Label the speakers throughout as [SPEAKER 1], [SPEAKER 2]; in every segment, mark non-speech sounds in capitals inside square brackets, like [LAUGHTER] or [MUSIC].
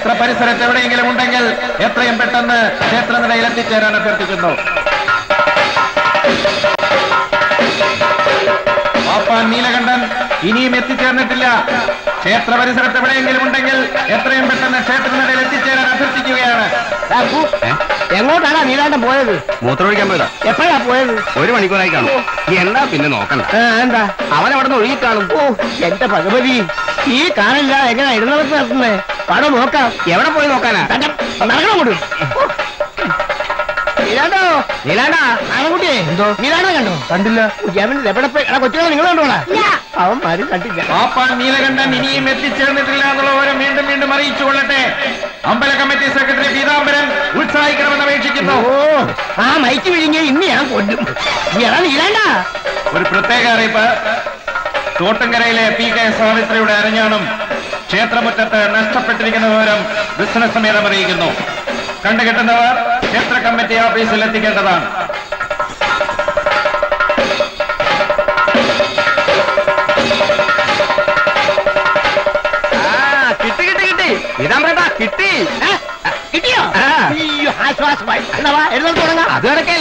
[SPEAKER 1] ക്ഷേത്ര പരിസരത്ത് എവിടെയെങ്കിലും ഉണ്ടെങ്കിൽ എത്രയും പെട്ടെന്ന് ക്ഷേത്രനിലയിൽ എത്തിച്ചേരാൻ അഭ്യർത്ഥിക്കുന്നു. പാപ്പാൻ നീലകണ്ഠൻ ഇനിയും എത്തിച്ചേർന്നിട്ടില്ല. ക്ഷേത്ര പരിസരത്ത് എവിടെയെങ്കിലും ഉണ്ടെങ്കിൽ എത്രയും പെട്ടെന്ന് ക്ഷേത്രനിലയിൽ എത്തിച്ചേരാൻ അഭ്യർത്ഥിക്കുകയാണ്.
[SPEAKER 2] എങ്ങോട്ടാണ് നീലാണ്ടം പോയത്?
[SPEAKER 3] മൂത്രമൊഴിക്കാൻ പോയതാ.
[SPEAKER 2] എപ്പോഴാ പോയത്?
[SPEAKER 3] ഒരു മണിക്കൂറായി കാണും. എന്താ പിന്നെ നോക്കണ്ട
[SPEAKER 2] എന്താ?
[SPEAKER 3] അവൻ അവിടെ നിന്ന് ഒഴുകിക്കാണും.
[SPEAKER 2] ഓ എന്റെ ഭഗവതി ഈ കാണില്ല എങ്ങനെ എഴുന്നള്ളത്ത് നടത്തുന്നേ? പടം നോക്കാം.
[SPEAKER 3] എവിടെ പോയി നോക്കാനാ?
[SPEAKER 2] നടക്കണം എന്തോ? നീലാണ്ട കണ്ടോ? കണ്ടില്ല. എവിടെ പോയി? കൊച്ചുകളെ നിങ്ങൾ കണ്ടില്ല.
[SPEAKER 1] നീലകണ്ഠൻ ഇനിയും എത്തിച്ചേർന്നിട്ടില്ല വീണ്ടും വീണ്ടും അറിയിച്ചു കൊള്ളട്ടെ. അമ്പല കമ്മിറ്റി സെക്രട്ടറി പീതാംബരൻ ഉത്സാഹിക്കണമെന്ന് അപേക്ഷിക്കുന്നു.
[SPEAKER 2] ഓ ആ മൈക്ക് വിഴുങ്ങിയ ഇന്ന് ഞാൻ കൊല്ലും. എടാ നീലാണ്ടാ.
[SPEAKER 1] ഒരു പ്രത്യേക അറിയിപ്പ്. തോട്ടങ്കരയിലെ പി കെ സാവിത്രിയുടെ അരഞ്ഞാണം ക്ഷേത്രമുറ്റത്ത് നഷ്ടപ്പെട്ടിരിക്കുന്ന വിവരം ബിസിനസ് സമേതം അറിയിക്കുന്നു. കണ്ടുകിട്ടുന്നവർ ക്ഷേത്ര കമ്മിറ്റി ഓഫീസിൽ എത്തിക്കേണ്ടതാണ്.
[SPEAKER 3] കിട്ടി കിട്ടി കിട്ടി. കിട്ടി.
[SPEAKER 2] കിട്ടിയോ?
[SPEAKER 3] ആ.
[SPEAKER 2] അയ്യോ ആശ്വാസമായി. തുടങ്ങാം.
[SPEAKER 3] അത് കിടക്കയില്ല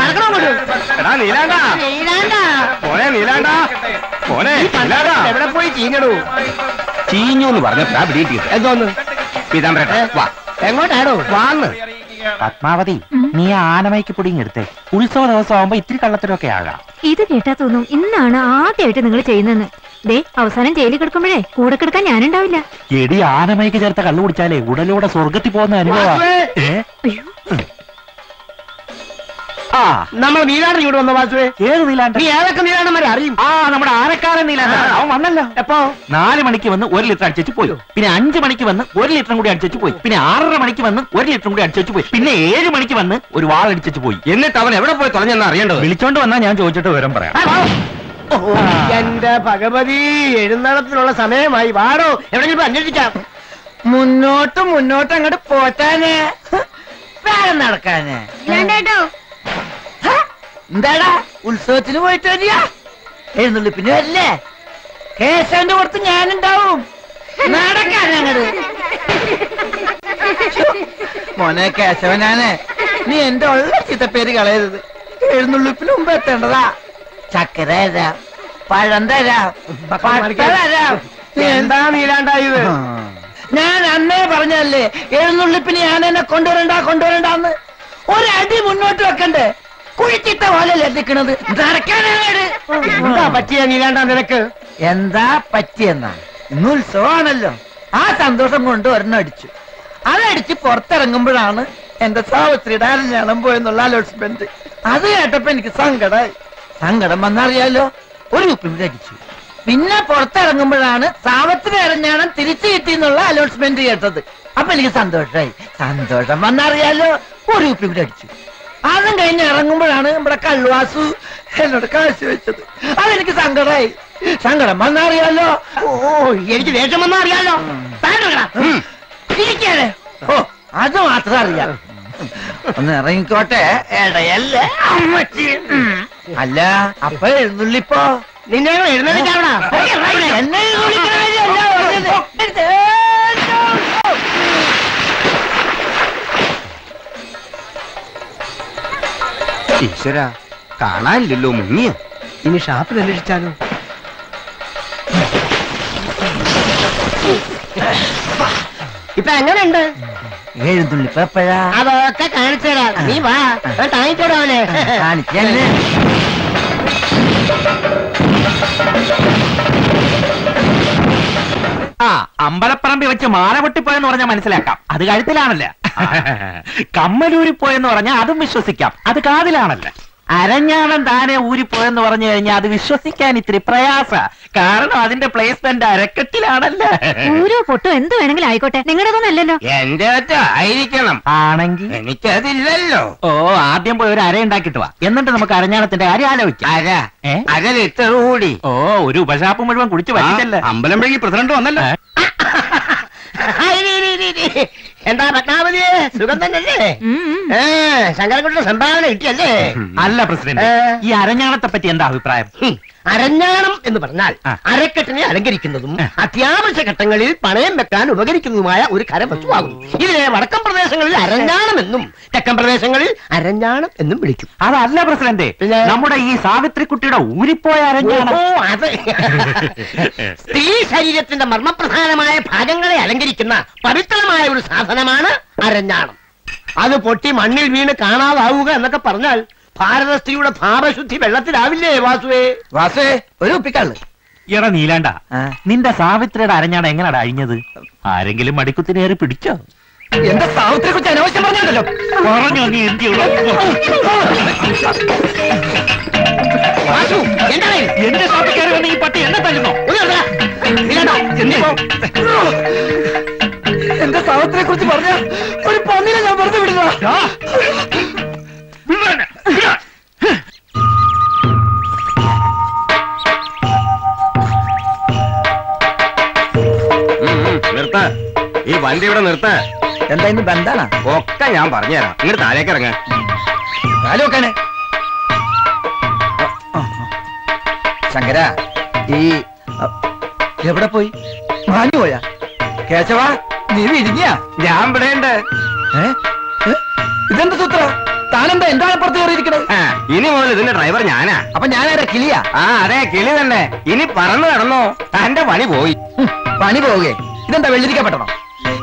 [SPEAKER 2] നടക്കണോ
[SPEAKER 3] എടാ നീലാണ്ടാ.
[SPEAKER 2] നീലാണ്ടാ.
[SPEAKER 3] പോനെ നീലാണ്ടാ. പോനെ നീലാണ്ടാ.
[SPEAKER 2] എവിടെ പോയി ചീഞ്ഞടൂ?
[SPEAKER 3] ചീഞ്ഞു എന്ന് പറഞ്ഞപ്പോഴാ പിടികിട്ടിയത്
[SPEAKER 2] എന്തോന്ന്?
[SPEAKER 3] പീതാംബരേട്ടാ വാ.
[SPEAKER 2] എങ്ങോട്ടാടോ?
[SPEAKER 3] വാന്ന്
[SPEAKER 4] പത്മാവതി നീ ആനമയ്ക്ക് പുടിങ്ങെടുത്തേ ഉത്സവ ദിവസം ആവുമ്പോ ഇത്തിരി കള്ളത്തിലൊക്കെ ആകാം.
[SPEAKER 5] ഇത് കേട്ടാ തോന്നും ഇന്നാണ് ആദ്യമായിട്ട് നിങ്ങൾ ചെയ്യുന്നതെന്ന്. ദേ അവസാനം ജയിലിൽ കിടക്കുമ്പോഴേ കൂടെ കിടക്കാൻ ഞാനുണ്ടാവില്ല.
[SPEAKER 4] എടി ആനമയ്ക്ക് ചേർത്ത കള്ളു കുടിച്ചാലേ ഉടലൂടെ സ്വർഗത്തിൽ പോകുന്ന ആ.
[SPEAKER 2] നമ്മൾ നീലാണ്ടൻ ഇങ്ങോട്ട് വന്ന വാസുവേ
[SPEAKER 4] ഏത് നീലാണ്ട
[SPEAKER 2] നീ ഏതൊക്കെ നീലാണ്ടന്മാരെ അറിയും?
[SPEAKER 4] ആ നമ്മുടെ ആനക്കാരൻ നീലാണ്ട അവൻ വന്നല്ലോ.
[SPEAKER 2] എപ്പോ?
[SPEAKER 4] നാല് മണിക്ക് വന്ന് ഒരു ലിറ്റർ അടിച്ചു പോയി. പിന്നെ അഞ്ച് മണിക്ക് വന്ന് ഒരു ലിറ്ററും കൂടി അടിച്ചു പോയി. പിന്നെ ആറര മണിക്ക് വന്ന് ഒരു ലിറ്ററും കൂടി അടിച്ചു പോയി. പിന്നെ ഏഴ് മണിക്ക് വന്ന് ഒരു വാൾ അടിച്ചു പോയി.
[SPEAKER 3] എന്നിട്ട് അവൻ എവിടെ പോയി തുറഞ്ഞെന്ന് അറിയണ്ടോ
[SPEAKER 4] വിളിച്ചോണ്ട് വന്നാ ഞാൻ ചോദിച്ചിട്ട് വിവരം പറയാം.
[SPEAKER 2] എന്റെ ഭഗവതി എഴുന്നള്ളത്തിനുള്ള സമയമായി. വാടോ എവിടെയെങ്കിലും അന്വേഷിക്കാം. മുന്നോട്ട് മുന്നോട്ട് അങ്ങോട്ട് പോറ്റാനേ. വേറെ നടക്കാനേ? എന്താടാ? ഉത്സവത്തിന് പോയിട്ട് വരിക? എഴുന്നള്ളിപ്പിന് വരില്ലേ? കേശവന്റെ പുറത്ത് ഞാനുണ്ടാവും. നടക്കാൻ മോനെ കേശവനാണ്. നീ എന്റെ ഉള്ള ചീത്തപ്പേര് കളയരുത്. എഴുന്നള്ളിപ്പിന് മുമ്പ് എത്തേണ്ടതാ. ചക്കര തരാം പഴം തരാം പട്ട തരാം എന്താ നീലാണ്ടായത് ഞാൻ അന്നേ പറഞ്ഞല്ലേ എഴുന്നള്ളിപ്പിന് ഞാൻ എന്നെ കൊണ്ടുവരണ്ട കൊണ്ടുവരണ്ടെന്ന്. ഒരടി മുന്നോട്ട് വെക്കണ്ടേ? കുഴിച്ചിട്ട പോലെ എത്തിക്കണത്? നടക്കാനാണ് എന്താ പറ്റിയ നീലാണ്ട നിനക്ക്? എന്താ പറ്റിയെന്നാ? ഇന്ന് ഉത്സവമാണല്ലോ. ആ സന്തോഷം കൊണ്ട് ഒരെണ്ണം അടിച്ചു. അതടിച്ച് പുറത്തിറങ്ങുമ്പോഴാണ് എന്റെ സാവത്രിയുടെ അരഞ്ഞാണം പോയെന്നുള്ള അലോട്ട്മെന്റ് അത് കേട്ടപ്പോ എനിക്ക് സങ്കടമായി സങ്കടം വന്നറിയാലോ? ഒരു കുപ്പി അടിച്ചു പിന്നെ പുറത്തിറങ്ങുമ്പോഴാണ് സാവത്തിന് അരഞ്ഞാണം തിരിച്ചു കിട്ടി എന്നുള്ള അലോട്ട്മെന്റ് കേട്ടത്. അപ്പൊ എനിക്ക് സന്തോഷമായി സന്തോഷം വന്നറിയാലോ? ഒരു ഉപ്പിവിടെ അടിച്ചു അതും കഴിഞ്ഞ് ഇറങ്ങുമ്പോഴാണ് നമ്മുടെ കള്ളുവാസു എന്നോട് കാശ് വെച്ചത്. അതെനിക്ക് സങ്കടമായി സങ്കടം വന്നറിയാലോ? ഓ എനിക്ക് ദേഷ്യം വന്നറിയാലോ? ഓ അത് മാത്രം അറിയാം. ഒന്ന് ഇറങ്ങിക്കോട്ടെ. ഇടയല്ലേ? അമ്മച്ചി. അല്ല അപ്പൊ എഴുന്നള്ളിപ്പോ. നിന്നെ എഴുന്നള്ളിക്കാവണ? എന്നെ.
[SPEAKER 3] ഈശ്വര കാണാനില്ലല്ലോ മുങ്ങിയ.
[SPEAKER 2] ഇനി ഷാപ്പിൽ അന്വേഷിച്ചാലോ? ഇപ്പൊ എങ്ങനെയുണ്ട്
[SPEAKER 6] എഴുന്നള്ളിപ്പ് പേപ്പഴാ
[SPEAKER 2] അതൊക്കെ കാണിച്ചു തരാം നീ വാ. താങ്ങിക്കോടോ അവനെ.
[SPEAKER 6] കാണിക്കല്ലേ
[SPEAKER 4] ആ അമ്പലപ്പറമ്പി വെച്ച് മാല പൊട്ടിപ്പോയെന്ന് പറഞ്ഞാൽ മനസ്സിലാക്കാം. അത് കഴുത്തിലാണല്ലേ? കമ്മലൂരി പോയെന്ന് പറഞ്ഞാൽ അതും വിശ്വസിക്കാം. അത് കാതിലാണല്ല? അരഞ്ഞാണം താനെ ഊരിപ്പോയെന്ന് പറഞ്ഞു കഴിഞ്ഞാൽ അത് വിശ്വസിക്കാൻ ഇത്തിരി പ്രയാസ. കാരണം അതിന്റെ പ്ലേസ്മെന്റ് അരക്കെട്ടിലാണല്ലോ.
[SPEAKER 5] ഓരോ പൊട്ടോ എന്ത് വേണമെങ്കിലും ആയിക്കോട്ടെ. നിങ്ങളുടെതൊന്നല്ലല്ലോ.
[SPEAKER 3] എന്റെ ഒറ്റ ആയിരിക്കണം.
[SPEAKER 4] ആണെങ്കിൽ?
[SPEAKER 3] എനിക്കതില്ലല്ലോ.
[SPEAKER 4] ഓ ആദ്യം പോയി ഒരു അര ഉണ്ടാക്കിട്ട് വാ. എന്നിട്ട് നമുക്ക് അരഞ്ഞാണത്തിന്റെ കാര്യം ആലോചിക്കാം.
[SPEAKER 3] അര.
[SPEAKER 4] ഏ?
[SPEAKER 3] അര ലിറ്റർ കൂടി.
[SPEAKER 4] ഓ ഒരു ഉപശാപ്പ് മുഴുവൻ കുടിച്ചു പറ്റിച്ചല്ലേ
[SPEAKER 3] അമ്പലം വഴി പ്രസിഡന്റ് വന്നല്ലോ.
[SPEAKER 7] എന്താ പത്മാവതി? സുഖം തന്നെയല്ലേ ശങ്കരൻകുട്ടിയുടെ സംഭാവന കിട്ടിയല്ലേ?
[SPEAKER 8] അല്ല പ്രസിഡന്റ്. ഈ അരഞ്ഞാണത്തെ പറ്റി എന്താ അഭിപ്രായം?
[SPEAKER 7] അരഞ്ഞാണം എന്ന് പറഞ്ഞാൽ അരക്കെട്ടിനെ അലങ്കരിക്കുന്നതും. അത്യാവശ്യ ഘട്ടങ്ങളിൽ പണയം വെക്കാൻ ഉപകരിക്കുന്നതുമായ ഒരു കരവസ്തുവാകും ഇതിനെ വടക്കൻ പ്രദേശങ്ങളിൽ അരഞ്ഞാണം എന്നും തെക്കൻ പ്രദേശങ്ങളിൽ അരഞ്ഞാണം എന്നും വിളിക്കും.
[SPEAKER 8] അതല്ല പ്രസിഡന്റ് നമ്മുടെ ഈ സാവിത്രി കുട്ടിയുടെ ഊരിപ്പോയ അരഞ്ഞാണം.
[SPEAKER 7] അത് [LAUGHS] സ്ത്രീ ശരീരത്തിന്റെ മർമ്മപ്രധാനമായ ഭാഗങ്ങളെ അലങ്കരിക്കുന്ന പവിത്രമായ ഒരു സാധനമാണ് അരഞ്ഞാണം. അത് പൊട്ടി മണ്ണിൽ വീണ് കാണാതാവുക എന്നൊക്കെ പറഞ്ഞാൽ ഭാരത സ്ത്രീയുടെ ഭാവശുദ്ധി വെള്ളത്തിലാവില്ലേ വാസുവേ?
[SPEAKER 2] വാസുവേ ഒരു ഉപ്പിക്കള്ള്
[SPEAKER 8] ഇറ നീലാണ്ട. നിന്റെ സാവിത്രിയുടെ അരഞ്ഞാണ് എങ്ങനെയാണ് അഴിഞ്ഞത്? ആരെങ്കിലും മടിക്കുത്തിനേറി പിടിച്ചോ?
[SPEAKER 2] എന്റെ സാവിത്രിയെ കുറിച്ച് അനാവശ്യം പറഞ്ഞല്ലോ
[SPEAKER 8] പറഞ്ഞു നീ എന്റെ വന്ന് ഈ പട്ടി എന്നെ?
[SPEAKER 2] എന്റെ സാവിത്രിയെ കുറിച്ച് പറഞ്ഞ ഒരു പന്നിനെ ഞാൻ വെറുതെ വിടുക.
[SPEAKER 9] നിർത്ത. ഈ വണ്ടി ഇവിടെ നിർത്ത.
[SPEAKER 2] എന്താ ഇന്ന് ബന്ധാണ?
[SPEAKER 9] ഒക്കെ ഞാൻ പറഞ്ഞുതരാം. ഇങ്ങോട്ട് താഴേക്ക് ഇറങ്ങ.
[SPEAKER 2] കാലു വെക്കാനെ. ശങ്കര ഈ എവിടെ പോയി? മാഞ്ഞു പോയാ? കേശവാ നീ വിരിഞ്ഞ
[SPEAKER 9] ഞാൻ ഇവിടെ ഉണ്ട്.
[SPEAKER 2] ഇതെന്ത് സൂത്ര? താനെന്താ എന്താണ് പുറത്ത്
[SPEAKER 9] കയറിയിരിക്കുന്നത് ഇനി മുതൽ ഇതിന്റെ ഡ്രൈവർ ഞാനാ.
[SPEAKER 2] അപ്പൊ ഞാനാരാ കിളിയാ?
[SPEAKER 9] ആ അതെ കിളി തന്നെ. ഇനി പറന്നു കിടന്നോ തന്റെ പണി പോയി.
[SPEAKER 2] പണി പോവുകയെ ഇതെന്താ വെള്ളിരിക്കപ്പെട്ടണോ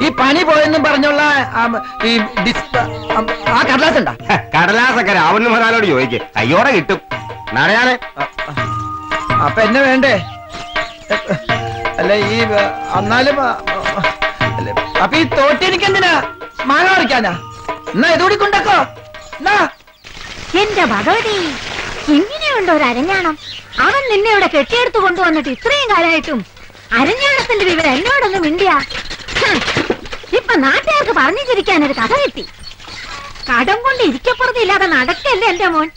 [SPEAKER 2] ഈ പണി പോയെന്നും പറഞ്ഞുള്ള ഈ ആ, കടലാസ് ഉണ്ടാ?
[SPEAKER 9] കടലാസൊക്കെ രാവണ മഹാനോട് ചോദിക്കേ. അയ്യോടെ കിട്ടും. നാളെയാണ്
[SPEAKER 2] അപ്പൊ എന്നെ വേണ്ടേ? അല്ല ഈ എന്നാലും അപ്പൊ ഈ തോട്ടി എനിക്ക് എന്തിനാ മാങ്ങ പറിക്കാനാ? എന്നാ ഇതുകൂടി കൊണ്ടക്കോ.
[SPEAKER 10] എന്റെ ഭഗവതി ഇങ്ങനെയുണ്ട് ഒരു അരഞ്ഞാണം? അവൻ നിന്നെ ഇവിടെ കെട്ടിയെടുത്ത് കൊണ്ടുവന്നിട്ട് ഇത്രയും കാലമായിട്ടും അരഞ്ഞാണത്തിന്റെ വിവരം എന്നോടൊന്നും മിണ്ടിയ? ഇപ്പൊ നാട്ടുകാർക്ക് പറഞ്ഞു ചിരിക്കാൻ ഒരു കഥ കിട്ടി. കടം കൊണ്ട് ഇരിക്കപ്പുറത്തില്ലാതെ നടക്കല്ലേ എന്റെ മോൻ?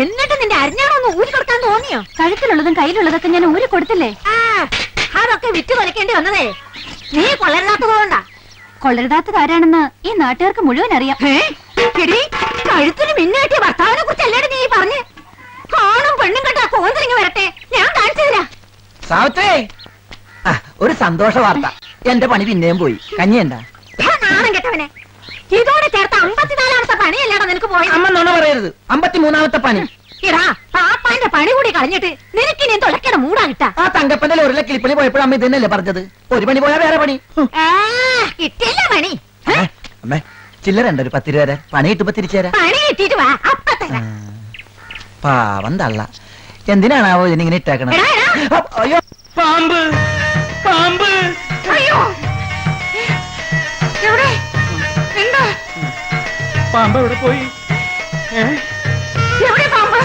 [SPEAKER 10] എന്നിട്ട് നിന്റെ അരഞ്ഞാണൊന്ന് ഊരി കൊടുക്കാൻ തോന്നിയോ? കഴുത്തിലുള്ളതും കയ്യിലുള്ളതൊക്കെ ഞാൻ ഊരി കൊടുത്തില്ലേ? അതൊക്കെ വിറ്റു കൊലക്കേണ്ടി വന്നതേ. നീ കൊള്ളരുതാത്തതുകൊണ്ടാ കൊള്ളരുതാത്തത് ആരാണെന്ന് ഈ നാട്ടുകാർക്ക് മുഴുവൻ അറിയാം കഴുത്തിന് മിന്നേറ്റിയ ഭർത്താവിനെ കുറിച്ച് അല്ലേ നീ പറഞ്ഞ്? ആണും പെണ്ണും കണ്ട കോന്തിരിങ്ങി വരട്ടെ. ഞാൻ കാണിച്ചു തരാം.
[SPEAKER 2] സാവിത്രേ! ഒരു സന്തോഷ വാർത്ത. എന്റെ പണി പിന്നെയും പോയി. കഞ്ഞി
[SPEAKER 10] ആ നാണം കെട്ടവനെ. ഇതോടെ ചേർത്ത അമ്പത്തിനാലാമത്തെ പണിയല്ലേടാ നിനക്ക് പോയി
[SPEAKER 2] അമ്മ നുണ പറയരുത്. അമ്പത്തിമൂന്നാമത്തെ പണി.
[SPEAKER 10] ഇടാ പാപ്പാന്റെ പണി കൂടി കളഞ്ഞിട്ട് നിനക്കിനി തൊലക്കണ മൂടാ കിട്ടാ.
[SPEAKER 2] ആ തങ്കപ്പന്റെ ഒരു കിളിപ്പണി പോയപ്പോഴും അമ്മ ഇതന്നെയല്ലേ പറഞ്ഞത്? ഒരു പണി പോയാ വേറെ പണി.
[SPEAKER 10] കിട്ടില്ല പണി.
[SPEAKER 2] അമ്മേ. ചില്ലറുണ്ട് ഒരു പത്ത് രൂപ? തരാൻ. പണി കിട്ടുമ്പോ തിരിച്ചു തരാം. പാവം തള്ള. എന്തിനാണാവോ ഇതിനിങ്ങനെ ഇട്ടേക്കണം. അയ്യോ.
[SPEAKER 8] പാമ്പ് പാമ്പ്.
[SPEAKER 10] അയ്യോ. എവിടെ? എന്താ?
[SPEAKER 8] പാമ്പ് എവിടെ പോയി?
[SPEAKER 10] എവിടെ പാമ്പ്?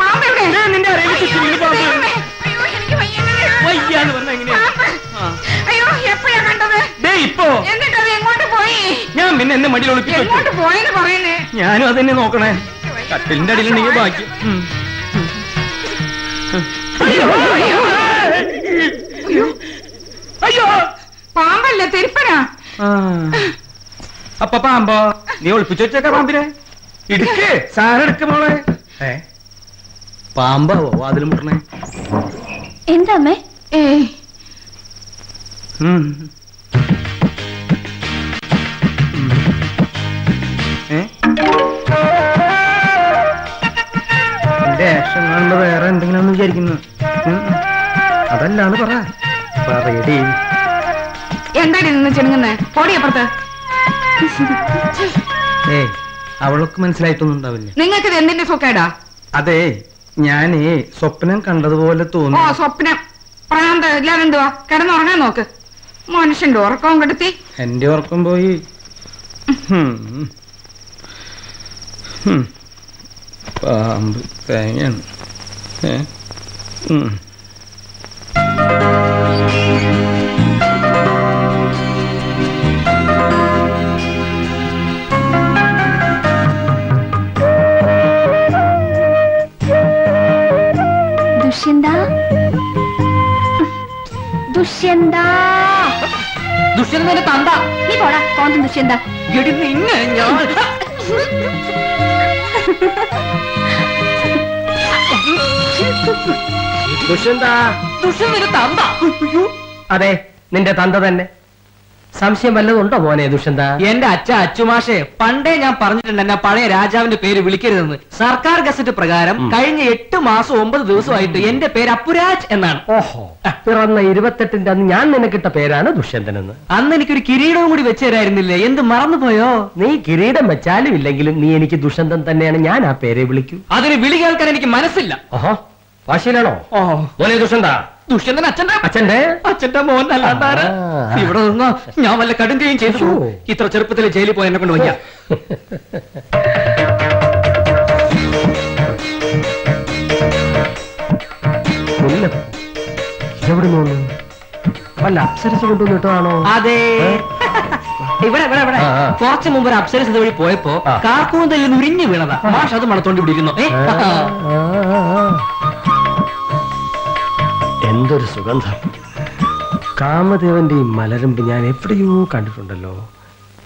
[SPEAKER 10] പാമ്പ് എവിടെ?
[SPEAKER 8] നിന്റെ പാമ്പ്. വയ്യാന്ന് പറഞ്ഞ എങ്ങനെയാ.
[SPEAKER 10] അയ്യോ എപ്പോഴാ കണ്ടത്?
[SPEAKER 8] ദേ ഇപ്പോ.
[SPEAKER 10] എന്നിട്ട്
[SPEAKER 8] ഞാൻ പിന്നെ എന്നെ മടിയിൽ ഒളിപ്പിച്ചു വെച്ചു.
[SPEAKER 10] എങ്ങോട്ട് പോയെന്ന് പറയുന്നേ?
[SPEAKER 8] ഞാനും അതെന്നെ നോക്കണേ. കട്ടിലിന്റെ അടിയിൽ നീ ബാക്കി. അയ്യോ.
[SPEAKER 10] പാമ്പല്ല തെരുപ്പനാ?
[SPEAKER 8] ആ. അപ്പൊ പാമ്പോ? നീ ഒളിപ്പിച്ചു വെച്ചേക്ക പാമ്പിനെ? ഇടുക്ക് സാധനം എടുക്ക മോളെ. ഏ? പാമ്പാവോ വാതിലും മുട്ടണേ
[SPEAKER 10] എന്താ അമ്മേ? ഏയ്.
[SPEAKER 8] ആക്ഷൻ കാണുമ്പോ വേറെ എന്തെങ്കിലും വിചാരിക്കുന്നു. അതല്ലാണ് അതല്ലാന്ന് പറ. പറയടി.
[SPEAKER 10] എന്താണ് നിന്ന് ചെണുങ്ങുന്നേ?
[SPEAKER 8] ഏ അവൾക്ക് മനസ്സിലായിട്ടൊന്നും ഉണ്ടാവില്ല.
[SPEAKER 10] നിങ്ങൾക്ക് ഇത് എന്തിന്റെ സുഖേടാ
[SPEAKER 8] അതെ ഞാനേ സ്വപ്നം കണ്ടതുപോലെ
[SPEAKER 10] ഓ സ്വപ്നം. പ്രാന്ത ഇല്ലാതെ എന്തുവാ? കിടന്നുറങ്ങാൻ നോക്ക്. മനുഷ്യന്റെ ഉറക്കവും കെടുത്തി.
[SPEAKER 8] എന്റെ ഉറക്കം പോയി. ഹും. പാമ്പ് തേങ്ങയാണ് ഏ?
[SPEAKER 10] ദുഷ്യന്താ? ദുഷ്യന്ത?
[SPEAKER 11] ദുഷ്യന്ത തന്ത.
[SPEAKER 10] നീ പോടാ കോന്തം ദുഷ്യന്ത.
[SPEAKER 11] ഞാൻ [LAUGHS]
[SPEAKER 3] ദുഷ്യന്ത.
[SPEAKER 11] ദുഷ്യന്തൊരു തന്ത.
[SPEAKER 3] അതെ നിന്റെ തന്ത തന്നെ. സംശയം വല്ലതുണ്ടോ മോനെ ദുഷ്യന്ത?
[SPEAKER 11] എന്റെ അച്ഛ അച്ചുമാഷെ പണ്ടേ ഞാൻ പറഞ്ഞിട്ടുണ്ട് എന്നെ പഴയ രാജാവിന്റെ പേര് വിളിക്കരുതെന്ന്. സർക്കാർ ഗസറ്റ് പ്രകാരം കഴിഞ്ഞ എട്ട് മാസം ഒമ്പത് ദിവസമായിട്ട് എന്റെ പേര് അപ്പുരാജ് എന്നാണ്.
[SPEAKER 3] ഓഹോ പിറന്ന ഇരുപത്തെട്ടിന്റെ അന്ന് ഞാൻ നിനക്കിട്ട പേരാണ് ദുഷ്യന്തൻ എന്ന്
[SPEAKER 11] അന്ന് എനിക്കൊരു കിരീടവും കൂടി വെച്ചു തരായിരുന്നില്ലേ എന്ത് മറന്നുപോയോ?
[SPEAKER 3] നീ കിരീടം വെച്ചാലും ഇല്ലെങ്കിലും നീ എനിക്ക് ദുഷ്യന്തൻ തന്നെയാണ് ഞാൻ ആ പേരെ വിളിക്കൂ.
[SPEAKER 11] അതിന് വിളി കേൾക്കാൻ എനിക്ക് മനസ്സില്ല.
[SPEAKER 3] ഓഹോ
[SPEAKER 11] ഭാഷയിലാണോ
[SPEAKER 3] ഓഹോ. ദുഷ്യന്ത
[SPEAKER 11] ദുഷ്യന്തൻ അച്ഛന്റെ
[SPEAKER 3] അച്ഛന്റെ
[SPEAKER 11] അച്ഛന്റെ മോൻ അല്ലാണ്ടാര്. ഇവിടെ നിന്നോ? ഞാൻ വല്ല കടുങ്കയും ചെയ്തു. ഇത്ര ചെറുപ്പത്തിൽ ജയിലിൽ പോയി എന്നെ കൊണ്ട് വയ്യ.
[SPEAKER 3] വല്ല അപ്സരസ് കൊണ്ടുവന്നിട്ടാണോ
[SPEAKER 11] അതെ. ഇവിടെ ഇവിടെ ഇവിടെ.
[SPEAKER 3] ആ, ആ.
[SPEAKER 11] കുറച്ചു മുമ്പ് ഒരു അപ്സരസ് ഇതുവഴി പോയപ്പോ
[SPEAKER 3] ആ.
[SPEAKER 11] ഉരിഞ്ഞു വീണതാ. മാഷ് അത് മണത്തോണ്ട് ഇവിടെ ഇരുന്നു. ഏ?
[SPEAKER 3] എന്തൊരു സുഗന്ധം. കാമദേവന്റെ ഈ മലരമ്പ് ഞാൻ എവിടെയോ കണ്ടിട്ടുണ്ടല്ലോ.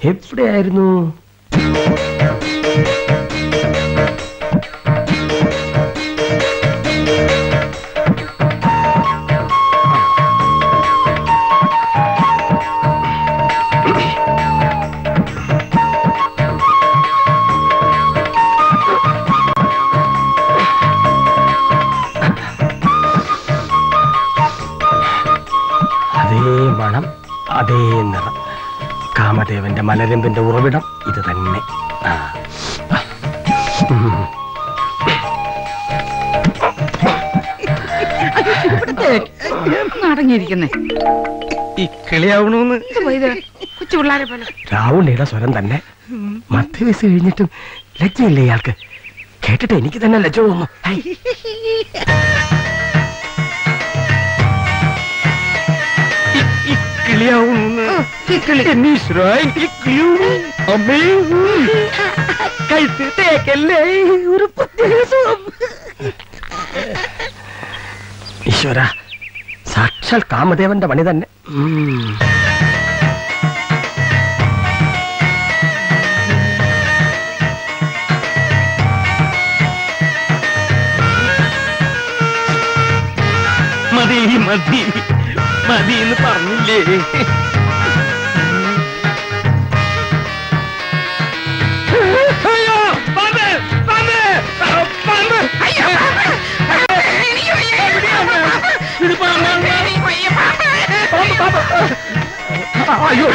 [SPEAKER 3] എവിടെയായിരുന്നു? അതേ നിറം. കാമദേവന്റെ മലരമ്പിന്റെ ഉറവിടം ഇത് തന്നെ.
[SPEAKER 12] അടങ്ങിയിരിക്കുന്നേ
[SPEAKER 3] ഈ കിളിയാവണമെന്ന്
[SPEAKER 12] കൊച്ചു പിള്ളേരെ പോലെ.
[SPEAKER 3] രാവുണ്ണിയുടെ സ്വരം തന്നെ. മധ്യവയസ് കഴിഞ്ഞിട്ടും ലജ്ജയില്ലേ ഇയാൾക്ക്? കേട്ടിട്ട് എനിക്ക് തന്നെ ലജ്ജ തോന്നുന്നു. എനിക്ക് കിളിയാവണം. ഒരു പ്രത്യേക. ഈശ്വര സാക്ഷാൽ കാമദേവന്റെ പണി തന്നെ.
[SPEAKER 8] മതി മതി മതി എന്ന് പറഞ്ഞില്ലേ? അയ്യോ.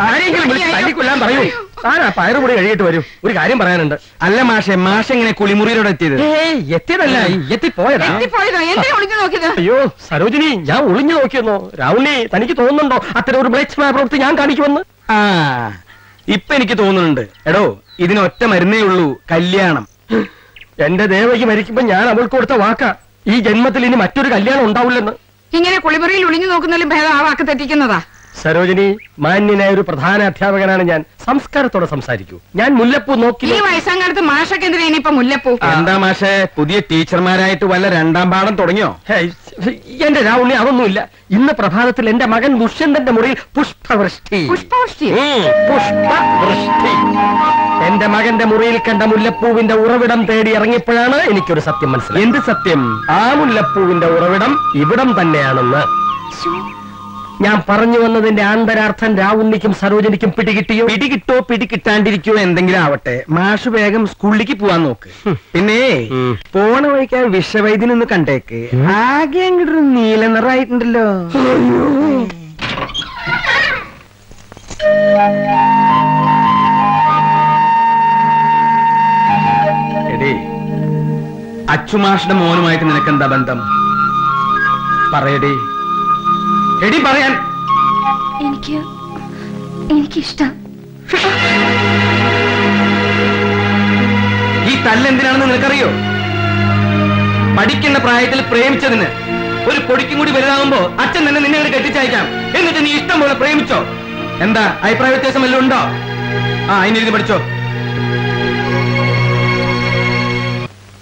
[SPEAKER 3] ആരെങ്കിലും വിളിച്ച് തല്ലിക്കൊല്ലാൻ പറയൂ. ആരാ പയറുപൊടി കഴിയിട്ട് വരൂ? ഒരു കാര്യം പറയാനുണ്ട്.
[SPEAKER 8] അല്ല മാഷെ മാഷ ഇങ്ങനെ കുളിമുറിയിലൂടെ എത്തിയത്.
[SPEAKER 3] എത്തിയതല്ല എത്തിപ്പോയതാ. അയ്യോ സരോജിനി ഞാൻ ഒളിഞ്ഞു നോക്കിയെന്നോ? രാഹുലി തനിക്ക് തോന്നുന്നുണ്ടോ? അത്തരം ഒരു മ്ലേച്ഛമായ പ്രവൃത്തി ഞാൻ കാണിക്കുമെന്ന്?
[SPEAKER 8] ആ. ഇപ്പൊ എനിക്ക് തോന്നുന്നുണ്ട്. എടോ ഇതിനൊറ്റ മരുന്നേ ഉള്ളൂ കല്യാണം.
[SPEAKER 3] എന്റെ ദേവയ്ക്ക് മരിക്കുമ്പോ ഞാൻ അവൾക്ക് കൊടുത്ത വാക്കാ ഈ ജന്മത്തിൽ ഇനി മറ്റൊരു കല്യാണം ഉണ്ടാവില്ലെന്ന്.
[SPEAKER 12] ഇങ്ങനെ കുളിമുറിയിൽ ഒളിഞ്ഞു നോക്കുന്നതിലും ഭേദം ആ വാക്ക് തെറ്റിക്കുന്നതാ.
[SPEAKER 3] സരോജിനി മാന്യനായ ഒരു പ്രധാന അധ്യാപകനാണ് ഞാൻ. സംസ്കാരത്തോടെ സംസാരിക്കൂ. ഞാൻ മുല്ലപ്പൂ നോക്കി
[SPEAKER 12] ഈ
[SPEAKER 3] നോക്കില്ല
[SPEAKER 12] വയസ്സാങ്കാലത്ത് മാഷൊക്കെ എന്തിനാ ഇനിയിപ്പൊ മുല്ലപ്പൂ?
[SPEAKER 8] എന്താ മാഷെ? പുതിയ ടീച്ചർമാരായിട്ട് വല്ല രണ്ടാം പാഠം തുടങ്ങിയോ?
[SPEAKER 3] എന്റെ രാവുണ്ണി അതൊന്നുമില്ല. ഇന്ന് പ്രഭാതത്തിൽ എന്റെ മകൻ ദുഷ്യന്തന്റെ മുറിയിൽ പുഷ്പവൃഷ്ടി.
[SPEAKER 12] പുഷ്പവൃഷ്ടി
[SPEAKER 3] പുഷ്പവൃഷ്ടി. എന്റെ മകന്റെ മുറിയിൽ കണ്ട മുല്ലപ്പൂവിന്റെ ഉറവിടം തേടി ഇറങ്ങിയപ്പോഴാണ് എനിക്കൊരു സത്യം മനസ്സിലായത്.
[SPEAKER 8] എന്ത് സത്യം?
[SPEAKER 3] ആ മുല്ലപ്പൂവിന്റെ ഉറവിടം ഇവിടം തന്നെയാണെന്ന്. ഞാൻ പറഞ്ഞു വന്നതിന്റെ ആന്തരാർത്ഥം രാവുണ്ണിക്കും സരോജനിക്കും പിടികിട്ടിയോ?
[SPEAKER 8] പിടികിട്ടോ പിടികിട്ടാണ്ടിരിക്കോ എന്തെങ്കിലും ആവട്ടെ. മാഷ് വേഗം സ്കൂളിലേക്ക് പോവാൻ നോക്ക്. പിന്നെ പോണ വഴിക്ക് ആ വിഷവൈദ്യനൊന്ന് കണ്ടേക്ക്. ആകെ അങ്ങോട്ടൊരു നീല നിറായിട്ടുണ്ടല്ലോ എടേ അച്ചുമാഷിന്റെ മോനുമായിട്ട് നിനക്കെന്താ ബന്ധം? പറയടേ. എടി പറയാൻ.
[SPEAKER 10] എനിക്ക് എനിക്കിഷ്ടം.
[SPEAKER 8] ഈ തല്ലെന്തിനാണെന്ന് നിനക്കറിയോ? പഠിക്കുന്ന പ്രായത്തിൽ പ്രേമിച്ചതിന് ഒരു പൊടിക്കും കൂടി വലുതാകുമ്പോ അച്ഛൻ തന്നെ നിന്നെ കൂടി കെട്ടിച്ചയക്കാം. എന്നിട്ട് നീ ഇഷ്ടം പോലെ പ്രേമിച്ചോ? എന്താ അഭിപ്രായ വ്യത്യാസം വല്ലതും ഉണ്ടോ? ആ അതിനിരുന്ന് പഠിച്ചോ.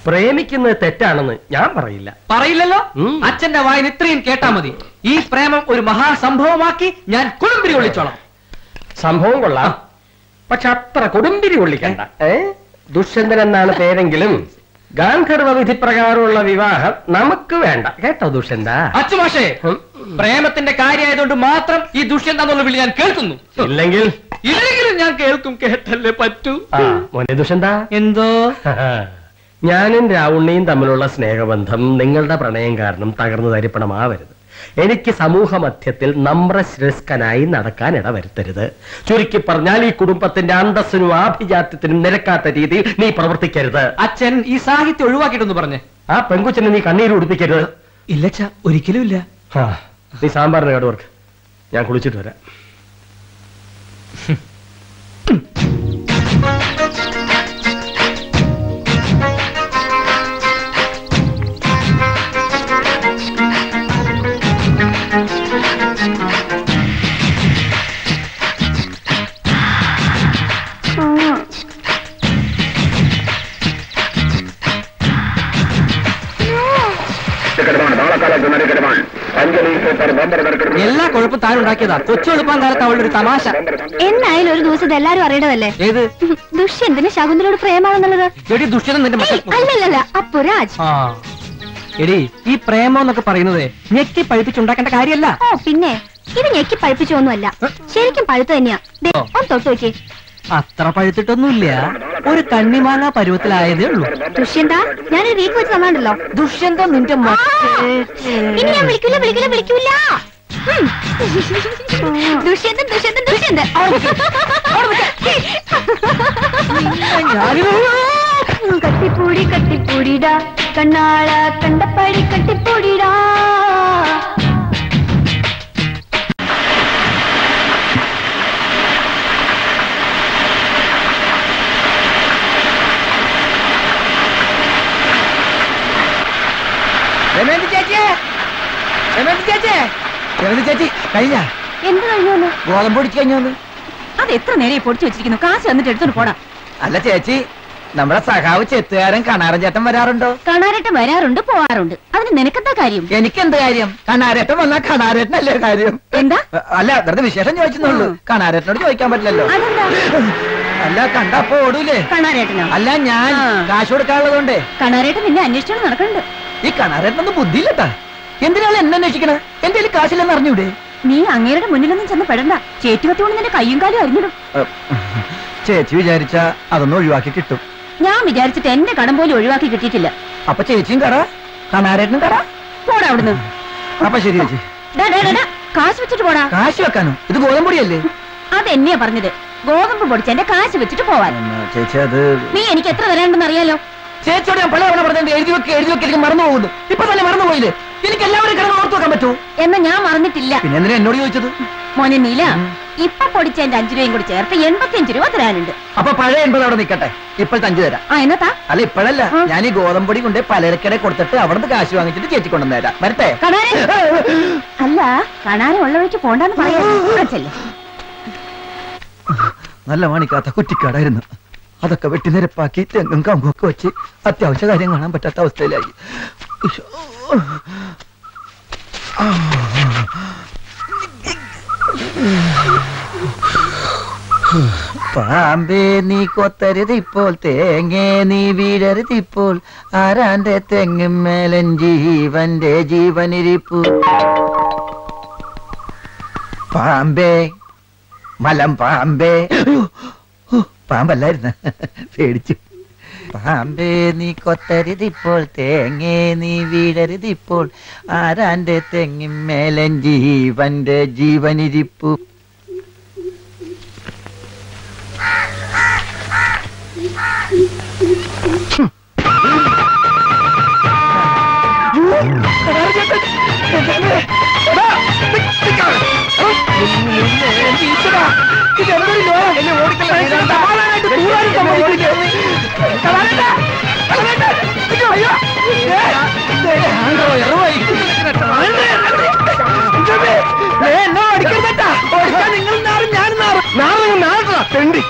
[SPEAKER 3] പ്രേമിക്കുന്നത് തെറ്റാണെന്ന് ഞാൻ പറയില്ല.
[SPEAKER 11] പറയില്ലല്ലോ? അച്ഛന്റെ വായന ഇത്രയും കേട്ടാ മതി. ഈ പ്രേമം ഒരു മഹാസംഭവമാക്കി ഞാൻ കുടുംബിരി കൊള്ളിച്ചോളാം
[SPEAKER 3] സംഭവം കൊള്ളാം. പക്ഷെ അത്ര കൊടുമ്പിരി കൊള്ളിക്കണ്ട ഏ? ദുഷ്യന്തൻ എന്നാണ് പേരെങ്കിലും ഗാന്ധർവ വിധി പ്രകാരമുള്ള വിവാഹം നമുക്ക് വേണ്ട. കേട്ടോ ദുഷ്യന്ത?
[SPEAKER 11] മാഷേ പ്രേമത്തിന്റെ കാര്യമായതുകൊണ്ട് മാത്രം ഈ ദുഷ്യന്ത എന്നുള്ള വിളി ഞാൻ കേൾക്കുന്നു.
[SPEAKER 3] ഇല്ലെങ്കിൽ?
[SPEAKER 11] ഇല്ലെങ്കിലും ഞാൻ കേൾക്കും കേട്ടല്ലേ പറ്റൂ.
[SPEAKER 3] മോനെ ദുഷ്യന്ത.
[SPEAKER 11] എന്തോ?
[SPEAKER 3] ഞാനും രാവുണ്ണിയും തമ്മിലുള്ള സ്നേഹബന്ധം നിങ്ങളുടെ പ്രണയം കാരണം തകർന്നു തരിപ്പണമാവരുത്. എനിക്ക് സമൂഹ മധ്യത്തിൽ നമ്രശ്രസ്കനായി നടക്കാൻ ഇടവരുത്തരുത്. ചുരുക്കി പറഞ്ഞാൽ ഈ കുടുംബത്തിന്റെ അന്തസ്സിനും ആഭിജാത്യത്തിനും നിരക്കാത്ത രീതിയിൽ നീ പ്രവർത്തിക്കരുത്.
[SPEAKER 11] അച്ഛൻ ഈ സാഹിത്യം ഒഴിവാക്കിയിട്ടൊന്ന് പറഞ്ഞേ.
[SPEAKER 3] ആ പെങ്കുച്ചനെ നീ കണ്ണീര് ഉടുപ്പിക്കരുത്.
[SPEAKER 11] ഇല്ലച്ച ഒരിക്കലും ഇല്ല.
[SPEAKER 3] നീ സാമ്പാറിന് കേടുവർക്ക് ഞാൻ കുളിച്ചിട്ട് വരാം.
[SPEAKER 11] എല്ലാ കുഴപ്പം താൻ ഉണ്ടാക്കിയതാ. കൊച്ചു എളുപ്പം കാലത്ത് അവളുടെ ഒരു തമാശ.
[SPEAKER 13] എന്നായാലും ഒരു ദിവസം ഇത് എല്ലാരും അറിയണതല്ലേ?
[SPEAKER 11] ഏത്?
[SPEAKER 13] ദുഷ്യന്തിന് ശകുന്തലോട് പ്രേമാണെന്നുള്ളത്
[SPEAKER 11] എടി ദുഷ്യന്തൻ നിന്റെ മക്കൾ
[SPEAKER 13] ഏയ്, അല്ലല്ലല്ല അപ്പൊ രാജ്.
[SPEAKER 11] ആ. എടി ഈ പ്രേമം എന്നൊക്കെ പറയുന്നത് ഞെക്കി പഴിപ്പിച്ചുണ്ടാക്കേണ്ട കാര്യമല്ല.
[SPEAKER 13] ഓ പിന്നെ? ഇത് ഞെക്കി പഴിപ്പിച്ചൊന്നുമല്ല. ശരിക്കും പഴുത്ത് തന്നെയാ. ഒന്ന് തൊട്ട് നോക്കി
[SPEAKER 11] അത്ര പഴുത്തിട്ടൊന്നുമില്ല. ഒരു കണ്ണിമാങ്ങ പരുവത്തിലായതേ ഉള്ളൂ.
[SPEAKER 13] ദുഷ്യന്ത ഞാനൊരു വീക്ക് വെച്ച് തന്നാണ്ടല്ലോ
[SPEAKER 11] ദുഷ്യന്ത നിന്റെ
[SPEAKER 13] ഞാൻ വിളിക്കൂല വിളിക്കൂല വിളിക്കൂല ഉം. ദുഷ്യന്തൻ ദുഷ്യന്തൻ ദുഷ്യന്തൻ കട്ടിപ്പൂടി കട്ടിപ്പൂടിടാ. കണ്ണാള കണ്ടപ്പടി കട്ടിപ്പൂടിടാ.
[SPEAKER 2] ചേച്ചി. കഴിഞ്ഞ?
[SPEAKER 13] എന്ത് കഴിഞ്ഞു
[SPEAKER 2] ഗോതമ്പ് പൊടിച്ച് കഴിഞ്ഞോന്ന്
[SPEAKER 14] അത് എത്ര നേരെ പൊടിച്ചു വെച്ചിരിക്കുന്നു? കാശ് വന്നിട്ട് എടുത്തോണ്ട് പോടാ.
[SPEAKER 2] അല്ല ചേച്ചി നമ്മുടെ സഖാവ് ചെത്തുകാരൻ കണാരൻ ചേട്ടൻ വരാറുണ്ടോ?
[SPEAKER 13] കണാരേട്ടൻ വരാറുണ്ട് പോവാറുണ്ട്. അതിന് നിനക്കെന്താ കാര്യം?
[SPEAKER 2] എനിക്കെന്ത് കാര്യം? കണാരേട്ടൻ വന്നാ കണാരേട്ടനല്ലേ കാര്യം?
[SPEAKER 13] എന്താ?
[SPEAKER 2] അല്ല വെറുതെ വിശേഷം ചോദിച്ചെന്നുള്ളൂ. കണാരേട്ടനോട് ചോദിക്കാൻ പറ്റില്ലല്ലോ. അല്ല കണ്ടപ്പോ ഓടൂലേ
[SPEAKER 13] കണാരേട്ടനോ?
[SPEAKER 2] അല്ല ഞാൻ കാശ് കൊടുക്കാനുള്ളതുകൊണ്ടേ.
[SPEAKER 13] കണാരേട്ടൻ നിന്നെ അന്വേഷിച്ചോണ്ട് നടക്കണ്ട്
[SPEAKER 2] ഈ കണാരേട്ടനൊന്നും ബുദ്ധിയില്ലട്ടാ. എന്തിനാണ് എന്നെ അന്വേഷിക്കണേ? എന്റെ കയ്യിൽ കാശില്ലെന്ന് അറിഞ്ഞൂടെ?
[SPEAKER 13] നീ അങ്ങേരുടെ മുന്നിലൊന്നും ചെന്ന് പെടണ്ട. ചേറ്റുകത്തോണ്ട് നിന്റെ കയ്യും കാലും അറിഞ്ഞിടും
[SPEAKER 2] ചേച്ചി വിചാരിച്ച അതൊന്നും ഒഴിവാക്കി കിട്ടും.
[SPEAKER 13] ഞാൻ വിചാരിച്ചിട്ട് എന്റെ കടം പോലും ഒഴിവാക്കി കിട്ടിയിട്ടില്ല.
[SPEAKER 2] അപ്പൊ ചേച്ചിയും കട കണാരേട്ടനും കട?
[SPEAKER 13] പോടാ അവിടുന്ന്.
[SPEAKER 2] അപ്പൊ ശരി ചേച്ചി.
[SPEAKER 13] കാശ് വെച്ചിട്ട് പോടാ.
[SPEAKER 2] കാശ് വെക്കാനോ? ഇത് ഗോതമ്പൊടിയല്ലേ?
[SPEAKER 13] അതെന്നെയാ പറഞ്ഞത്. ഗോതമ്പ് പൊടിച്ച് എന്റെ കാശ് വെച്ചിട്ട് പോവാൻ.
[SPEAKER 2] ചേച്ചി അത്
[SPEAKER 13] നീ എനിക്ക് എത്ര തരാണ്ടെന്ന് അറിയാലോ.
[SPEAKER 2] ചേച്ചിയോട് ഞാൻ പല തവണ പറഞ്ഞത് എഴുതി വെക്കുക എഴുതി വെക്ക് എനിക്ക് മറന്നു പോകുന്നു. ഇപ്പൊ തന്നെ മറന്നു പോയില്ലേ? എനിക്ക് എല്ലാവരും കിടന്ന് ഓർത്തു വെക്കാൻ പറ്റൂ?
[SPEAKER 13] എന്ന് ഞാൻ മറന്നിട്ടില്ല.
[SPEAKER 2] പിന്നെ എന്തിനാ എന്നോട് ചോദിച്ചത്?
[SPEAKER 13] മോനെ നീല ഇപ്പൊ പൊടിച്ച എന്റെ അഞ്ചു രൂപയും കൂടി ചേർത്ത് എൺപത്തിയഞ്ചു രൂപ തരാനുണ്ട്.
[SPEAKER 2] അപ്പൊ പഴയ എൺപത് അവിടെ നിൽക്കട്ടെ. ഇപ്പോഴത്തെ അഞ്ചു തരാം.
[SPEAKER 13] ആ എന്നത്താ
[SPEAKER 2] അല്ല ഇപ്പോഴല്ല. ഞാൻ ഈ ഗോതമ്പൊടി കൊണ്ട് പലരക്കടെ കൊടുത്തിട്ട് അവിടുന്ന് കാശ് വാങ്ങിച്ചിട്ട് ചേച്ചി കൊണ്ടുവന്ന് തരാം. വരട്ടെ?
[SPEAKER 13] അല്ല കണാരൻ ഉള്ള വഴിക്ക് പോണ്ടെന്ന് പറയാ.
[SPEAKER 2] നല്ല മണിക്കാത്ത കുറ്റിക്കാടായിരുന്നു. അതൊക്കെ വെട്ടിനിരപ്പാക്കി തെങ്ങും കമ്പൊക്കെ വെച്ച് അത്യാവശ്യ കാര്യം കാണാൻ പറ്റാത്ത അവസ്ഥയിലായി. പാമ്പേ നീ കൊത്തരുത് ഇപ്പോൾ തേങ്ങേ നീ വീഴരുത് ഇപ്പോൾ. ആരാന്റെ തെങ്ങുമേലൻ ജീവന്റെ ജീവനിരിപ്പു. പാമ്പേ മലം പാമ്പേ. പാമ്പല്ലായിരുന്നു. പേടിച്ചു. പാമ്പേ നീ കൊത്തരുതിപ്പോൾ തേങ്ങേ നീ വീടരുതിപ്പോൾ ആരാന്റെ തെങ്ങിന്മേലൻ ജീവന്റെ ജീവനിരിപ്പു? നിങ്ങൾ തെണ്ടി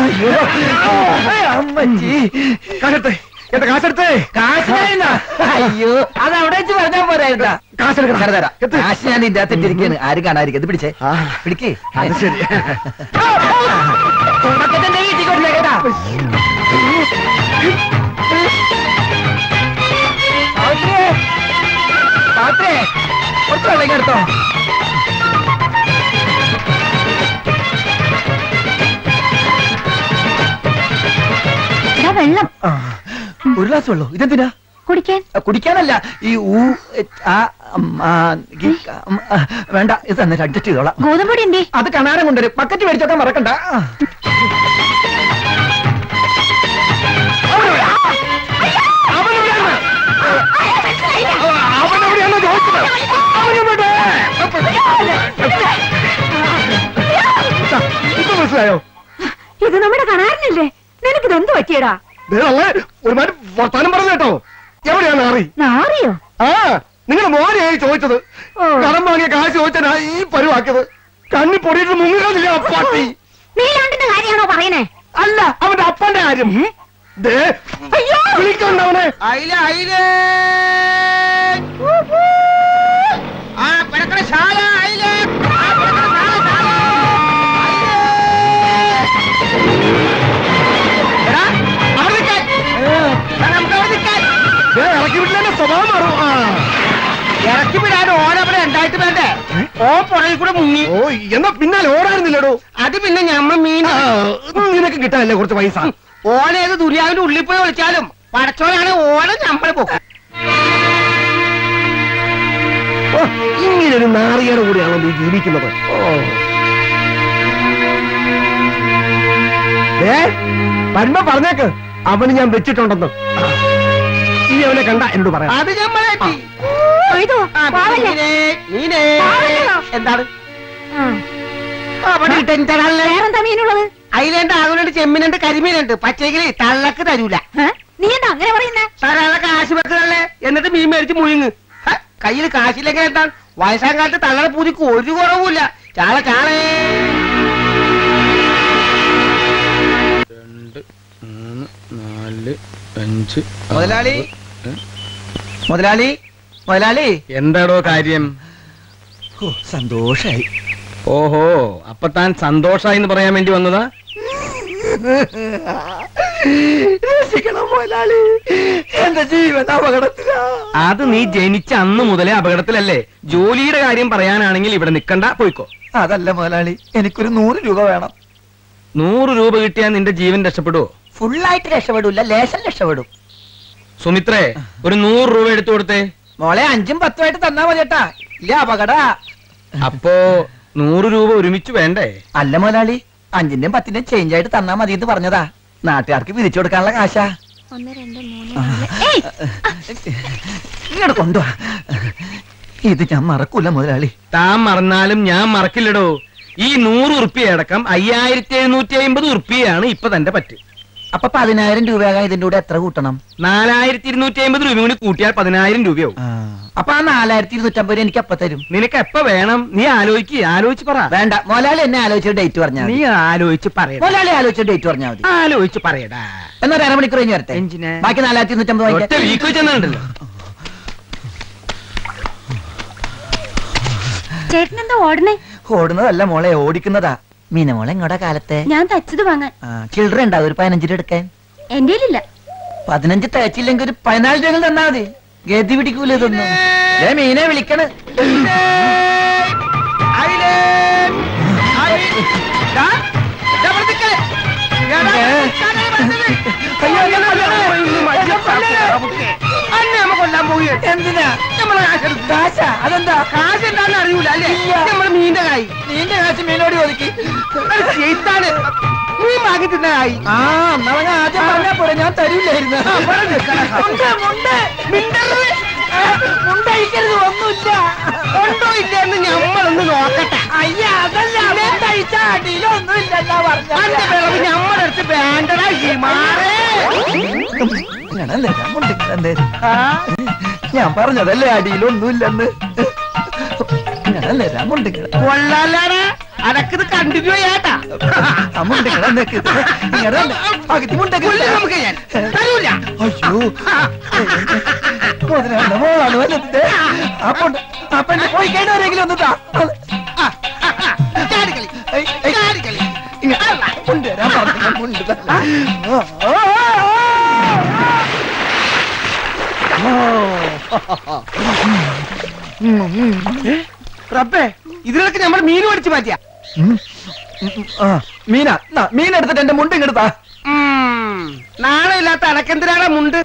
[SPEAKER 2] അയ്യോ. അമ്മച്ചി. കാശെടുത്തേ എന്റെ കാശെടുത്തേ? കാശിനായിരുന്ന അയ്യോ അത് അവിടെ വെച്ച് പറഞ്ഞാൽ പോരായിരുന്ന? കാശെടുക്കണം. തരാം കാശ് ഞാൻ ഇതിന്റെ അകത്ത് ഇട്ടിരിക്കുകയാണ് ആരും കാണാതിരിക്കും. ഇത് പിടിച്ചേ. പിടിക്കേ. അത് ശരി. വീട്ടിൽ കൊടുത്തേക്കാ സാവിത്രിയെ സാവിത്രിയെ കുറച്ച് വെള്ളം എടുത്തോ.
[SPEAKER 10] വെള്ളം.
[SPEAKER 2] ഒരു ഗ്ലാസ് വെള്ളോ? ഇതെന്തിനാ?
[SPEAKER 10] കുടിക്കാൻ.
[SPEAKER 2] കുടിക്കാനല്ല. ഈ ഊ വേണ്ട. ഇത് തന്നെ അഡ്ജസ്റ്റ് ചെയ്തോളാം.
[SPEAKER 10] ഗോതമ്പൊടി എന്തേ?
[SPEAKER 2] അത് കണാരം കൊണ്ടുവരും. പക്കറ്റ് മേടിച്ചോക്കാൻ മറക്കണ്ട. മനസ്സിലായോ?
[SPEAKER 10] ഇത് നമ്മുടെ കണാരനല്ലേ നിനക്കിത് എന്ത് പറ്റിയടാ?
[SPEAKER 2] ഒരുമാതിരി വർത്താനം പറഞ്ഞു കേട്ടോ. എവിടെയാണ് ആറി?
[SPEAKER 10] നാറിയോ?
[SPEAKER 2] ആ നിങ്ങൾ മോനെയായി ചോദിച്ചത്. കടം വാങ്ങിയ കാശ് ചോദിച്ചാ ഈ പരുവാക്കിയത്. കണ്ണി പൊടിയിട്ട് മുങ്ങുകയില്ല
[SPEAKER 10] അപ്പാട്ടി കാര്യമാണോ പറയണേ
[SPEAKER 2] അല്ല അവന്റെ അപ്പന്റെ കാര്യം. വിളിക്കണ്ട അവനെ.
[SPEAKER 7] അയില അയില. ആ പിടക്കണ ശാല അയില.
[SPEAKER 2] ഇറക്കി വിട്ടില്ല സ്വഭാവം മാറും. ആ.
[SPEAKER 7] ഇറക്കി വിടാൻ ഓനവിടെ ഉണ്ടായിട്ട് വേണ്ടേ ഓ പുറകിൽ കൂടെ മുങ്ങി.
[SPEAKER 2] ഓ എന്നാ പിന്നാലെ ഓടായിരുന്നില്ലടോ
[SPEAKER 7] അത് പിന്നെ ഞമ്മ മീൻ.
[SPEAKER 2] നിനക്ക് കിട്ടാനല്ലേ കുറച്ച് പൈസ?
[SPEAKER 7] ഓനേത് ദുര്യാവിന്റെ ഉള്ളിൽ പോയി വിളിച്ചാലും പടച്ചോനാണ് ഓനെ
[SPEAKER 2] ഞമ്മൾ ഇങ്ങനൊരു നാറിയുടെ കൂടെയാണോ നീ ജീവിക്കുന്നത്? ഓ. ഏ പറഞ്ഞേക്ക്. അവന് ഞാൻ വെച്ചിട്ടുണ്ടെന്ന്. ഈ അവനെ കണ്ട എന്നോട് പറയാം.
[SPEAKER 7] അത് ഞമ്മളെത്തി. എന്താണ്?
[SPEAKER 10] വേറെന്താ മീനുള്ളത്?
[SPEAKER 7] ആകുലുണ്ട് ചെമ്മീനുണ്ട് കരിമീനുണ്ട്. പച്ചക്കിളി തള്ളക്ക് തരൂല.
[SPEAKER 10] നീ എന്താ അങ്ങനെ പറയുന്നേ?
[SPEAKER 7] തരാനുള്ള കാശ് വെക്കണല്ലേ എന്നിട്ട് മീൻ മേടിച്ച് മുഴുങ്ങ്. കയ്യിൽ കാശില്ലെങ്കിൽ എന്താ വയസ്സാം കാലത്ത് തള്ളയുടെ പൂതിക്ക് ഒരു കുറവുമില്ല. ചാള ചാളേ.
[SPEAKER 2] രണ്ട് മൂന്ന് നാല് അഞ്ച് മുതലാളി. മുതലാളി മുതലാളി.
[SPEAKER 8] എന്താടോ കാര്യം?
[SPEAKER 2] ഓ, സന്തോഷായി.
[SPEAKER 8] ഓഹോ അപ്പൊ താൻ സന്തോഷായി എന്ന് പറയാൻ വേണ്ടി വന്നതാ?
[SPEAKER 2] രക്ഷിക്കണം മുതലാളി. എന്റെ ജീവൻ അപകടത്തിലാ.
[SPEAKER 8] അത് നീ ജനിച്ച അന്ന് മുതലേ അപകടത്തിലല്ലേ? ജോലിയുടെ കാര്യം പറയാനാണെങ്കിൽ ഇവിടെ നിക്കണ്ട പോയിക്കോ.
[SPEAKER 2] അതല്ല മുതലാളി എനിക്കൊരു നൂറ് രൂപ വേണം.
[SPEAKER 8] നൂറ് രൂപ കിട്ടിയാൽ നിന്റെ ജീവൻ രക്ഷപ്പെടുവോ?
[SPEAKER 2] ഫുള്ളായിട്ട് രക്ഷപ്പെടൂല ലേശം രക്ഷപ്പെടും.
[SPEAKER 8] സുമിത്രേ ഒരു നൂറ് രൂപ എടുത്തു കൊടുത്തേ.
[SPEAKER 2] മോളെ അഞ്ചും പത്തുമായിട്ട് തന്നാ മതി ഏട്ടാ ഇല്ല അപകട.
[SPEAKER 8] അപ്പോ നൂറ് രൂപ ഒരുമിച്ച് വേണ്ടേ?
[SPEAKER 2] അല്ല മുതലാളി അഞ്ചിന്റെയും പത്തിന്റെയും ചേഞ്ച് ആയിട്ട് തന്നാ മതി എന്ന് പറഞ്ഞതാ. നാട്ടുകാർക്ക് വിരിച്ചു കൊടുക്കാനുള്ള കാശാ. [LAUGHS] ഇങ്ങോട്ട് കൊണ്ടുവാ. ഇത് ഞാൻ മറക്കൂല മുതലാളി
[SPEAKER 8] താൻ മറന്നാലും ഞാൻ മറക്കില്ലടോ. ഈ നൂറ് ഉറുപ്പിയ അടക്കം അയ്യായിരത്തി എഴുന്നൂറ്റി അമ്പത് ഉറുപ്പിയാണ് ഇപ്പൊ തന്റെ പറ്റ്.
[SPEAKER 2] അപ്പൊ പതിനായിരം രൂപയാകാൻ ഇതിന്റെ കൂടെ എത്ര കൂട്ടണം?
[SPEAKER 8] നാലായിരത്തി ഇരുന്നൂറ്റി അമ്പത് രൂപ കൂടി കൂട്ടിയാൽ പതിനായിരം രൂപയാവും.
[SPEAKER 2] അപ്പൊ ആ നാലായിരത്തി ഇരുന്നൂറ്റമ്പത് രൂപ എനിക്ക് അപ്പൊ തരും?
[SPEAKER 8] നിനക്ക് എപ്പ വേണം? നീ ആലോചിക്ക് ആലോചിച്ച് പറ.
[SPEAKER 2] വേണ്ട മൊലാളി എന്നെ ആലോചിച്ച ഡേറ്റ് പറഞ്ഞാൽ
[SPEAKER 8] നീ ആലോചിച്ച് പറയാം
[SPEAKER 2] മൊലാളി ആലോചിച്ച ഡേറ്റ് പറഞ്ഞാൽ മതി.
[SPEAKER 8] ആലോചിച്ച് പറയടാ.
[SPEAKER 2] എന്നാ ഒരു അരമണിക്കൂർ കഴിഞ്ഞ് വരട്ടെ? ബാക്കി നാലായിരത്തി ഇരുന്നൂറ്റമ്പത്
[SPEAKER 8] ഒറ്റ വീക്ക് ചെന്നുണ്ടല്ലോ
[SPEAKER 10] ചേട്ടൻ എന്താ ഓടണേ
[SPEAKER 2] ഓടുന്നതല്ല മോളെ ഓടിക്കുന്നതാ. മീന മോളെ ഇങ്ങോട്ടാ കാലത്തെ.
[SPEAKER 10] ഞാൻ തച്ചത് വാങ്ങാൻ.
[SPEAKER 2] ചിൽഡ്രൻ ഉണ്ടാവും ഒരു പതിനഞ്ച് രൂപ എടുക്കാൻ.
[SPEAKER 10] എന്റെ ഇല്ല
[SPEAKER 2] പതിനഞ്ച് തയ്ച്ചില്ലെങ്കിൽ ഒരു പതിനാല് രൂപ തന്നാ മതി. ഗതി പിടിക്കൂല ഇതൊന്നും. മീനെ വിളിക്കണ്.
[SPEAKER 7] Okay.
[SPEAKER 2] അയ്യോ,
[SPEAKER 7] പോവുകയാണ്
[SPEAKER 2] എന്തിനാ?
[SPEAKER 7] നമ്മളെ കാശെടുത്ത്
[SPEAKER 2] കാശാ? അതെന്താ?
[SPEAKER 7] കാശ് എന്താന്ന് അറിയൂല അല്ലേ? നമ്മൾ മീന്റെ കായി.
[SPEAKER 2] നീന്റെ കാശ് മീനോട് ചോദിക്ക്.
[SPEAKER 7] ചെയ്താണ്. മീൻ വാങ്ങി തിന്ന
[SPEAKER 2] ആ നമ്മളെ ആദ്യം പറഞ്ഞാ പോരെ ഞാൻ തരൂലായിരുന്നു. മുണ്ടഴിക്കരുത് ഒന്നുമില്ല.
[SPEAKER 7] ഉണ്ടോ ഇല്ല എന്ന് ഞമ്മളൊന്ന് നോക്കട്ടെ.
[SPEAKER 2] അയ്യ അതല്ല. മുണ്ടഴിച്ച അടിയിലൊന്നുമില്ല എന്നാ
[SPEAKER 7] അന്റെ
[SPEAKER 2] പറഞ്ഞ
[SPEAKER 7] വിളവ് ഞമ്മടെ അടുത്ത്
[SPEAKER 2] ഞാൻ പറഞ്ഞതല്ലേ അടിയിലൊന്നുമില്ലെന്ന്? നിരാമുണ്ട്
[SPEAKER 7] കൊള്ളാലാടാ. അടക്കത് കണ്ടിന്യൂ ചെയ്യാട്ടാ.
[SPEAKER 2] പോയി കഴിഞ്ഞവരെങ്കിലും
[SPEAKER 7] റബ്ബേ ഇതിലൊക്കെ നമ്മൾ മീൻ മേടിച്ച് മാറ്റിയ.
[SPEAKER 2] മീനാ മീൻ എടുത്തിട്ട് എന്റെ മുണ്ട് ഇങ്ങെടുത്താ
[SPEAKER 7] നാളെ ഇല്ലാത്ത അടക്കെന്തിനാണ് മുണ്ട്?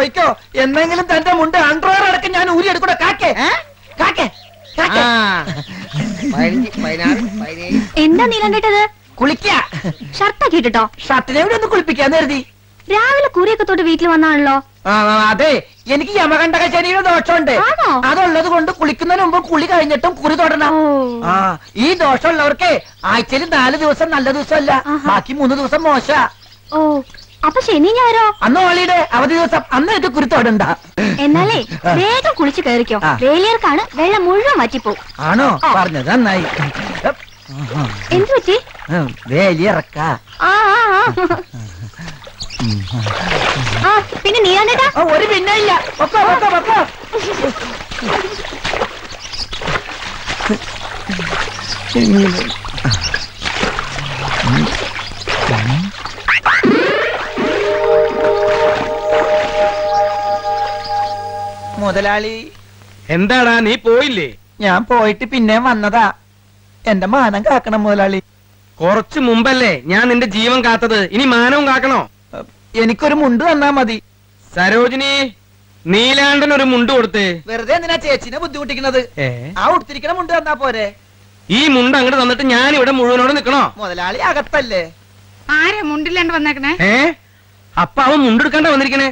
[SPEAKER 2] ഒയ്ക്കോ എന്തെങ്കിലും തന്റെ മുണ്ട് അൺഡ്രോയർ അടക്കം ഞാൻ ഊരി എടുക്കൂടെ? കാക്കേ കാക്കേ കാക്കേ.
[SPEAKER 5] എന്താ നീലം കേട്ടത്
[SPEAKER 2] കുളിക്കാ.
[SPEAKER 5] ഷർട്ടൊക്കെ ഇട്ടിട്ടോ?
[SPEAKER 2] ഷർട്ടിനെ കൂടി ഒന്ന് കുളിപ്പിക്കാന്ന് കരുതി.
[SPEAKER 5] രാവിലെ കുറിയൊക്കെ തൊട്ട് വീട്ടിൽ വന്നാണല്ലോ?
[SPEAKER 2] അതെ. എനിക്ക് യമകണ്ഠക ശനിയുടെ ദോഷമുണ്ട്? അതുള്ളത് കൊണ്ട് കുളിക്കുന്നതിന് മുമ്പ് കുളി കഴിഞ്ഞിട്ടും കുറി തൊടണം. ആ ഈ ദോഷമുള്ളവർക്ക് ആഴ്ചയിൽ നാല് ദിവസം നല്ല ദിവസമല്ല. ബാക്കി മൂന്ന് ദിവസം മോശ.
[SPEAKER 5] ഓ അപ്പൊ ശനി ഞാരോ
[SPEAKER 2] അന്ന് ഹോളിയുടെ അവധി ദിവസം. അന്ന് ഇത് തൊടണ്ട.
[SPEAKER 5] എന്നാലേ വേഗം കുളിച്ചു കയറിക്കോ. വേലിയർക്കാണ് വെള്ളം മുഴുവൻ വറ്റിപ്പോ
[SPEAKER 2] ആണോ. പറഞ്ഞത് നന്നായി.
[SPEAKER 5] എന്തു പറ്റി?
[SPEAKER 2] വേലിയിറക്ക.
[SPEAKER 5] ആ. ആ, പിന്നെ നീലാണ്ടേട്ടാ
[SPEAKER 2] ഒരു പിന്നെ ഇല്ല. മുതലാളി.
[SPEAKER 8] എന്താടാ നീ പോയില്ലേ?
[SPEAKER 2] ഞാൻ പോയിട്ട് പിന്നെ വന്നതാ. എന്റെ മാനം കാക്കണം മുതലാളി.
[SPEAKER 8] കുറച്ചു മുമ്പല്ലേ ഞാൻ നിന്റെ ജീവൻ കാത്തത്. ഇനി മാനവും കാക്കണോ?
[SPEAKER 2] എനിക്കൊരു മുണ്ട് തന്നാ മതി.
[SPEAKER 8] സരോജിനി നീലാണ്ടൻ ഒരു മുണ്ട് കൊടുത്തേ.
[SPEAKER 2] വെറുതെ എന്തിനാ ചേച്ചിനെ ബുദ്ധിമുട്ടിക്കുന്നത്? ആ ഉടുത്തിരിക്കണ മുണ്ട് തന്നാ പോരെ.
[SPEAKER 8] ഈ മുണ്ട് അങ്ങോട്ട് തന്നിട്ട് ഞാൻ ഇവിടെ മുഴുവനോട് നിക്കണോ?
[SPEAKER 2] മുതലാളി അകത്തല്ലേ?
[SPEAKER 12] ആരെ മുണ്ടില്ലാണ്ട് വന്നേക്കണേ?
[SPEAKER 8] ഏ? അപ്പൊ അവൻ മുണ്ടെടുക്കാണ്ട വന്നിരിക്കണേ.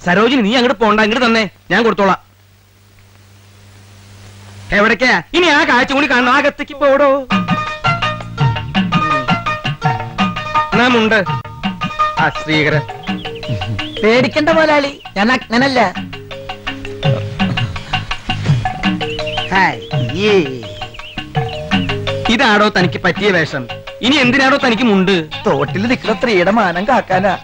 [SPEAKER 8] സരോജിനി നീ അങ്ങോട്ട് പോണ്ട അങ്ങോട്ട് തന്നെ. ഞാൻ കൊടുത്തോളാം. എവിടേക്കാ? ഇനി ആ കാഴ്ച കൂടി കാണണം. അകത്തേക്ക് പോടോ. എന്നാ മുണ്ട് ആ ശ്രീകര
[SPEAKER 2] പേടിക്കണ്ട മുതലാളി ഞാൻ അജ്ഞനല്ല.
[SPEAKER 8] ഇതാണോ തനിക്ക് പറ്റിയ വേഷം. ഇനി എന്തിനാണോ തനിക്ക് മുണ്ട്?
[SPEAKER 2] തോട്ടിൽ നിൽക്കുന്ന സ്ത്രീയുടെ മാനം കാക്കാനാ.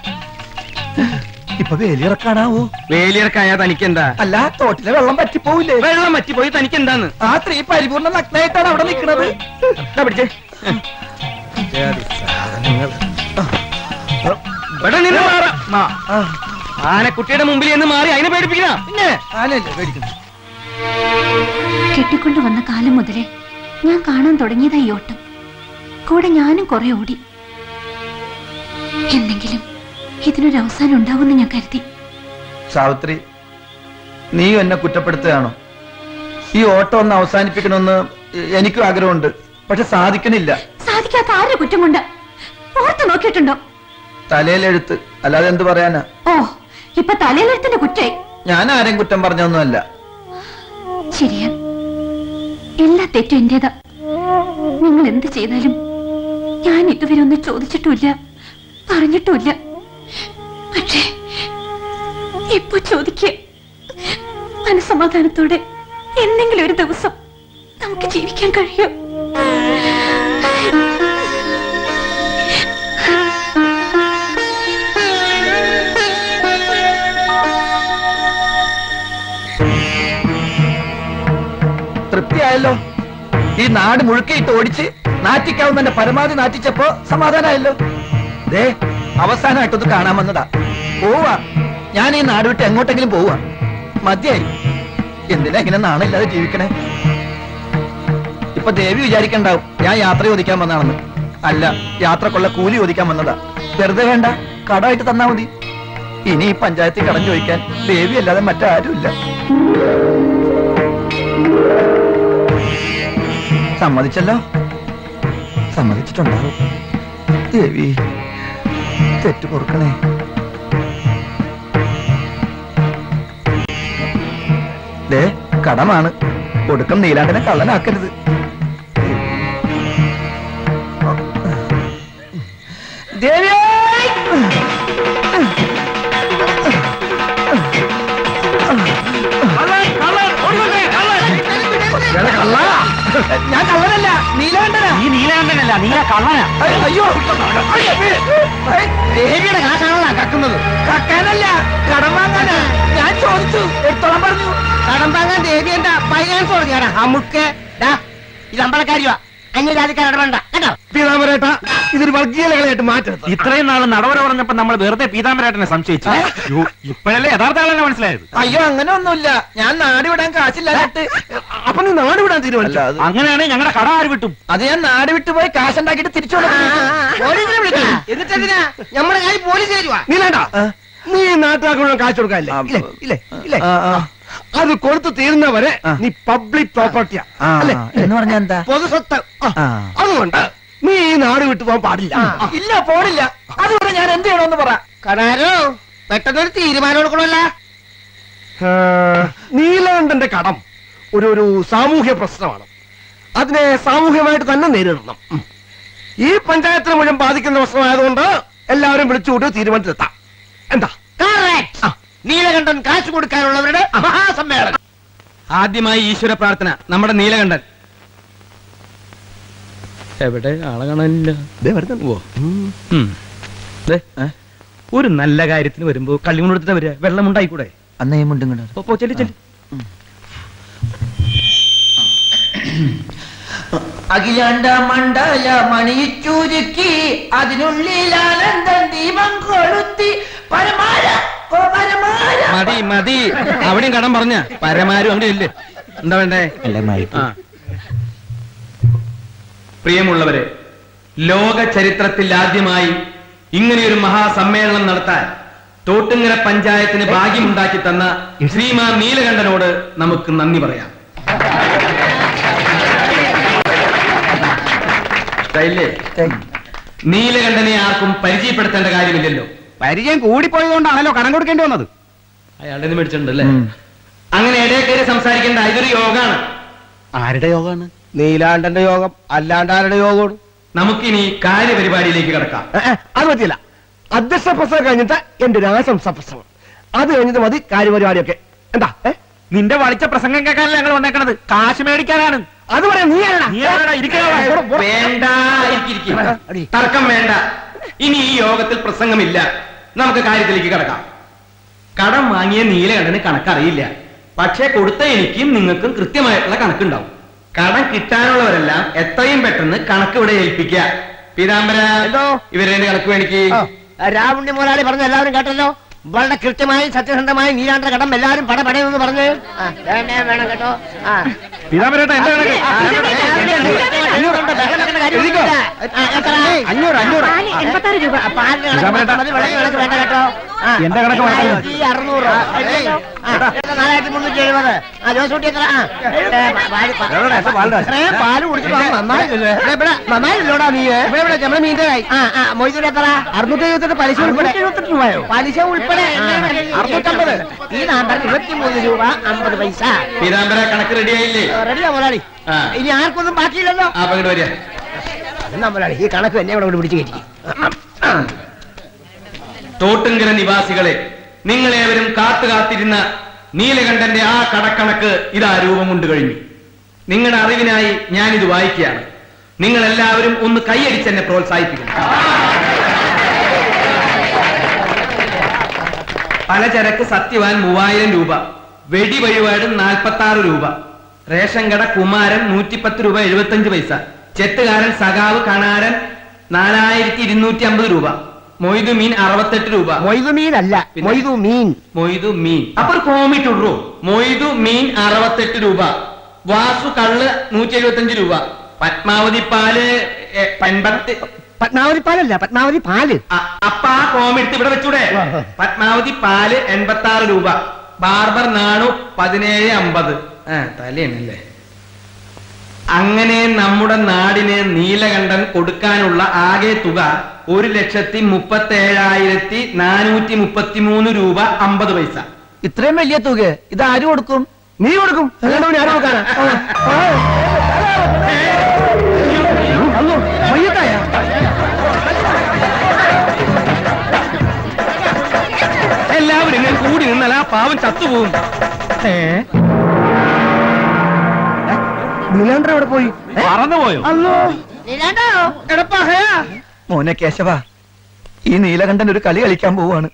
[SPEAKER 2] ഇപ്പൊ വേലിയിറക്കാനാവോ?
[SPEAKER 8] വേലിയിറക്കായ തനിക്ക് എന്താ
[SPEAKER 2] അല്ല തോട്ടിലെ വെള്ളം പറ്റിപ്പോവില്ലേ?
[SPEAKER 8] വെള്ളം പറ്റിപ്പോയി തനിക്ക് എന്താന്ന്
[SPEAKER 2] ആ സ്ത്രീ പരിപൂർണ നഗ്നായിട്ടാണ് അവിടെ നിൽക്കുന്നത്.
[SPEAKER 8] പിടിച്ചേ. ആനക്കുട്ടിയുടെ മുമ്പിൽ എന്ന് മാറി അതിനെ പേടിപ്പിക്കണ.
[SPEAKER 2] പിന്നെ? ആനല്ലേ പേടിക്കുന്നു
[SPEAKER 5] കെട്ടിക്കൊണ്ടു വന്ന കാലം മുതലേ ഞാൻ കാണാൻ തുടങ്ങിയതാ ഈ ഓട്ടം. കൂടെ ഞാനും കുറെ ഓടി. എന്തെങ്കിലും ഇതിനൊരു അവസാനം ഉണ്ടാവുമെന്ന് ഞാൻ കരുതി.
[SPEAKER 2] സാവിത്രി നീ എന്നെ കുറ്റപ്പെടുത്തുകയാണോ? ഈ ഓട്ടം ഒന്ന് അവസാനിപ്പിക്കണമെന്ന് എനിക്കും ആഗ്രഹമുണ്ട്. പക്ഷെ സാധിക്കണില്ല.
[SPEAKER 5] സാധിക്കാത്ത ആരുടെ കുറ്റം കൊണ്ട് ഓർത്ത് നോക്കിയിട്ടുണ്ടോ?
[SPEAKER 2] തലയിലെഴുത്ത്. അല്ലാതെ എന്ത് പറയാനാ?
[SPEAKER 5] ഓ ഇപ്പൊ തലയിലെഴുത്തിന്റെ കുറ്റായി
[SPEAKER 2] ഞാൻ ആരെയും കുറ്റം പറഞ്ഞൊന്നുമല്ല.
[SPEAKER 5] ശരിയാ. എല്ലാ തെറ്റും എന്റേതാ. നിങ്ങൾ എന്ത് ചെയ്താലും ഞാൻ ഇതുവരെ ഒന്നും ചോദിച്ചിട്ടുമില്ല. പറഞ്ഞിട്ടുമില്ല. പക്ഷേ ഇപ്പൊ ചോദിക്കുക മനസമാധാനത്തോടെ എന്തെങ്കിലും ഒരു ദിവസം നമുക്ക് ജീവിക്കാൻ കഴിയും.
[SPEAKER 2] തൃപ്തിയായല്ലോ ഈ നാട് മുഴുക്കിയിട്ട് ഓടിച്ച് നാറ്റിക്കാവുന്നതിന്റെ പരമാവധി നാറ്റിച്ചപ്പോ സമാധാനമായല്ലോ. ദേ അവസാനമായിട്ടൊന്ന് കാണാൻ വന്നതാ. പോവാ. ഞാൻ ഈ നാട് വിട്ട് എങ്ങോട്ടെങ്കിലും പോവാ. മതിയായി. എന്തിനാ ഇങ്ങനെ നാണില്ലാതെ ജീവിക്കണേ? ഇപ്പൊ ദേവി വിചാരിക്കണ്ടാവും. ഞാൻ യാത്ര ചോദിക്കാൻ വന്നതാണെന്ന്. അല്ല യാത്രക്കുള്ള കൂലി ചോദിക്കാൻ വന്നതാ. വെറുതെ വേണ്ട. കടമായിട്ട് തന്നാ മതി. ഇനി ഈ പഞ്ചായത്തിൽ കടം ചോദിക്കാൻ ദേവി അല്ലാതെ മറ്റാരുമില്ല. സമ്മതിച്ചല്ലോ? സമ്മതിച്ചിട്ടുണ്ടാവും. ദേവി തെറ്റ് പൊറുക്കണേ. ദേ കടമാണ്. ഒടുക്കം നീലാണ്ടിനെ കള്ളനാക്കരുത്. ദേവി ഞാൻ കള്ളനല്ല നീലകണ്ഠനാ.
[SPEAKER 4] ഈ നീലകണ്ഠനല്ല നീല കള്ളനാ.
[SPEAKER 2] അയ്യ-
[SPEAKER 7] ദേവിയുടെ കാശാണല്ലോ കക്കുന്നത്
[SPEAKER 2] കക്കാനല്ല കടം വാങ്ങാനാ. ഞാൻ ചോദിച്ചു എടുത്തോളം പറഞ്ഞു.
[SPEAKER 7] കടം വാങ്ങാൻ ദേവി എന്താ? ഫൈനാൻസ് തുടങ്ങിയാടാ അമുക്ക് ഡാ കേട്ടോ?
[SPEAKER 3] പീതാമരേട്ട ഇതൊരു വർഗീയതകളായിട്ട് മാറ്റരുത്.
[SPEAKER 4] ഇത്രയും നാൾ നടവര പറഞ്ഞപ്പോ നമ്മൾ വെറുതെ പീതാമരേട്ടനെ സംശയിച്ചു ഇപ്പോഴല്ലേ യഥാർത്ഥ ആളെന്നെ മനസ്സിലായത്?
[SPEAKER 2] അയ്യോ അങ്ങനെ ഒന്നുമില്ല ഞാൻ നാട് വിടാൻ കാശില്ലാഞ്ഞിട്ട്
[SPEAKER 3] അപ്പൊ നീ നാട് വിടാൻ തീരുമാനിച്ചു?
[SPEAKER 4] അങ്ങനെയാണെങ്കിൽ ഞങ്ങളുടെ കട ആര് വിട്ടും?
[SPEAKER 2] അത് ഞാൻ നാട് വിട്ടു പോയി കാശുണ്ടാക്കിയിട്ട് തിരിച്ചു
[SPEAKER 7] പോലീസിനെ വിളിക്കണം എന്നിട്ട് എന്തിനാ? നമ്മുടെ കാര്യം പോലീസ് തരുവാ
[SPEAKER 3] നീലേട്ടാ നീ നാട്ടുകാർക്ക് കാശ് കൊടുക്കാല്ലേ ഇല്ലേ ഇല്ലേ ഇല്ലേ? അത് കൊടുത്തു തീരുന്നവരെ നീ പബ്ലിക് പ്രോപ്പർട്ടിയാ അല്ലേ?
[SPEAKER 2] എന്ന് പറഞ്ഞ എന്താ?
[SPEAKER 7] പൊതുസ്വത്ത്.
[SPEAKER 3] അതുകൊണ്ട് നീ ഈ നാട് വിട്ടു പോകാൻ പാടില്ല.
[SPEAKER 2] ഇല്ല പോടില്ല അതുകൊണ്ട് ഞാൻ എന്ത് ചെയ്യണമെന്ന് പറ.
[SPEAKER 7] കടാരോ പെട്ടെന്നൊരു തീരുമാനം എടുക്കണമല്ല.
[SPEAKER 3] നീലാണ്ടന്റെ നീലകണ്ഠന്റെ കടം ഒരു ഒരു സാമൂഹ്യ പ്രശ്നമാണ്. അതിനെ സാമൂഹ്യമായിട്ട് തന്നെ നേരിടണം. ഈ പഞ്ചായത്തിന് മുഴുവൻ ബാധിക്കുന്ന പ്രശ്നമായതുകൊണ്ട് എല്ലാവരും വിളിച്ചുകൂട്ടി തീരുമാനത്തിലെത്താം. എന്താ.
[SPEAKER 7] നീലകണ്ഠൻ കാശ് കൊടുക്കാനുള്ളവരുടെ മഹാസമ്മേളനം.
[SPEAKER 8] ആദ്യമായി ഈശ്വര പ്രാർത്ഥന നമ്മുടെ നീലകണ്ഠൻ. എവിടെ? ആളെ കാണാനില്ല. ഒരു നല്ല കാര്യത്തിന് വരുമ്പോ കള്ളിമുണ്ട് എടുത്തിട്ട് വരിക. വെള്ളം ഉണ്ടായിക്കൂടെ
[SPEAKER 2] അന്ന് ഈ മുണ്ടും കണ്ടു?
[SPEAKER 8] പോ, പോ ചെല്ലി ചെല്ലി.
[SPEAKER 2] അഖിലാണ്ട മണ്ഡല മണിച്ചുരുക്കി അതിനുള്ളിൽ ആനന്ദം ദീപം കൊളുത്തി പരമാര
[SPEAKER 8] മതി മതി. അവിടെയും കടം പറഞ്ഞ. പരമാരും അവിടെ ഇല്ലേ? എന്താ വേണ്ടേ? ആ. പ്രിയമുള്ളവരെ ലോക ചരിത്രത്തിൽ ആദ്യമായി ഇങ്ങനെയൊരു മഹാസമ്മേളനം നടത്താൻ തോട്ടുങ്ങര പഞ്ചായത്തിന് ഭാഗ്യമുണ്ടാക്കി തന്ന ശ്രീമാൻ നീലകണ്ഠനോട് നമുക്ക് നന്ദി പറയാം. നീലകണ്ഠനെ ആർക്കും പരിചയപ്പെടുത്തേണ്ട കാര്യമില്ലല്ലോ.
[SPEAKER 4] പരിചയം കൂടിപ്പോയതുകൊണ്ടാണല്ലോ കടം കൊടുക്കേണ്ടി വന്നത്.
[SPEAKER 8] അയാളുടെ മേടിച്ചിട്ടുണ്ടല്ലേ? അങ്ങനെ ഇടയിൽ കയറി സംസാരിക്കേണ്ട ഇതൊരു യോഗാണ്.
[SPEAKER 4] ആരുടെ യോഗമാണ്
[SPEAKER 3] നീലാണ്ടന്റെ യോഗം അല്ലാണ്ട് ആരുടെ യോഗമാണ്?
[SPEAKER 8] നമുക്കിനി കാര്യപരിപാടിയിലേക്ക് കിടക്കാം.
[SPEAKER 3] അത് പറ്റില്ല അധ്യക്ഷ പ്രസംഗം കഴിഞ്ഞിട്ട് എന്റെ ഒരു ആശംസ പ്രസംഗം അത് കഴിഞ്ഞിട്ട് മതി കാര്യപരിപാടിയൊക്കെ. എന്താ
[SPEAKER 4] നിന്റെ വളിച്ച പ്രസംഗം കേൾക്കാനല്ല ഞങ്ങൾ വന്നേക്കണത്? കാശ് മേടിക്കാനാണ്.
[SPEAKER 3] അത് പറയാം നീ.
[SPEAKER 8] വേണ്ട. തർക്കം വേണ്ട. ഇനി ഈ യോഗത്തിൽ പ്രസംഗമില്ല. നമുക്ക് കാര്യത്തിലേക്ക് കിടക്കാം. കടം വാങ്ങിയ നീലകണ്ഠന് കണക്കറിയില്ല. പക്ഷെ കൊടുത്ത എനിക്കും നിങ്ങൾക്കും കൃത്യമായിട്ടുള്ള കണക്കുണ്ടാവും. കടം കിട്ടാനുള്ളവരെല്ലാം എത്രയും പെട്ടെന്ന് കണക്ക് ഇവിടെ ഏൽപ്പിക്കുക. പീതാംബര? ഇവരെ കണക്ക് മേടിക്ക്.
[SPEAKER 7] രാവുണ്ണി മുതലാളി പറഞ്ഞ എല്ലാവരും കേട്ടല്ലോ? വളരെ കൃത്യമായി സത്യസന്ധമായി നീലാണ്ട കടം എല്ലാവരും പടപടയെന്ന് പറഞ്ഞു. വേണം കേട്ടോ. ആ.
[SPEAKER 4] പീതാംബരേട്ടാ എന്താ? അഞ്ഞൂറ് അഞ്ഞൂറ്
[SPEAKER 5] എൺപത്താറ് രൂപ
[SPEAKER 7] കണക്ക്.
[SPEAKER 4] എന്റെ
[SPEAKER 7] അറുന്നൂറ്? നാലായിരത്തി മുന്നൂറ്റി എഴുപത് ജോസൂട്ടി എത്ര പാൽ കുടിച്ചിട്ട് നന്നായില്ലേ നന്നായില്ലോടാ നീ ഇവിടെ ഇവിടെ നമ്മുടെ മീന്റെ കായ് ആ ആ എത്ര അറുന്നൂറ്റി എഴുപത്തെട്ട് പലിശ ഉൾപ്പെടെ എഴുപത്തെട്ട് രൂപയോ പലിശ ഉൾപ്പെടെ അറുന്നൂറ്റമ്പത് ഈ നമ്പർ ഇരുപത്തിമൂന്ന് രൂപ അമ്പത് പൈസ
[SPEAKER 8] പീതാംബര കണക്ക് റെഡിയായില്ലേ
[SPEAKER 7] റെഡിയാ മുതലാളി. ഇനി ആർക്കൊന്നും ബാക്കിയില്ലല്ലോ. എന്നാ മുതലാളി ഈ കണക്ക് എന്നെ ഇവിടെ പിടിച്ചു കയറ്റി.
[SPEAKER 8] തോട്ടുങ്കര നിവാസികളെ നിങ്ങളേവരും കാത്തു കാത്തിരുന്ന നീലകണ്ഠന്റെ ആ കടക്കണക്ക് ഇതാ രൂപം കൊണ്ട് കഴിഞ്ഞു. നിങ്ങളുടെ അറിവിനായി ഞാനിത് വായിക്കുകയാണ്. നിങ്ങൾ എല്ലാവരും ഒന്ന് കൈയടിച്ച് എന്നെ പ്രോത്സാഹിപ്പിക്കണം. പലചരക്ക് സത്യവാൻ മൂവായിരം രൂപ വെടി വഴിപാട് നാൽപ്പത്തി ആറ് രൂപ. റേഷൻ കട കുമാരൻ നൂറ്റിപ്പത്ത് രൂപ എഴുപത്തഞ്ച് പൈസ. ചെത്തുകാരൻ സഖാവ് കണാരൻ നാലായിരത്തി ഇരുന്നൂറ്റി അമ്പത് രൂപ. മൊയ്തു മീൻ അറുപത്തെട്ട് രൂപ.
[SPEAKER 7] മൊയ്തു മീൻ അല്ല? മൊയ്തു മീൻ.
[SPEAKER 8] മൊയ്തു മീൻ. അപ്പൊ ഒരു കോമിറ്റ് ഉള്ളൂ മൊയ്തു മീൻ അറുപത്തെട്ട് രൂപ. വാസു കള്ള് നൂറ്റി എഴുപത്തഞ്ച് രൂപ. പത്മാവതി പാൽ പൻപത്തി
[SPEAKER 7] പത്മാവതി പാലല്ല പത്മാവതി
[SPEAKER 8] പാൽ. അപ്പ ആ കോം എടുത്ത് ഇവിടെ വെച്ചൂടെ. പത്മാവതി പാൽ എൺപത്തി ആറ് രൂപ. ബാർബർ നാണു പതിനേഴ് അമ്പത്. ആ തലയാണല്ലേ. അങ്ങനെ നമ്മുടെ നാടിന് നീലകണ്ഠൻ കൊടുക്കാനുള്ള ആകെ തുക ഒരു ലക്ഷത്തി മുപ്പത്തി ഏഴായിരത്തി നാനൂറ്റി മുപ്പത്തി മൂന്ന് രൂപ അമ്പത് പൈസ.
[SPEAKER 2] ഇത്രയും വലിയ തുക ഇത് ആര് കൊടുക്കും?
[SPEAKER 3] നീ കൊടുക്കും?
[SPEAKER 8] എല്ലാവരും ഇങ്ങനെ കൂടി നിന്നാൽ ആ പാവം ചത്തുപോകും.
[SPEAKER 2] നീലാണ്ടർ എവിടെ പോയി?
[SPEAKER 4] മറന്നുപോയോ
[SPEAKER 2] അല്ലോ.
[SPEAKER 7] നീലാണ്ടോ?
[SPEAKER 2] മോനെ കേശവ ഈ നീലകണ്ഠൻ ഒരു കളി കളിക്കാൻ പോവാണ്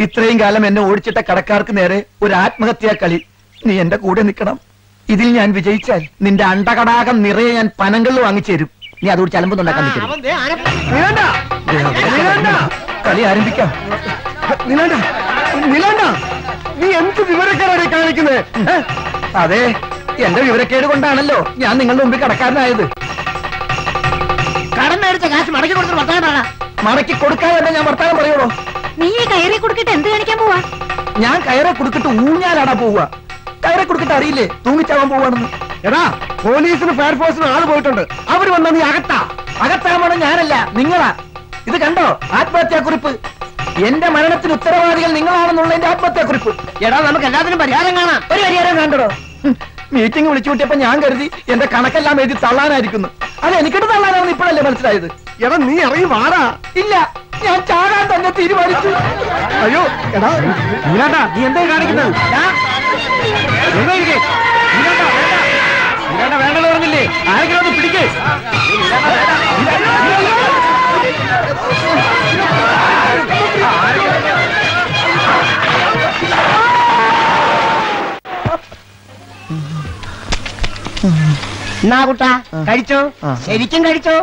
[SPEAKER 2] ഇത്രയും കാലം എന്നെ ഓടിച്ചിട്ട കടക്കാർക്ക് നേരെ ഒരു ആത്മഹത്യാ കളി. നീ എന്റെ കൂടെ നിൽക്കണം. ഇതിൽ ഞാൻ വിജയിച്ചാൽ നിന്റെ അണ്ടകടാകം നിറയെ ഞാൻ പനങ്ങളിൽ വാങ്ങിച്ചു തരും നീ അതോട്
[SPEAKER 7] ആന-
[SPEAKER 2] കളി ആരംഭിക്കാം.
[SPEAKER 15] നീ എന്ത് കാണിക്കുന്നത്
[SPEAKER 2] അതെ. എന്റെ വിവരക്കേട് കൊണ്ടാണല്ലോ ഞാൻ നിങ്ങളുടെ മുമ്പിൽ കടക്കാരനായത്.
[SPEAKER 7] കടം മേടിച്ച കാശ് മടക്കി കൊടുത്തിട്ട് വർത്താനാണ് പറ
[SPEAKER 2] മടക്കി കൊടുക്കാതെ ഞാൻ വർത്താനം പറയുള്ളൂ
[SPEAKER 5] നീ കയറി കൊടുക്കിട്ട് എന്ത് കാണിക്കാൻ പോവാ?
[SPEAKER 2] ഞാൻ കയറെ കൊടുത്തിട്ട് ഊഞ്ഞാലാടാ പോവുക. കയറെ കൊടുത്തിട്ട് അറിയില്ലേ തൂങ്ങിച്ചാവാൻ പോവാണെന്ന്?
[SPEAKER 15] എടാ പോലീസിന് ഫയർഫോഴ്സിന് ആൾ പോയിട്ടുണ്ട്. അവർ വന്ന നീ അകത്താ.
[SPEAKER 2] അകത്താവണം ഞാനല്ല നിങ്ങളാ. ഇത് കണ്ടോ? ആത്മഹത്യാ കുറിപ്പ് എന്റെ മരണത്തിന് ഉത്തരവാദികൾ നിങ്ങളാണെന്നുള്ള എന്റെ ആത്മഹത്യാക്കുറിപ്പ്.
[SPEAKER 7] എടാ നമുക്ക് എല്ലാത്തിനും പരിഹാരം കാണാം.
[SPEAKER 2] ഒരു പരിഹാരം കണ്ടോ മീറ്റിംഗ് വിളിച്ചു കൂട്ടിയപ്പോ ഞാൻ കരുതി എന്റെ കണക്കെല്ലാം എഴുതി തള്ളാനായിരിക്കുന്നു. അത് എനിക്കിട്ട് തള്ളാനാണ് ഇപ്പോഴല്ലേ മനസ്സിലായത്?
[SPEAKER 15] എടാ നീ ഇറങ്ങി വാടാ.
[SPEAKER 2] ഇല്ല ഞാൻ ചാടാൻ തന്നെ തീരുമാനിച്ചു.
[SPEAKER 15] അയ്യോ എടാ
[SPEAKER 4] നീ എന്താ കാണിക്കുന്നത്? വേണ്ടത് പറഞ്ഞില്ലേ? ആരെങ്കിലും ഒന്ന് പിടിക്കേ.
[SPEAKER 7] എന്നാ കുട്ടാ കഴിച്ചോ? ശരിക്കും കഴിച്ചോ?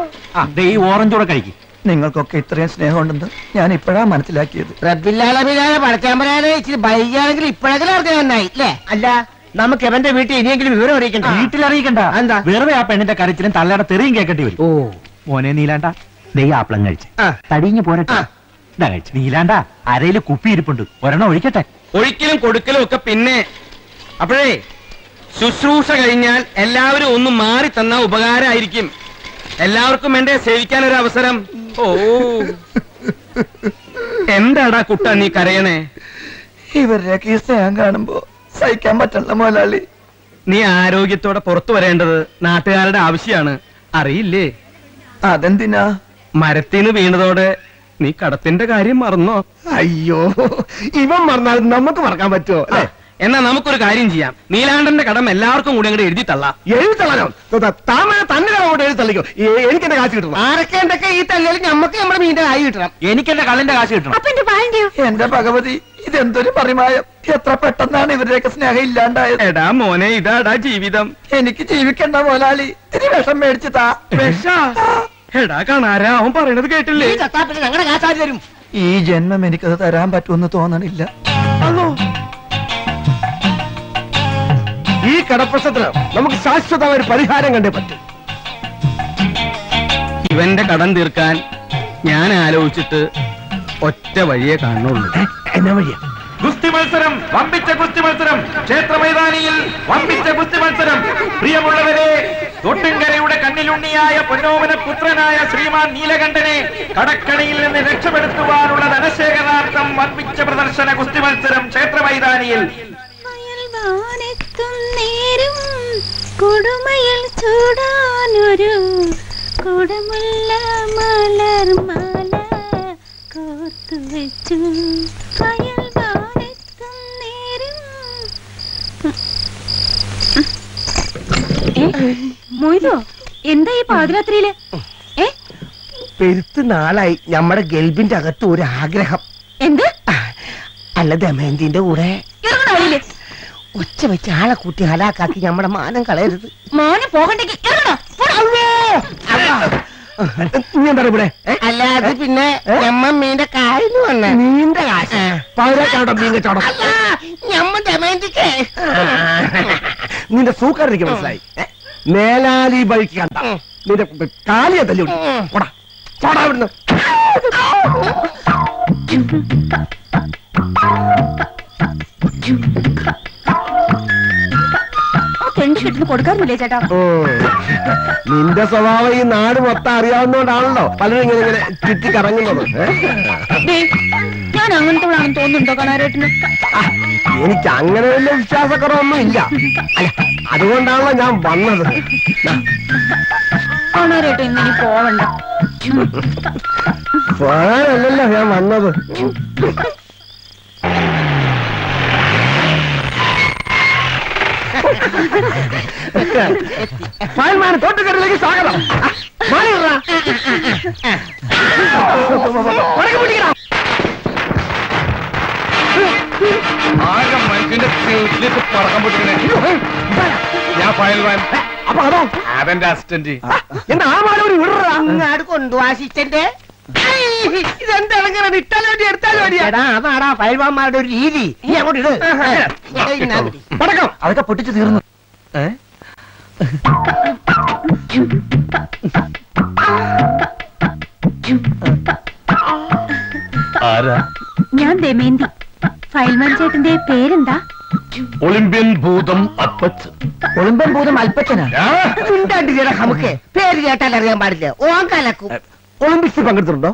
[SPEAKER 4] ഈ ഓറഞ്ച് കൂടെ കഴിക്കും.
[SPEAKER 2] നിങ്ങൾക്കൊക്കെ ഇത്രയും സ്നേഹമുണ്ടെന്ന് ഞാൻ ഇപ്പോഴാ മനസ്സിലാക്കിയത്
[SPEAKER 7] റബ്ബില്ലാലബിലാലെ പടച്ചാമ്പരാലെ ഇച്ചിരി ബൈകാണെങ്കിൽ ഇപ്പോഴെങ്കിലും അറിഞ്ഞ നന്നായി അല്ലേ അല്ല നമുക്ക് എവന്റെ വീട്ടിൽ ഇനിയെങ്കിലും വിവരം അറിയിക്കണ്ട?
[SPEAKER 4] വീട്ടിൽ അറിയിക്കണ്ട
[SPEAKER 7] എന്താ?
[SPEAKER 4] വെറുതെ ആ പെണ്ണിന്റെ കരച്ചിലും തള്ളയുടെ തെറിയും കേൾക്കേണ്ടി വരും.
[SPEAKER 7] ഓ.
[SPEAKER 4] മോനെ നീലാണ്ട ദൈ ആപ്പിളം കഴിച്ച്. തടിഞ്ഞു പോരട്ടെ. ഇതാ കഴിച്ച്. നീലാണ്ട അരയിൽ കുപ്പി ഇരിപ്പുണ്ട്. ഒരെണ്ണം ഒഴിക്കട്ടെ.
[SPEAKER 8] ഒഴിക്കലും കൊടുക്കലും ഒക്കെ പിന്നെ. അപ്പോഴേ ശുശ്രൂഷ കഴിഞ്ഞാൽ എല്ലാവരും ഒന്ന് മാറി തന്ന ഉപകാരമായിരിക്കും എല്ലാവർക്കും വേണ്ടേ സേവിക്കാൻ ഒരു അവസരം ഓ. എന്താടാ കുട്ട നീ കരയണേ?
[SPEAKER 2] ഇവരുടെയൊക്കെ ഈ സ്നേഹം കാണുമ്പോ സഹിക്കാൻ പറ്റണ മുതലാളി
[SPEAKER 8] നീ ആരോഗ്യത്തോടെ പുറത്തു വരേണ്ടത് നാട്ടുകാരുടെ ആവശ്യമാണ് അറിയില്ലേ?
[SPEAKER 2] അതെന്തിനാ?
[SPEAKER 8] മരത്തിന് വീണതോടെ നീ കടത്തിന്റെ കാര്യം മറന്നോ?
[SPEAKER 15] അയ്യോ ഇവൻ മറന്നാൽ നമുക്ക് മറക്കാൻ പറ്റുമോ
[SPEAKER 8] എന്നാ നമുക്കൊരു കാര്യം ചെയ്യാം. നീലാണ്ടന്റെ കടം എല്ലാവർക്കും കൂടി അങ്ങോട്ട് എഴുതി തള്ളാം.
[SPEAKER 15] എഴുത്തള്ളനോ താമര തന്നെ അങ്ങോട്ട് എഴുതി തള്ളിക്കോ. എനിക്ക് എന്റെ കാശ് കിട്ടണം.
[SPEAKER 7] ആരൊക്കെ എന്തൊക്കെ ഈ തല്ലിയാൽ നമുക്ക് നമ്മുടെ മീന്റെ കായ് കിട്ടണം.
[SPEAKER 4] എനിക്ക് എന്റെ കള്ളിന്റെ കാശ് കിട്ടണം.
[SPEAKER 5] എന്റെ
[SPEAKER 2] ഭഗവതി ഇതെന്തൊരു പരിമായം. എത്ര പെട്ടെന്നാണ് ഇവരുടെയൊക്കെ സ്നേഹം ഇല്ലാണ്ടായത്.
[SPEAKER 8] എടാ മോനെ ഇതാടാ ജീവിതം.
[SPEAKER 2] എനിക്ക് ജീവിക്കണ്ട മോലാളി ഇത്തിരി വിഷം മേടിച്ചു താ.
[SPEAKER 8] വിഷ? എടാ കാണാരാ? അവൻ പറയണത് കേട്ടില്ലേ?
[SPEAKER 7] ഞങ്ങളുടെ കാശാരി തരും.
[SPEAKER 2] ഈ ജന്മം എനിക്കത് തരാൻ പറ്റുമെന്ന് തോന്നണില്ല.
[SPEAKER 15] ഈ കടപ്രശ്നത്തിന് നമുക്ക് ശാശ്വതമായ ഒരു പരിഹാരം കണ്ടേ പറ്റും.
[SPEAKER 8] ഇവന്റെ കടം തീർക്കാൻ ഞാൻ ആലോചിച്ചിട്ട് ഒറ്റ വഴിയെ കാണുള്ളൂ
[SPEAKER 15] എന്നാ വഴിയാ?
[SPEAKER 1] ഗുസ്തി മത്സരം വമ്പിച്ച ഗുസ്തി മത്സരം ക്ഷേത്ര മൈതാനിയിൽ വമ്പിച്ച ഗുസ്തി മത്സരം. പ്രിയമുള്ളവരെ തൊട്ടുംകരയുടെ കണ്ണിലുണ്ണിയായ പൊന്നോമന പുത്രനായ ശ്രീമാൻ നീലകണ്ഠനെ കടക്കണിയിൽ നിന്ന് രക്ഷപ്പെടുത്തുവാനുള്ള ധനശേഖരാർത്ഥം വമ്പിച്ച പ്രദർശന ഗുസ്തി മത്സരം ക്ഷേത്ര മൈതാനിയിൽ
[SPEAKER 5] അയൽവാനെത്തും നേരം കൊടുമയിൽ ചൂടാനൊരു കൊടുമുള്ള കോർത്തു വെച്ചു. അയൽവാനെത്തും നേരം മൊയ്തോ എന്താ ഈ പാതിരാത്രിയിൽ?
[SPEAKER 15] പെരുത്ത് നാളായി നമ്മുടെ ഗൾബിന്റെ അകത്ത് ഒരു ആഗ്രഹം.
[SPEAKER 5] എന്ത്?
[SPEAKER 15] അല്ല ദമയന്തിന്റെ കൂടെ. ഒച്ച വെച്ച് ആളെ കൂട്ടി ഹലാക്കാക്കി നമ്മുടെ മാനം കളയരുത്.
[SPEAKER 5] മോനെ പോകണ്ടെങ്കിൽ
[SPEAKER 15] നീ എന്താ ഇവിടെ?
[SPEAKER 7] അല്ലാതെ പിന്നെ ഞമ്മ മീന്റെ കായെന്ന് വന്ന.
[SPEAKER 15] നീന്റെ കാശ് പതിനെട്ടാടം മീൻ കച്ചവടം?
[SPEAKER 7] ഞമ്മ ദമയന്തിക്കേ.
[SPEAKER 15] നിന്റെ സൂക്കർ എനിക്ക് മനസ്സിലായി? മേലാലി ബൈക്ക് കണ്ട. നിന്റെ കാലിയെ തല്ലി. പോടാ. പോടാ ഇവിടുന്ന്
[SPEAKER 5] ആ പെൺഷി ഇട്ടിന് കൊടുക്കാറില്ലേ ചേട്ടാ?
[SPEAKER 15] ഉം. നിന്റെ സ്വഭാവം ഈ നാട് മൊത്തം അറിയാവുന്നതുകൊണ്ടാണല്ലോ പലരും ഇങ്ങനെ ഇങ്ങനെ ചുറ്റി കറങ്ങുന്നത്
[SPEAKER 5] ദേ, ഞാൻ അങ്ങനത്തെ തോന്നുന്നുണ്ടോ കാണാനായിട്ടിന്
[SPEAKER 15] ആ, എനിക്ക് അങ്ങനെ വലിയ വിശ്വാസക്കുറവൊന്നും ഇല്ല. അല്ല അതുകൊണ്ടാണല്ലോ ഞാൻ വന്നത്. ദാ,
[SPEAKER 5] ഇങ്ങനെ പോവണ്ട.
[SPEAKER 15] പോകാനല്ലല്ലോ ഞാൻ വന്നത്. ഓ, ഫയൽമാൻ തോട്ടുകരയിലേക്ക് സ്വാഗതം.
[SPEAKER 1] ആകെ മനുഷ്യന്റെ ചെവിട്ടിലേക്ക് പറക്കാൻ പൊട്ടിക്കണേ. ഞാൻ ഫയൽമാൻ
[SPEAKER 15] അപ്പൊ അതോ?
[SPEAKER 1] അതെന്റെ അസിസ്റ്റന്റ്.
[SPEAKER 15] എന്താ ആ മാല ഒരു വിടറാ?
[SPEAKER 7] അങ്ങാട് കൊണ്ടുപോവാ അസിസ്റ്റന്റ്. അതാടാ പൈൽവാന്മാരുടെ ഒരു രീതി. നീ അങ്ങോട്ട് ഇട്.
[SPEAKER 15] പടക്കം
[SPEAKER 2] അതൊക്കെ പൊട്ടിച്ച് തീർന്നു.
[SPEAKER 3] ആരാ?
[SPEAKER 5] ഞാൻ ദമേന്തി ഫയൽമാൻ ചേട്ടന്റെ പേരെന്താ?
[SPEAKER 3] ഒളിമ്പ്യൻ ഭൂതം അപ്പച്ചൻ.
[SPEAKER 2] ഒളിമ്പ്യൻ ഭൂതം അൽപ്പച്ചനാ?
[SPEAKER 7] പേര് കേട്ടാൽ അറിയാൻ പാടില്ല. ഓൻ കലക്കും.
[SPEAKER 15] ഒളിമ്പിക്സിൽ പങ്കെടുത്തിട്ടുണ്ടോ?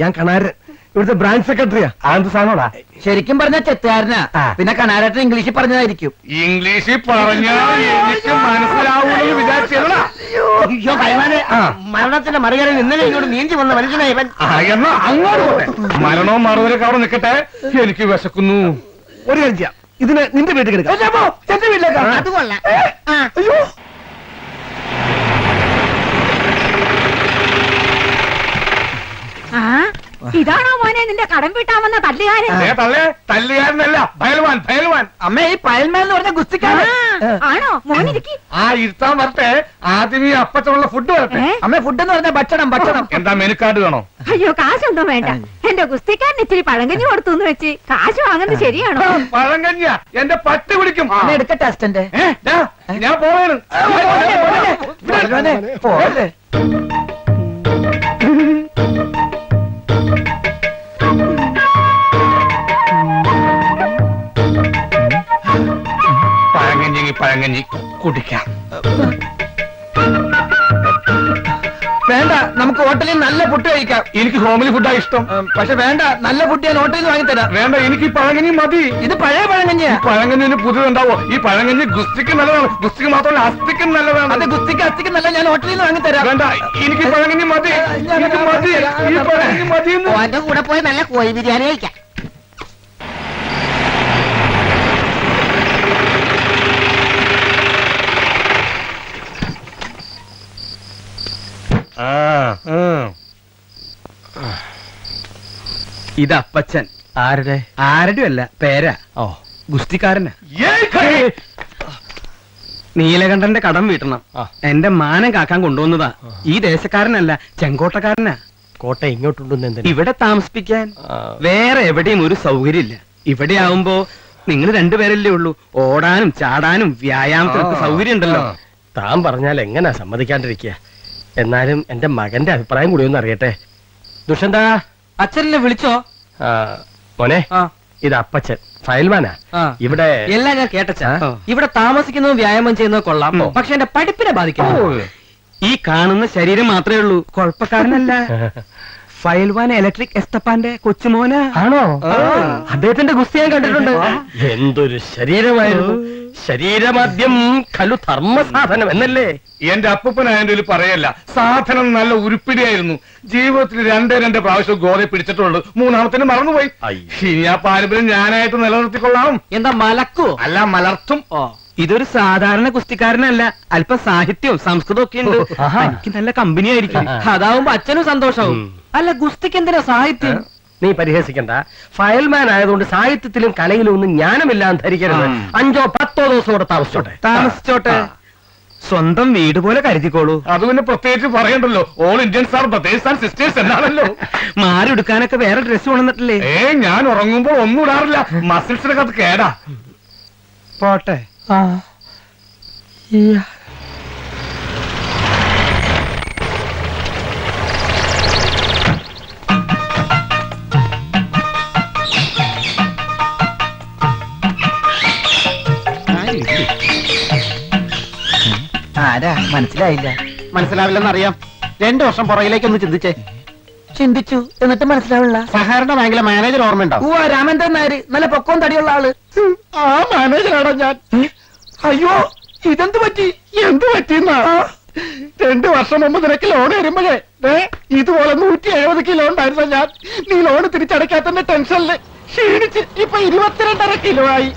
[SPEAKER 15] ഞാൻ കണാരൻ ഇവിടുത്തെ ബ്രാഞ്ച് സെക്രട്ടറിയാ ആന്ത് സാധനോടാ
[SPEAKER 2] ശരിക്കും പറഞ്ഞ ചെത്തുകാരനാ. പിന്നെ കണാരട്ടൻ ഇംഗ്ലീഷിൽ പറഞ്ഞതായിരിക്കും.
[SPEAKER 1] ഇംഗ്ലീഷിൽ
[SPEAKER 7] മരണത്തിന്റെ മറികടയിൽ ഇന്നലെ ഇങ്ങോട്ട് നീന്തി വന്ന മനുഷ്യനാ ഇവൻ.
[SPEAKER 1] എന്നാ അങ്ങോട്ട് മരണവും മറുപടിയൊക്കെ അവിടെ നിൽക്കട്ടെ. എനിക്ക് വിശക്കുന്നു.
[SPEAKER 15] ഒരു കാര്യം ചെയ്യാം. ഇതിന് നിന്റെ വീട്ടിൽ കിടക്കാം
[SPEAKER 7] അത് കൊള്ളാം ആ
[SPEAKER 15] അയ്യോ
[SPEAKER 5] ആ ഇതാണോ മോനെ നിന്റെ കടം വീട്ടാമെന്ന തല്ലുകാരൻ?
[SPEAKER 1] ഏ തള്ളേ തല്ലുകാരനല്ല ഭയൽവാൻ ഭയൽവാൻ
[SPEAKER 2] അമ്മ ഈ പയൽമേൽ എന്ന് പറഞ്ഞ ഗുസ്തിക്കാരൻ.
[SPEAKER 5] ആണോ? മോനിരിക്കി
[SPEAKER 1] ആ ഇരുത്താൻ വരട്ടെ. ആദ്യം ഈ അപ്പച്ചുള്ള ഫുഡ് വരട്ടെ.
[SPEAKER 2] അമ്മ ഫുഡ് എന്ന് പറഞ്ഞ ഭക്ഷണം ഭക്ഷണം.
[SPEAKER 1] എന്താ മെനു കാർഡ് വേണോ?
[SPEAKER 5] അയ്യോ കാശൊന്നും വേണ്ട. എന്റെ ഗുസ്തിക്കാരൻ ഇച്ചിരി പഴങ്കഞ്ഞി കൊടുത്തു എന്ന് വെച്ച് കാശ് വാങ്ങുന്നത് ശരിയാണോ?
[SPEAKER 1] പഴങ്കഞ്ഞ എന്റെ പട്ടി
[SPEAKER 2] കുടിക്കും. എടുക്കട്ടെ
[SPEAKER 1] അസ്റ്റന്റെ ദാ, ഞാൻ പോവാണ്.
[SPEAKER 2] പോലെ
[SPEAKER 1] പഴങ്കഞ്ഞി പഴങ്കഞ്ഞി കുടിക്കാം.
[SPEAKER 2] വേണ്ട നമുക്ക് ഹോട്ടലിൽ നല്ല ഫുഡ് കഴിക്കാം.
[SPEAKER 1] എനിക്ക് ഹോമിലി ഫുഡാ ഇഷ്ടം.
[SPEAKER 2] പക്ഷെ വേണ്ട നല്ല ഫുഡ് ഞാൻ ഹോട്ടലിൽ നിന്ന് വാങ്ങിത്തരാം.
[SPEAKER 1] വേണ്ട എനിക്ക് പഴങ്ങഞ്ഞി പഴങ്കഞ്ഞി മതി.
[SPEAKER 2] ഇത് പഴയ പഴങ്കഞ്ഞിയാ.
[SPEAKER 1] പഴങ്കഞ്ഞിന് പുതിയതുണ്ടാവോ ഈ പഴങ്കഞ്ഞി ഗുസ്തിക്ക് നല്ലതാണ്. ഗുസ്തിക്ക് മാത്രമല്ല അസ്ഥിക്കും
[SPEAKER 2] അത്
[SPEAKER 1] നല്ലതാണ്
[SPEAKER 2] ഗുസ്തിക്ക് അസ്ഥിക്ക് നല്ല ഞാൻ ഹോട്ടലിൽ നിന്ന് വാങ്ങിത്തരാം.
[SPEAKER 1] വേണ്ട എനിക്ക് പഴങ്ങഞ്ഞി പഴങ്കഞ്ഞി മതി. എനിക്ക് മതി. ഈ പഴങ്കഞ്ഞി മതി
[SPEAKER 7] കൂടെ പോയി നല്ല കോഴി ബിരിയാണി കഴിക്കാം.
[SPEAKER 8] ഇത് അപ്പച്ചൻ.
[SPEAKER 3] ആരുടെ?
[SPEAKER 8] ആരുടെ അല്ല പേരാ.
[SPEAKER 3] ഓ.
[SPEAKER 8] ഗുസ്തിക്കാരനാ. നീലകണ്ഠന്റെ കടം വീട്ടണം. എന്റെ മാനം കാക്കാൻ കൊണ്ടുവന്നതാ. ഈ ദേശക്കാരനല്ല ചെങ്കോട്ടക്കാരനാ.
[SPEAKER 3] കോട്ട ഇങ്ങോട്ടുണ്ടെന്ന്
[SPEAKER 8] ഇവിടെ താമസിപ്പിക്കാൻ വേറെ എവിടെയും ഒരു സൗകര്യമില്ല. ഇവിടെ ആവുമ്പോ നിങ്ങൾ രണ്ടുപേരല്ലേ ഉള്ളൂ. ഓടാനും ചാടാനും വ്യായാമത്തിനൊക്കെ സൗകര്യം ഉണ്ടല്ലോ
[SPEAKER 3] താൻ പറഞ്ഞാൽ എങ്ങനാ സമ്മതിക്കാണ്ടിരിക്കുക? എന്നാലും എന്റെ മകന്റെ അഭിപ്രായം കൂടി ഒന്ന് അറിയട്ടെ. ദുഷന്താ
[SPEAKER 8] അച്ഛനെ വിളിച്ചോ?
[SPEAKER 3] മോനെ ഇത് അപ്പച്ചൻ ഫയൽമാനാ. ഇവിടെ
[SPEAKER 8] എല്ലാം ഞാൻ കേട്ടച്ച. ഇവിടെ താമസിക്കുന്നതും വ്യായാമം ചെയ്യുന്നതും കൊള്ളാം. പക്ഷെ എന്റെ പഠിപ്പിനെ ബാധിക്കുന്നു. ഈ കാണുന്ന ശരീരം മാത്രമേ ഉള്ളൂ. കുഴപ്പക്കാരനല്ല. [LAUGHS] ഫയൽവാൻ ഇലക്ട്രിക് എസ്തപ്പാന്റെ കൊച്ചുമോന.
[SPEAKER 3] ആണോ. അദ്ദേഹത്തിന്റെ ഗുസ്തി ഞാൻ കണ്ടിട്ടുണ്ട്. എന്തൊരു ശരീരമായിരുന്നു. ശരീരമാദ്യം ഖലു ധർമ്മസാധനം എന്നല്ലേ?
[SPEAKER 1] എന്റെ അപ്പൂപ്പനായതിന്റെ ഒരു പറയല്ല. സാധനം നല്ല ഉരുപ്പിടിയായിരുന്നു. ജീവിതത്തിൽ രണ്ടേ രണ്ട് പ്രാവശ്യം ഗോതയെ പിടിച്ചിട്ടുള്ളൂ. മൂന്നാമത്തിന് മറന്നുപോയി. ഇനി ആ പാരമ്പര്യം ഞാനായിട്ട് നിലനിർത്തിക്കൊള്ളാം.
[SPEAKER 8] എന്താ മലക്കോ?
[SPEAKER 1] അല്ല മലർത്തും.
[SPEAKER 8] ഓ. ഇതൊരു സാധാരണ കുസ്തിക്കാരനല്ല അല്പ സാഹിത്യവും സംസ്കൃതവും ഒക്കെ ഉണ്ട്. എനിക്ക് നല്ല കമ്പനി ആയിരിക്കും. അതാവുമ്പോ അച്ഛനും സന്തോഷവും. അല്ല ഗുസ്തിക്ക് എന്തിനാ സാഹിത്യം
[SPEAKER 3] നീ പരിഹസിക്കണ്ട. ഫയൽമാൻ ആയതുകൊണ്ട് സാഹിത്യത്തിലും കലയിലും ഒന്നും ജ്ഞാനമില്ലാന്ന് ധരിക്കരുത്. അഞ്ചോ പത്തോ ദിവസം കൂടെ താമസിച്ചോട്ടെ.
[SPEAKER 8] താമസിച്ചോട്ടെ. സ്വന്തം വീട് പോലെ കരുതിക്കോളൂ.
[SPEAKER 1] അത് പിന്നെ പ്രത്യേകിച്ച് പറയണ്ടല്ലോ. All Indian sir brothers and sisters എന്നാണല്ലോ.
[SPEAKER 8] മാറി എടുക്കാനൊക്കെ വേറെ ഡ്രസ് കൊണ്ടുവന്നിട്ടില്ലേ?
[SPEAKER 1] ഏ ഞാൻ ഉറങ്ങുമ്പോൾ ഒന്നും ഇടാറില്ല. മസിൽസിനൊക്കെ അത് കേടാ.
[SPEAKER 8] പോട്ടെ.
[SPEAKER 2] ആരാ? മനസ്സിലായില്ല.
[SPEAKER 7] മനസ്സിലാവില്ലെന്നറിയാം. രണ്ടു വർഷം പുറകിലേക്ക് ഒന്ന് ചിന്തിച്ചേ.
[SPEAKER 2] ചിന്തിച്ചു. എന്നിട്ട് മനസ്സിലാവില്ല.
[SPEAKER 7] സഹകരണ ബാങ്കിലെ മാനേജർ ഓർമ്മയുണ്ടോ?
[SPEAKER 2] ഓ രാമേന്ദ്രൻ നായർ. നല്ല പൊക്കവും തടിയുള്ള ആൾ.
[SPEAKER 15] ആ മാനേജറാണോ ഞാൻ? അയ്യോ ഇതെന്ത് പറ്റി? എന്ത് പറ്റിന്നാ രണ്ടു വർഷം മുമ്പ് നിനക്ക് ലോൺ വരുമ്പോഴേ ഏ ഇതുപോലെ നൂറ്റി എഴുപത് കിലോ ഉണ്ടായിരുന്നു ഞാൻ നീ ലോൺ തിരിച്ചടയ്ക്കാത്തന്റെ ടെൻഷനിൽ ക്ഷീണിച്ച് ഇപ്പൊ ഇരുപത്തിരണ്ടര കിലോ ആയി.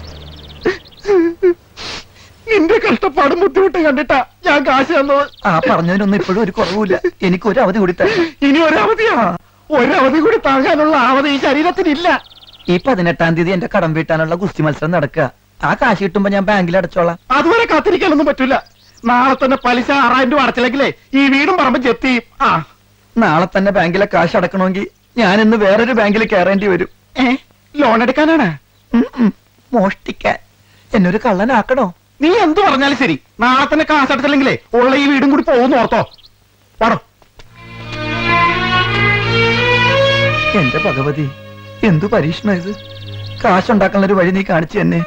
[SPEAKER 8] നിന്റെ കഷ്ടപ്പാടും ബുദ്ധിമുട്ടും കണ്ടിട്ടാ ഞാൻ കാശ് തന്നത്.
[SPEAKER 2] ആ പറഞ്ഞതിനൊന്നും ഇപ്പോഴും ഒരു കുറവില്ല എനിക്ക് ഒരു അവധി കൂടി
[SPEAKER 8] ഇനി ഒരവധിയാ ഒരവധി കൂടി താങ്ങാനുള്ള അവധി ഈ ശരീരത്തിനില്ല.
[SPEAKER 2] ഈ പതിനെട്ടാം തീയതി എന്റെ കടം വീട്ടാനുള്ള ഗുസ്തി മത്സരം നടക്കുക. ആ കാശ് കിട്ടുമ്പോ ഞാൻ ബാങ്കിൽ അടച്ചോളാം.
[SPEAKER 8] അതുവരെ കാത്തിരിക്കാനൊന്നും പറ്റൂല. നാളെ തന്നെ പലിശ ആറായിരം രൂപ അടച്ചില്ലെങ്കിലേ ഈ വീടും പറമ്പ് ചെത്തി. ആ.
[SPEAKER 2] നാളെ തന്നെ ബാങ്കിലെ കാശ് അടക്കണമെങ്കിൽ ഞാൻ ഇന്ന് വേറൊരു ബാങ്കിൽ കയറേണ്ടി വരും.
[SPEAKER 8] ഏ? ലോൺ എടുക്കാനാണ്.
[SPEAKER 2] മോഷ്ടിക്കാൻ. എന്നൊരു കള്ളനാക്കണോ?
[SPEAKER 8] നീ എന്ത് പറഞ്ഞാലും ശരി. നാളെ തന്നെ കാശ് അടച്ചില്ലെങ്കിലേ ഉള്ള ഈ വീടും കൂടി പോകുന്നു ഓർത്തോ. പാടോ
[SPEAKER 2] എന്റെ ഭഗവതി എന്തു പരീക്ഷണം ഇത്? കാശുണ്ടാക്കാനുള്ള ഒരു വഴി നീ കാണിച്ചു തന്നെ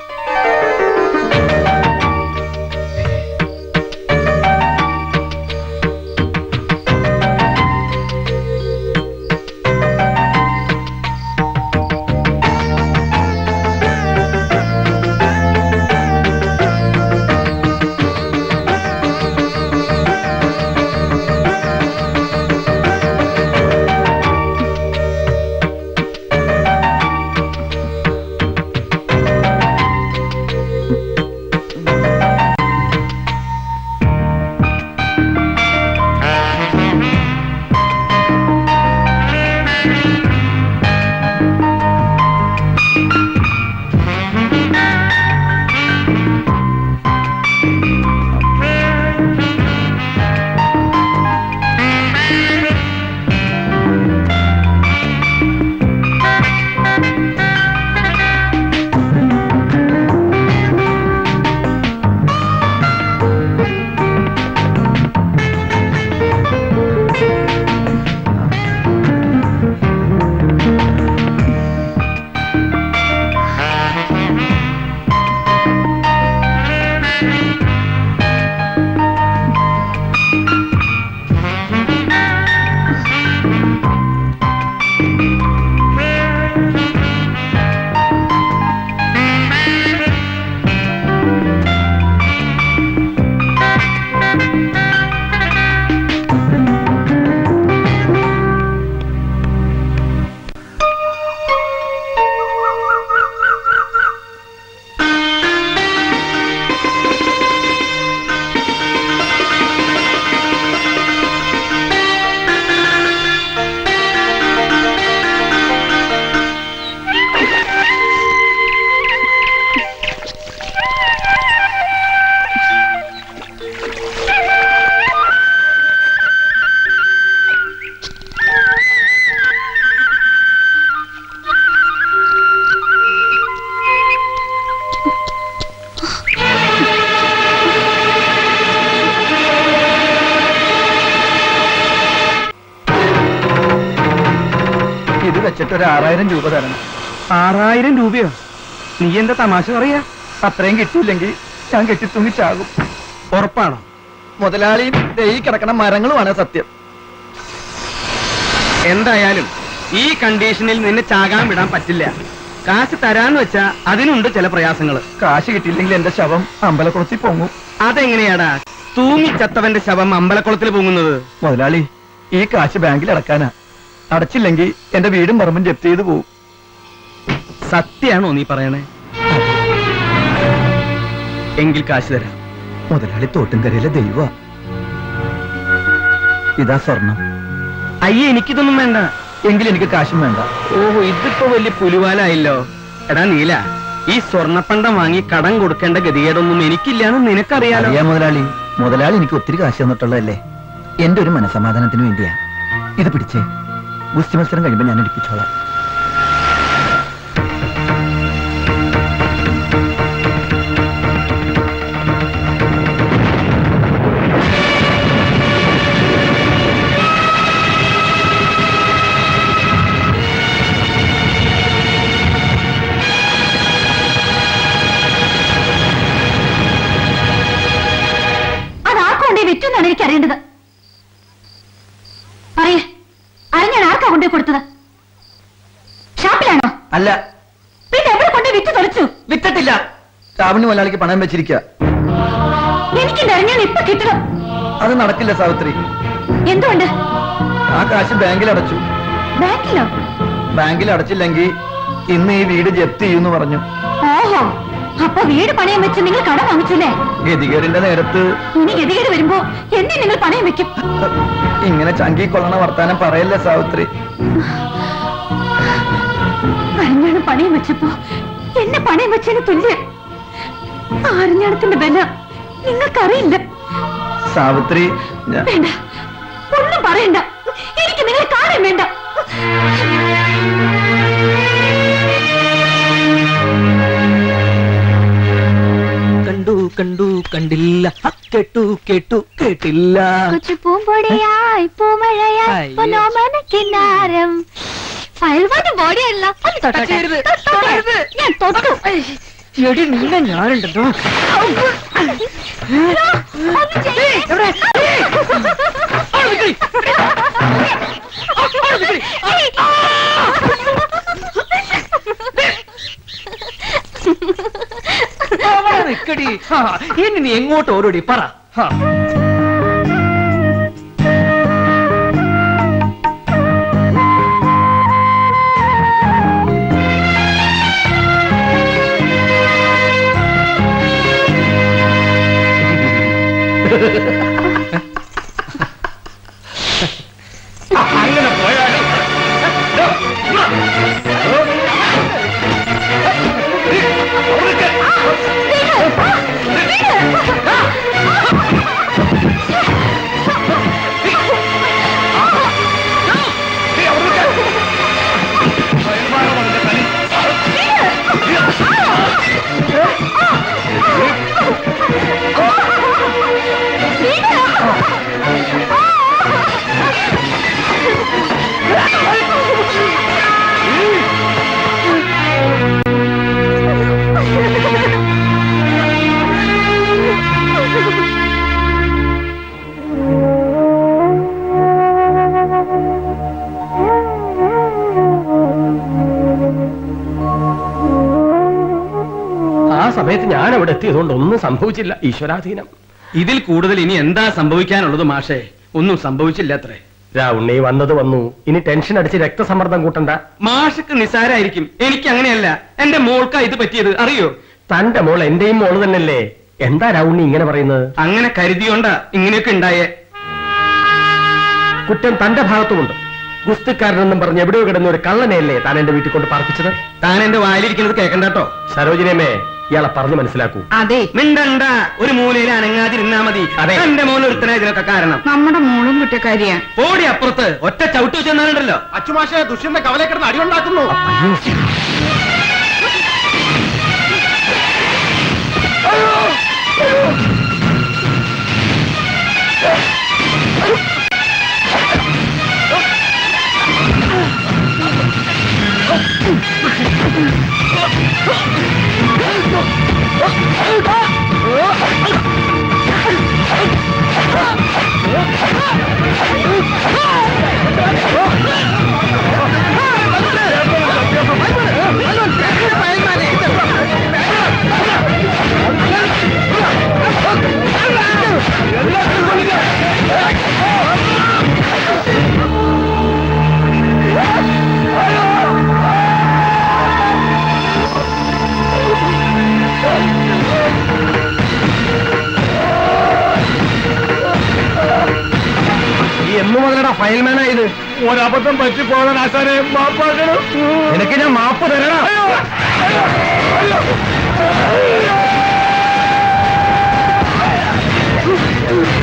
[SPEAKER 2] വെച്ചിട്ട് ഒരു ആറായിരം രൂപ തരണം.
[SPEAKER 8] ആറായിരം രൂപയോ? നീ എന്റെ തമാശ പറയാ?
[SPEAKER 2] അത്രയും കിട്ടിയില്ലെങ്കിൽ ഞാൻ കെട്ടിത്തൂങ്ങി ചാകും
[SPEAKER 8] ഉറപ്പാണോ?
[SPEAKER 2] മുതലാളിയും ഈ കിടക്കണ മരങ്ങളുമാണ് സത്യം.
[SPEAKER 8] എന്തായാലും ഈ കണ്ടീഷനിൽ നിന്നെ ചാകാൻ വിടാൻ പറ്റില്ല. കാശ് തരാന്ന് വെച്ചാ അതിനുണ്ട് ചില പ്രയാസങ്ങൾ.
[SPEAKER 2] കാശ് കിട്ടിയില്ലെങ്കിൽ എന്റെ ശവം അമ്പലക്കുളത്തിൽ പൊങ്ങും.
[SPEAKER 8] അതെങ്ങനെയാടാ? തൂങ്ങിച്ചത്തവന്റെ ശവം അമ്പലക്കുളത്തിൽ പൊങ്ങുന്നത്?
[SPEAKER 2] മുതലാളി ഈ കാശ് ബാങ്കിൽ അടക്കാനാ. അടച്ചില്ലെങ്കിൽ എന്റെ വീടും പറമ്പും ജപ്തി ചെയ്തു പോകും
[SPEAKER 8] സത്യാണോ നീ പറയണേ? എങ്കിൽ കാശ് തരാം.
[SPEAKER 2] മുതലാളി തോട്ടുംകരയിലെ ദൈവ. ഇതാ സ്വർണം.
[SPEAKER 8] അയ്യേ എനിക്കിതൊന്നും വേണ്ട.
[SPEAKER 2] എങ്കിൽ എനിക്ക് കാശും വേണ്ട.
[SPEAKER 8] ഓഹോ ഇതിപ്പോ വലിയ പുലിവാലായല്ലോ. എടാ നീല ഈ സ്വർണപ്പണ്ടം വാങ്ങി കടം കൊടുക്കേണ്ട ഗതികേടൊന്നും എനിക്കില്ലാന്ന് നിനക്കറിയാലോ?
[SPEAKER 2] അറിയാ മുതലാളി. മുതലാളി എനിക്ക് ഒത്തിരി കാശ് തന്നിട്ടുള്ളതല്ലേ? എന്റെ ഒരു മനസമാധാനത്തിന് വേണ്ടിയാ. ഇത് പിടിച്ചേ. ഗുസ്തി മത്സരം കഴിയുമ്പോൾ ഞാൻ എടുപ്പിച്ചോളാം.
[SPEAKER 5] അറിയേണ്ടത് പറയേ അറിഞ്ഞാൽ ആർക്കാ കൊണ്ടേ കൊടുത്തത് ഷാപ്പിലാണോ
[SPEAKER 2] അല്ല.
[SPEAKER 5] പിന്നെ എവിടെ കൊണ്ടേ വിറ്റ് തൊളിച്ചു?
[SPEAKER 2] വിറ്റിട്ടില്ല കാവണി മലയാളിക്ക് പണം വെച്ചിരിക്കുക
[SPEAKER 5] എനിക്ക് അറിഞ്ഞാൽ ഇപ്പൊ കിട്ടണം.
[SPEAKER 2] അത് നടക്കില്ല സാവിത്രി.
[SPEAKER 5] എന്തുകൊണ്ട്?
[SPEAKER 2] ആ കാശ് ബാങ്കിൽ അടച്ചു.
[SPEAKER 5] ബാങ്കിലോ?
[SPEAKER 2] ബാങ്കിൽ അടച്ചില്ലെങ്കിൽ ഇന്ന് ഈ വീട് ജപ്തി ചെയ്യുന്നു പറഞ്ഞു.
[SPEAKER 5] ഓഹോ. അപ്പൊ വീട് പണയം വെച്ച് നിങ്ങൾ കട വാങ്ങിച്ചില്ലേ?
[SPEAKER 2] ഗതികേടിന്റെ നേരത്ത്
[SPEAKER 5] ഇനി ഗതികേട് വരുമ്പോ എന്നെ നിങ്ങൾ പണയം വെക്കും?
[SPEAKER 2] ഇങ്ങനെ ചങ്കി കൊള്ളണ വർത്താനം പറയല്ലേ സാവിത്രി?
[SPEAKER 5] അരഞ്ഞാണ് പണയം വെച്ചപ്പോ എന്നെ പണയം വെച്ചതിന് തുല്യം ആ അരഞ്ഞാണത്തിന്റെ ബല നിങ്ങൾക്കറിയില്ല.
[SPEAKER 2] സാവിത്രി
[SPEAKER 5] വേണ്ട. ഒന്നും പറയണ്ട. എനിക്ക് നിങ്ങളെ കാണാൻ വേണ്ട.
[SPEAKER 11] കണ്ടു കണ്ടു കണ്ടില്ല. കേട്ടു കേട്ടു കേട്ടില്ല.
[SPEAKER 5] കൊച്ചു പൂമ്പൊടിയായി പൂമഴയായി
[SPEAKER 11] അയ്യോ.
[SPEAKER 5] തൊട്ടോട്ടെ.
[SPEAKER 11] തൊടരുത്.
[SPEAKER 5] ഞാൻ തൊട്ടു.
[SPEAKER 11] എടി നിന്നെ ഞാനുണ്ടല്ലോ. ഇനി നീ എങ്ങോട്ട് ഓരോടി? പറ.
[SPEAKER 3] അങ്ങനെ പോയാലും ആ എത്തിയതുകൊണ്ട് ഒന്നും സംഭവിച്ചില്ല. ഈശ്വരാധീനം.
[SPEAKER 8] ഇതിൽ കൂടുതൽ ഇനി എന്താ സംഭവിക്കാനുള്ളത് മാഷേ? ഒന്നും സംഭവിച്ചില്ല അത്രേ
[SPEAKER 3] രാവുണ്ണി വന്നത് വന്നു. ഇനി ടെൻഷൻ അടിച്ച് രക്തസമ്മർദ്ദം കൂട്ടണ്ട.
[SPEAKER 8] മാഷക്ക് നിസാരായിരിക്കും എനിക്ക് അങ്ങനെയല്ല എന്റെ മോൾക്കാ ഇത് പറ്റിയത്. അറിയോ?
[SPEAKER 3] തന്റെ മോൾ എന്റെയും മോൾ തന്നെയല്ലേ? എന്താ രാവുണ്ണി ഇങ്ങനെ പറയുന്നത്?
[SPEAKER 8] അങ്ങനെ കരുതിയോണ്ടാ ഇങ്ങനെയൊക്കെ ഉണ്ടായേ.
[SPEAKER 3] കുറ്റം തന്റെ ഭാഗത്തുമുണ്ട്. ഗുസ്തിക്കാരനെന്നും പറഞ്ഞ് എവിടെയോ കിടന്ന ഒരു കള്ളനെയല്ലേ താൻ എന്റെ വീട്ടിൽ കൊണ്ട് പാർപ്പിച്ചത്?
[SPEAKER 8] താൻ എന്റെ വായിലിരിക്കുന്നത് കേൾക്കണ്ടോ
[SPEAKER 3] സരോജിനിയമ്മേ ഇയാളെ പറഞ്ഞു മനസ്സിലാക്കൂ.
[SPEAKER 12] അതെ.
[SPEAKER 8] മിണ്ടണ്ട. ഒരു മൂലയിൽ അനങ്ങാതിരുന്നാ മതി.
[SPEAKER 3] അതെ.
[SPEAKER 8] എന്റെ മോൻ ഒരുത്തന ഇതിനൊക്കെ കാരണം.
[SPEAKER 12] നമ്മുടെ മോളും കുറ്റക്കാരിയാ.
[SPEAKER 8] ഓടി അപ്പുറത്ത്. ഒറ്റ ചവിട്ട് വെച്ചെന്നാലുണ്ടല്ലോ
[SPEAKER 15] അച്ചുമാഷെ ദുഷ്യന്റെ കവലെ കിടന്ന് അടിയുണ്ടാക്കുന്നു
[SPEAKER 3] ഈ [LAUGHS] എന്നു മുതലടാ ഫയൽമാനായത്
[SPEAKER 15] ഒരബദ്ധം പറ്റിപ്പോകാൻ ആശാനെ മാപ്പാക്കണം
[SPEAKER 3] നിനക്ക് ഞാൻ മാപ്പ് തരണ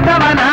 [SPEAKER 11] ചന്തം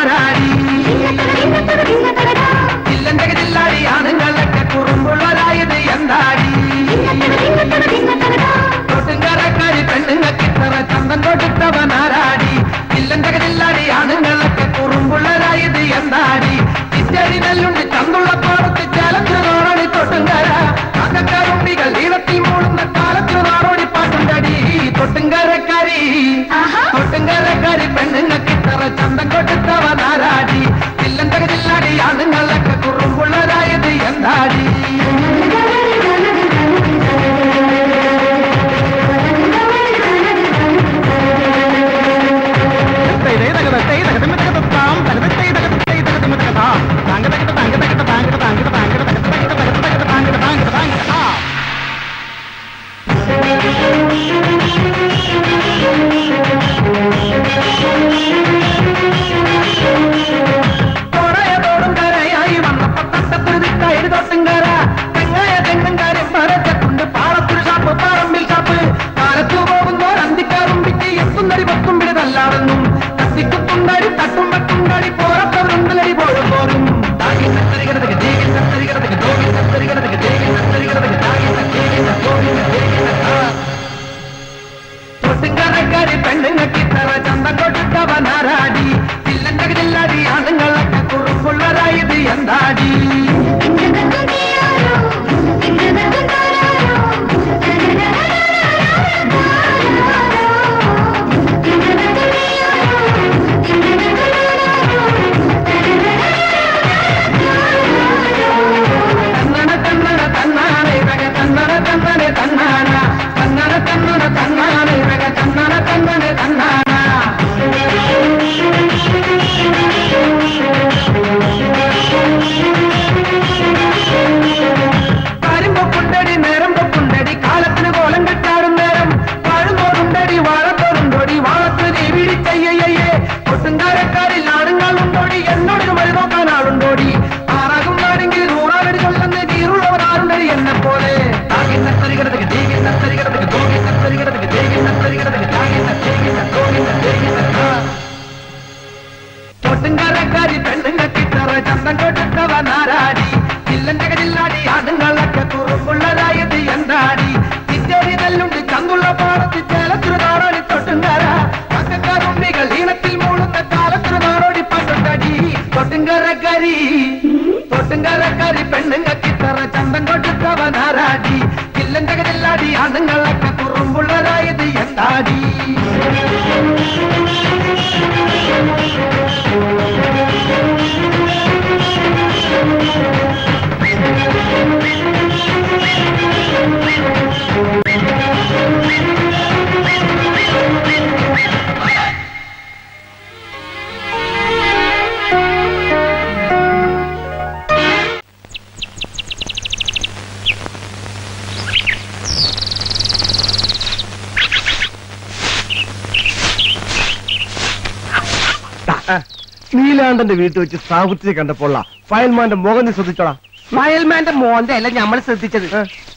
[SPEAKER 15] നീലാണ്ടന്റെ വീട്ടിൽ വെച്ച് സാവിത്രി കണ്ടപ്പോൾ ഫയൽമാന്റെ മുഖം നീ ശ്രദ്ധിച്ചോളാ
[SPEAKER 7] ഫയൽമാന്റെ മോന്റെ അല്ല നമ്മൾ ശ്രദ്ധിച്ചത്.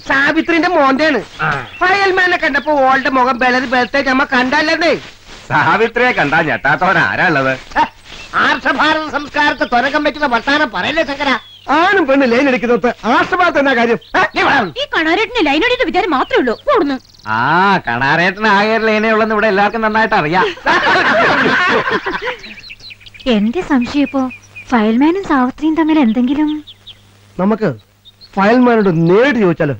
[SPEAKER 7] സാവിത്രിന്റെ മോന്റെയാണ് ഫയൽമാനെ കണ്ടപ്പോ ഓളുടെ മുഖം ബലത് ബലത്തെ നമ്മ കണ്ടല്ലേ
[SPEAKER 1] സാവിത്രിയെ കണ്ടാ ഞെട്ടാത്തവൻ ആരാള്ളത്
[SPEAKER 7] ആർഷഭാരത സംസ്കാരത്തെ തുരകം പറ്റുന്ന വർത്താനം പറയല്ലേ ശങ്കര?
[SPEAKER 15] ആണും പെണ്ണ് ലൈൻ എടുക്കുന്നത് ആശ്രമാത്ത എന്നാ കാര്യം?
[SPEAKER 5] ഈ കണാരേട്ടിന് ലൈനോടിയുടെ വിചാരം മാത്രമേ ഉള്ളൂ. ഓടുന്നു
[SPEAKER 4] ആ കണാരേട്ടന് ആകെ ഉള്ളെന്ന് ഇവിടെ എല്ലാവർക്കും നന്നായിട്ട് അറിയാം. [LAUGHS]
[SPEAKER 5] എന്റെ സംശയം ഇപ്പോ ഫയൽമാനും സാവിത്രിയും തമ്മിൽ എന്തെങ്കിലും?
[SPEAKER 15] നമുക്ക് ഫയൽമാനോട് നേരിട്ട് ചോദിച്ചാലോ?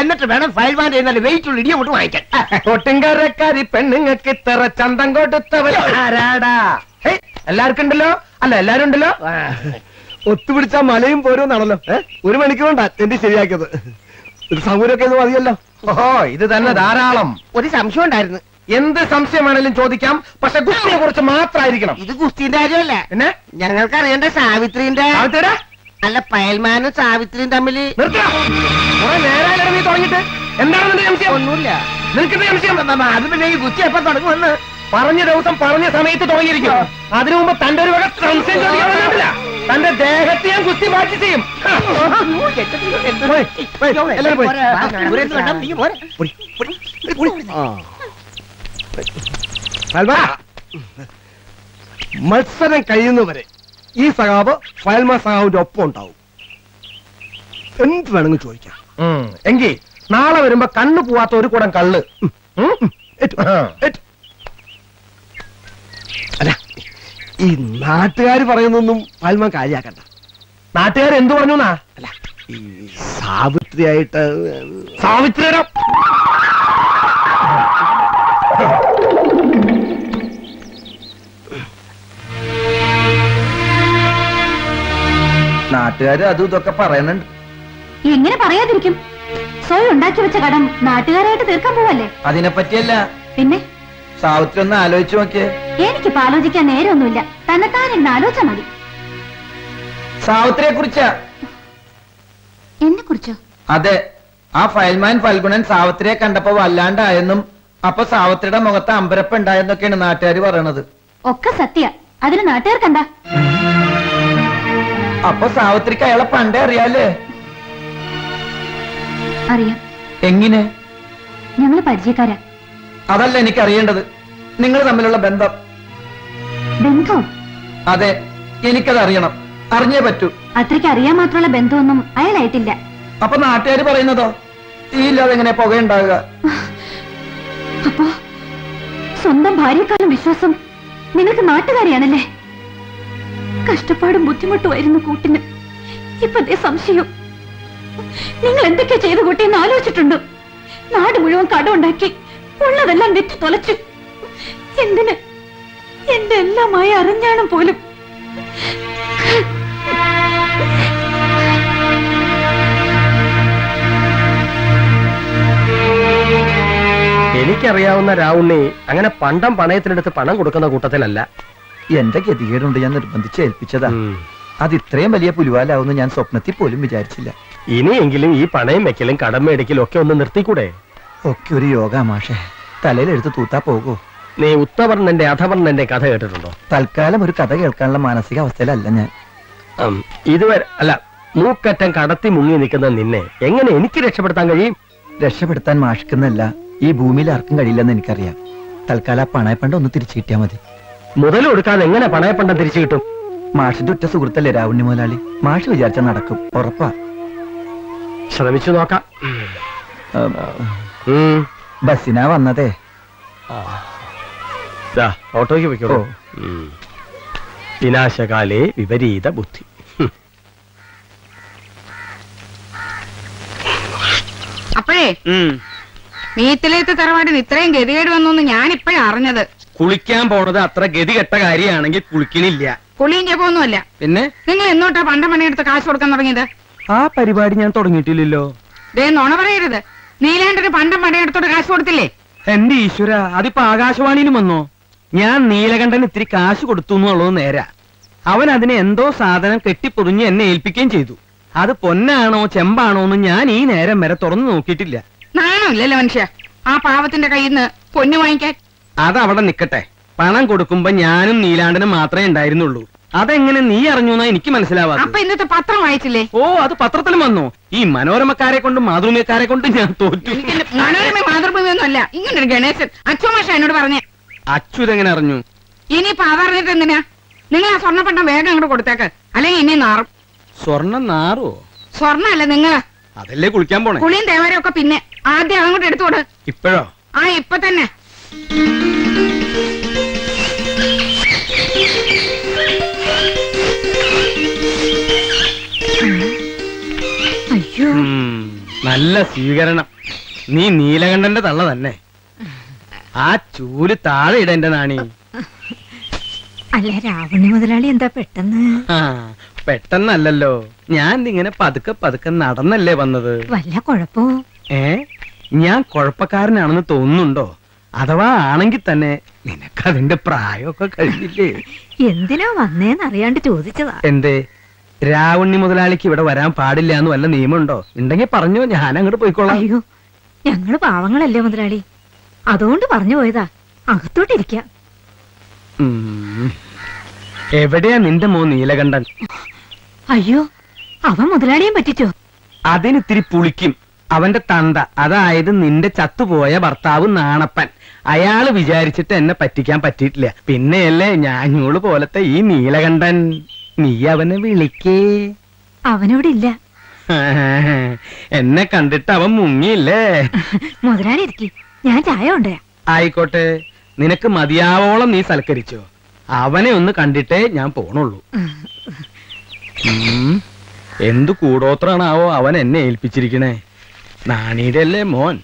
[SPEAKER 7] എന്നിട്ട് വേണം ഫയൽമാൻ നല്ല വെയിറ്റ് ഉള്ള ഇടിയും കൊണ്ട് വാങ്ങിക്കാൻ.
[SPEAKER 15] കൊട്ടിങ്കരക്കാരി പെണ്ണുങ്ങൾക്ക് ഇത്ര ചന്തം കൊടുത്തവർ ആരാടാ? എല്ലാവർക്കും ഉണ്ടല്ലോ? അല്ല എല്ലാരും ഉണ്ടല്ലോ? ഒത്തുപിടിച്ച മലയും പോരുമെന്നാണല്ലോ? ഒരു മണിക്കൂർ കൊണ്ടാ എന്റെ ശരിയാക്കിയത്? ഒരു സൗകര്യമൊക്കെ ഇത് മതിയല്ലോ. ഓഹോ ഇത് തന്നെ ധാരാളം.
[SPEAKER 7] ഒരു സംശയം ഉണ്ടായിരുന്നു.
[SPEAKER 15] എന്ത് സംശയമാണെങ്കിലും ചോദിക്കാം. പക്ഷെ ഗുസ്തിയെ കുറിച്ച് മാത്രമായിരിക്കണം.
[SPEAKER 7] ഇത് ഗുസ്തിന്റെ കാര്യമല്ല.
[SPEAKER 15] പിന്നെ?
[SPEAKER 7] ഞങ്ങൾക്ക് അറിയേണ്ട സാവിത്രിന്റെ? അല്ല പയൽമാനും സാവിത്രിയും
[SPEAKER 15] തമ്മിൽ തുടങ്ങിയിട്ട്. എന്താണ് നിന്റെ സംശയം?
[SPEAKER 7] ഒന്നുമില്ല.
[SPEAKER 15] നിനക്ക് സംശയം?
[SPEAKER 7] അത് പിന്നെ ഈ ഗുസ്തി എപ്പോ തുടങ്ങുമെന്ന്.
[SPEAKER 15] പറഞ്ഞ ദിവസം പറഞ്ഞ സമയത്ത് തുടങ്ങിയിരിക്കും. അതിനു മുമ്പ് തന്റെ ഒരു വക സംശയം തന്റെ ദേഹത്തെ ഞാൻ കുത്തി മാറ്റി ചെയ്യും. എല്ലാവരും മത്സരം കഴിയുന്നവരെ ഈ സഖാവ് ഫയൽമാ സഖാവിന്റെ ഒപ്പം ഉണ്ടാവും. എന്ത് വേണമെങ്കിൽ ചോദിക്കാം. എങ്കിൽ നാളെ വരുമ്പോ കണ്ണു പോവാത്ത ഒരു കൂടം കള്ള്. അല്ല ഈ നാട്ടുകാർ പറയുന്നൊന്നും ഫയൽമ കാര്യാക്കണ്ട. നാട്ടുകാർ എന്തു പറഞ്ഞു അല്ല ഈ സാവിത്രിയായിട്ട് സാവിത്രിയുടെ
[SPEAKER 2] നാട്ടുകാര് അതും ഇതൊക്കെ പറയുന്നുണ്ട്.
[SPEAKER 5] എങ്ങനെ പറയാതിരിക്കും. സോയ് ഉണ്ടാക്കി വെച്ച കടം നാട്ടുകാരായിട്ട് തീർക്കാൻ പോവല്ലേ?
[SPEAKER 2] അതിനെ പറ്റിയല്ല
[SPEAKER 5] പിന്നെ?
[SPEAKER 2] സാവിത്രി ഒന്ന് ആലോചിച്ചു നോക്കിയേ.
[SPEAKER 5] എനിക്കിപ്പോ ആലോചിക്കാൻ നേരമൊന്നുമില്ല തന്നെത്താൻ എന്ന് ആലോചിച്ചാ മതി.
[SPEAKER 2] സാവിത്രിയെ കുറിച്ചാ
[SPEAKER 5] എന്നെ കുറിച്ചോ
[SPEAKER 2] അതെ. ആ ഫയൽമാൻ ഫൽഗുണൻ സാവിത്രിയെ കണ്ടപ്പോ വല്ലാണ്ടായെന്നും അപ്പൊ സാവിത്രിയുടെ മുഖത്ത് അമ്പരപ്പ് ഉണ്ടായെന്നൊക്കെയാണ് നാട്ടുകാർ പറയണത്.
[SPEAKER 5] ഒക്കെ സത്യ. അതിന് നാട്ടുകാർക്കെന്താ?
[SPEAKER 2] അപ്പൊ സാവിത്രിക്ക് അയാളെ പണ്ടേ അറിയാല്ലേ?
[SPEAKER 5] അറിയാം.
[SPEAKER 2] എങ്ങനെ?
[SPEAKER 5] ഞങ്ങൾ പരിചയക്കാരാ.
[SPEAKER 2] അതല്ല എനിക്ക് അറിയേണ്ടത് നിങ്ങൾ തമ്മിലുള്ള ബന്ധം.
[SPEAKER 5] ബന്ധം?
[SPEAKER 2] അതെ എനിക്കത് അറിയണം. അറിഞ്ഞേ പറ്റൂ.
[SPEAKER 5] അത്രയ്ക്ക് അറിയാൻ മാത്രമുള്ള ബന്ധമൊന്നും അയാളായിട്ടില്ല.
[SPEAKER 2] അപ്പൊ നാട്ടുകാർ പറയുന്നതോ? ഈ ഇല്ലാതെ എങ്ങനെ പുകയുണ്ടാകുക?
[SPEAKER 5] അപ്പോ സ്വന്തം ഭാര്യക്കാളും വിശ്വാസം നിങ്ങൾക്ക് നാട്ടുകാരിയാണല്ലേ? കഷ്ടപ്പാടും ബുദ്ധിമുട്ടുമായിരുന്നു കൂട്ടിന്. ഇപ്പൊ ദേ സംശയം. നിങ്ങൾ എന്തൊക്കെ ചെയ്തു കൂട്ടിയെന്ന് ആലോചിച്ചിട്ടുണ്ടോ? നാട് മുഴുവൻ കടമുണ്ടാക്കി ഉള്ളതെല്ലാം വിറ്റ് തൊലച്ചു. എന്തിന്? എന്റെ എല്ലാമായി അറിഞ്ഞാണ് പോലും.
[SPEAKER 3] എനിക്കറിയാവുന്ന രാവുണ്ണി അങ്ങനെ പണ്ടം പണയത്തിനെടുത്ത് പണം കൊടുക്കുന്ന കൂട്ടത്തിലല്ല.
[SPEAKER 2] എന്റെ ഗതികേടുണ്ട് ഞാൻ നിർബന്ധിച്ച് ഏൽപ്പിച്ചതാ. അത് ഇത്രയും വലിയ പുലിവാലാവുന്ന ഞാൻ സ്വപ്നത്തിൽ പോലും വിചാരിച്ചില്ല.
[SPEAKER 3] ഇനിയെങ്കിലും ഈ പണയം വെക്കലും കടം മേടിക്കലും ഒക്കെ ഒന്ന് നിർത്തിക്കൂടെ?
[SPEAKER 2] ഒക്കെ ഒരു യോഗ മാഷേ. തലയിലെടുത്ത് തൂത്താ പോകൂ.
[SPEAKER 3] നീ ഉത്തവർണന്റെ അധവർണന്റെ കഥ കേട്ടിട്ടുണ്ടോ?
[SPEAKER 2] തൽക്കാലം ഒരു കഥ കേൾക്കാനുള്ള മാനസിക അവസ്ഥയിലല്ല ഞാൻ
[SPEAKER 3] ഇതുവരെ അല്ല മൂക്കറ്റം കടത്തി മുങ്ങി നിൽക്കുന്ന നിന്നെ എങ്ങനെ എനിക്ക് രക്ഷപ്പെടുത്താൻ കഴിയും?
[SPEAKER 2] രക്ഷപ്പെടുത്താൻ മാഷിക്കുന്നല്ല ഈ ഭൂമിയിൽ ആർക്കും കഴിയില്ലെന്ന് എനിക്കറിയാം. തൽക്കാലം ആ പണയപ്പണ്ട ഒന്ന് തിരിച്ചു കിട്ടിയാൽ മതി.
[SPEAKER 3] മുതൽ കൊടുക്കാതെ എങ്ങനെ പണയപ്പണ്ടം തിരിച്ചു കിട്ടും?
[SPEAKER 2] മാഷിന്റെ ഉറ്റ സുഹൃത്തല്ലേ രാവുണ്ണി മുതലാളി? മാഷ് വിചാരിച്ച നടക്കും. ഉറപ്പാ.
[SPEAKER 3] ശ്രമിച്ചു നോക്കാം.
[SPEAKER 2] ബസ്സിനാ വന്നതേ.
[SPEAKER 3] ഓട്ടോയ്ക്ക് വെക്കോളൂ ഉം. വിനാശകാലേ വിപരീത ബുദ്ധി.
[SPEAKER 12] അപ്പോഴേ മീത്തിലേത്ത് തറവാടിന് ഇത്രയും ഗതികേട് വന്നു ഞാൻ ഇപ്പോഴാ അറിഞ്ഞത്.
[SPEAKER 8] കുളിക്കാൻ പോണത് അത്ര ഗതികെട്ട കാര്യമാണെങ്കിൽ കുളിക്കണില്ല
[SPEAKER 12] കുളിയും ജപമൊന്നുമല്ല.
[SPEAKER 8] പിന്നെ?
[SPEAKER 12] നിങ്ങൾ എന്നോട്ടാ പണ്ട മണിയെടുത്ത് കാശ് കൊടുക്കാൻ തുടങ്ങിയത്?
[SPEAKER 8] ആ പരിപാടി ഞാൻ തുടങ്ങിയിട്ടില്ലല്ലോ.
[SPEAKER 12] ദേ നുണ പറയരുത്. നീലാണ്ടന് പണ്ടം പണിയെടുത്തോട്ട് കാശ് കൊടുത്തില്ലേ?
[SPEAKER 8] എന്റെ ഈശ്വര അതിപ്പോ ആകാശവാണിയിലും വന്നോ? ഞാൻ നീലകണ്ഠൻ ഇത്തിരി കാശ് കൊടുത്തു എന്നുള്ളത് നേരാ. അവൻ അതിനെ എന്തോ സാധനം കെട്ടിപ്പൊതിഞ്ഞ് എന്നെ ഏൽപ്പിക്കുകയും ചെയ്തു. അത് പൊന്നാണോ ചെമ്പാണോ എന്ന് ഞാൻ ഈ നേരം വരെ തുറന്നു നോക്കിയിട്ടില്ല.
[SPEAKER 12] നാണമില്ലല്ലോ മനുഷ്യ. ആ പാവത്തിന്റെ കയ്യിൽ നിന്ന് പൊന്നു വാങ്ങിക്കാൻ
[SPEAKER 8] അതവിടെ നിക്കട്ടെ. പണം കൊടുക്കുമ്പോ ഞാനും നീലാണ്ടനും മാത്രമേ ഉണ്ടായിരുന്നുള്ളൂ. അതെങ്ങനെ നീ അറിഞ്ഞു എന്നാ എനിക്ക് മനസ്സിലാവാത്ത
[SPEAKER 12] അപ്പൊ ഇന്നത്തെ പത്രം വായിച്ചില്ലേ?
[SPEAKER 8] ഓ അത് പത്രത്തിലും വന്നു. ഈ മനോരമക്കാരെ കൊണ്ടും മാതൃമക്കാരെ കൊണ്ടും ഞാൻ തോറ്റു.
[SPEAKER 12] എനിക്കെന്റെ മനോരമ മാതൃഭൂമിയൊന്നുമല്ല. ഇങ്ങനൊരു ഗണേശൻ. അച്ഛമാഷ എന്നോട് പറഞ്ഞേ.
[SPEAKER 8] അച്യുതെങ്ങനെ അറിഞ്ഞു?
[SPEAKER 12] ഇനിയിപ്പൊ അതറിഞ്ഞിട്ട് എന്തിനാ? നിങ്ങൾ ആ സ്വർണപ്പെട്ടം വേഗം അങ്ങോട്ട് കൊടുത്തേക്ക്. അല്ലെങ്കിൽ ഇനി നാറും.
[SPEAKER 8] സ്വർണം നാറോ
[SPEAKER 12] സ്വർണല്ല നിങ്ങൾ
[SPEAKER 8] അതല്ലേ കുളിക്കാൻ പോണേ?
[SPEAKER 12] കുളിയും തേവരും ഒക്കെ പിന്നെ ആദ്യം അങ്ങോട്ട് എടുത്തോട്
[SPEAKER 8] ഇപ്പോഴോ?
[SPEAKER 12] ആ ഇപ്പൊ തന്നെ
[SPEAKER 5] അയ്യോ.
[SPEAKER 8] നല്ല സ്വീകരണം. നീ നീലകണ്ഠന്റെ തള്ള തന്നെ. ആ ചൂൽ താഴെ ഇട നാണി.
[SPEAKER 5] അല്ല രാവണി മുതലാളി എന്താ പെട്ടെന്ന്?
[SPEAKER 8] പെട്ടെന്നല്ലല്ലോ. ഞാൻ ഇങ്ങനെ പതുക്കെ പതുക്കെ നടന്നല്ലേ വന്നത്.
[SPEAKER 5] വല്ല കുഴപ്പോ
[SPEAKER 8] ഏ? ഞാൻ കുഴപ്പക്കാരനാണെന്ന് തോന്നുന്നുണ്ടോ? അഥവാ ആണെങ്കിൽ തന്നെ നിനക്ക് അതിന്റെ പ്രായമൊക്കെ കഴിഞ്ഞില്ലേ?
[SPEAKER 5] എന്തിനാ വന്നേന്ന് അറിയാണ്ട് ചോദിച്ചതാ?
[SPEAKER 8] എന്തേ? രാവണ്ണി മുതലാളിക്ക് ഇവിടെ വരാൻ പാടില്ല എന്ന് വല്ല നിയമമുണ്ടോ? ഉണ്ടെങ്കിൽ പറഞ്ഞു ഞാൻ അങ്ങോട്ട് പോയിക്കോളാം.
[SPEAKER 5] അയ്യോ ഞങ്ങൾ പാവങ്ങളല്ലേ മുതലാളി. അതുകൊണ്ട് പറഞ്ഞു പോയതാ. അകത്തോട്ടിരിക്ക.
[SPEAKER 8] എവിടെയാ നിന്റെ മോ നീലകണ്ഠൻ?
[SPEAKER 5] അയ്യോ അവൻ മുതലാളിയെ പറ്റിച്ചോ?
[SPEAKER 8] അതിനിത്തിരി പുളിക്കും. അവന്റെ തന്ത അതായത് നിന്റെ ചത്തുപോയ ഭർത്താവ് നാണപ്പൻ. അയാൾ വിചാരിച്ചിട്ട് എന്നെ പറ്റിക്കാൻ പറ്റിയിട്ടില്ല. പിന്നെയല്ലേ ഞാഞ്ഞൂൾ പോലത്തെ ഈ നീലകണ്ഠൻ. നീ അവനെ വിളിക്കേ.
[SPEAKER 5] അവനോട് ഇല്ല [LAUGHS]
[SPEAKER 8] എന്നെ കണ്ടിട്ട് അവൻ മുങ്ങിയില്ലേ? [LAUGHS]
[SPEAKER 5] മുതലാളി ഇരിക്കി ഞാൻ ചായ കൊണ്ടുവരാ.
[SPEAKER 8] ആയിക്കോട്ടെ. നിനക്ക് മതിയാവോളം നീ സൽക്കരിച്ചോ. അവനെ ഒന്ന് കണ്ടിട്ടേ ഞാൻ പോണുള്ളൂ. [LAUGHS] എന്തു കൂടോത്രാണാവോ അവൻ എന്നെ ഏൽപ്പിച്ചിരിക്കണേ? നാണിയുടെ അല്ലേ മോൻ?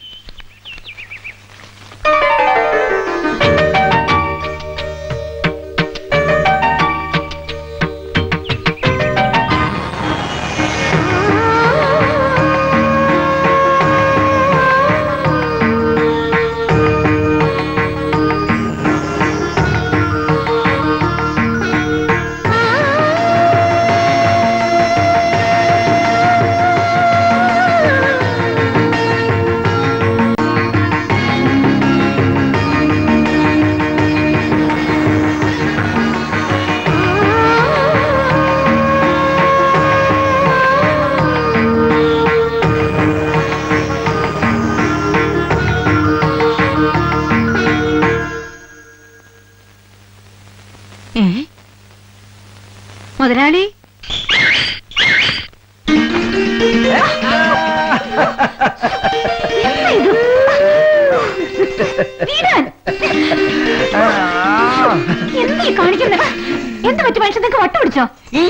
[SPEAKER 5] എന്താ പറ്റി മനുഷ്യൻ? നിങ്ങൾക്ക് വട്ട പിടിച്ചോ?
[SPEAKER 2] ഈ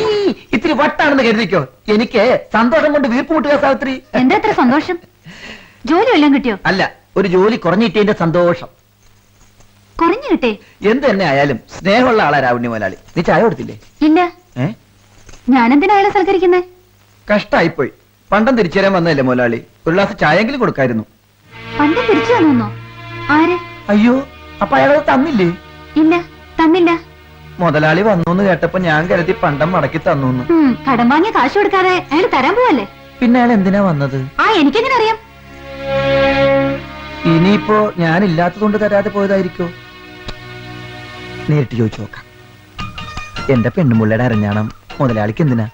[SPEAKER 2] ഇത്തിരി വട്ടാണെന്ന് കരുതിക്കോ. എനിക്ക് സന്തോഷം കൊണ്ട് വീർപ്പ് മുട്ടുക സാവിത്രി.
[SPEAKER 5] എന്താ ഇത്ര സന്തോഷം? ജോലി എല്ലാം കിട്ടിയോ?
[SPEAKER 2] അല്ല ഒരു ജോലി കുറഞ്ഞിട്ടതിന്റെ സന്തോഷം.
[SPEAKER 5] കുറഞ്ഞു കിട്ടേ?
[SPEAKER 2] എന്ത് തന്നെ ആയാലും സ്നേഹമുള്ള ആളാ രാവുണ്ണി മുതലാളി നീ ചായ കൊടുത്തില്ലേ?
[SPEAKER 5] ഇല്ല. ഞാനെന്തിനാ അയാളെ സൽക്കരിക്കുന്നേ?
[SPEAKER 2] കഷ്ടായിപ്പോയി. പണ്ടം തിരിച്ചു തരാൻ വന്നതല്ലേ മുതലാളി ഒരു ഗ്ലാസ് ചായെങ്കിലും കൊടുക്കായിരുന്നു.
[SPEAKER 5] പണ്ടം തിരിച്ചു തന്നോ ആര്?
[SPEAKER 2] അയ്യോ അപ്പൊ അയാളത് തന്നില്ലേ?
[SPEAKER 5] ഇല്ല തന്നില്ല.
[SPEAKER 2] മുതലാളി വന്നു എന്ന് കേട്ടപ്പോ ഞാൻ കരുതി പണ്ടം മടക്കി തന്നു
[SPEAKER 5] കടം വാങ്ങിയ കാശ് കൊടുക്കാതെ അയാൾ തരാൻ പോവല്ലേ?
[SPEAKER 2] പിന്നെ അയാൾ എന്തിനാ വന്നത്?
[SPEAKER 5] ആ എനിക്കെങ്ങനെ അറിയാം
[SPEAKER 2] ഇനിയിപ്പോ ഞാൻ ഇല്ലാത്തതുകൊണ്ട് തരാതെ പോയതായിരിക്കോ? നേരിട്ട് ചോദിച്ചു നോക്കാം. എന്റെ പെണ്ണുമുള്ളയുടെ അരഞ്ഞാണം മുതലാളിക്ക് എന്തിനാ?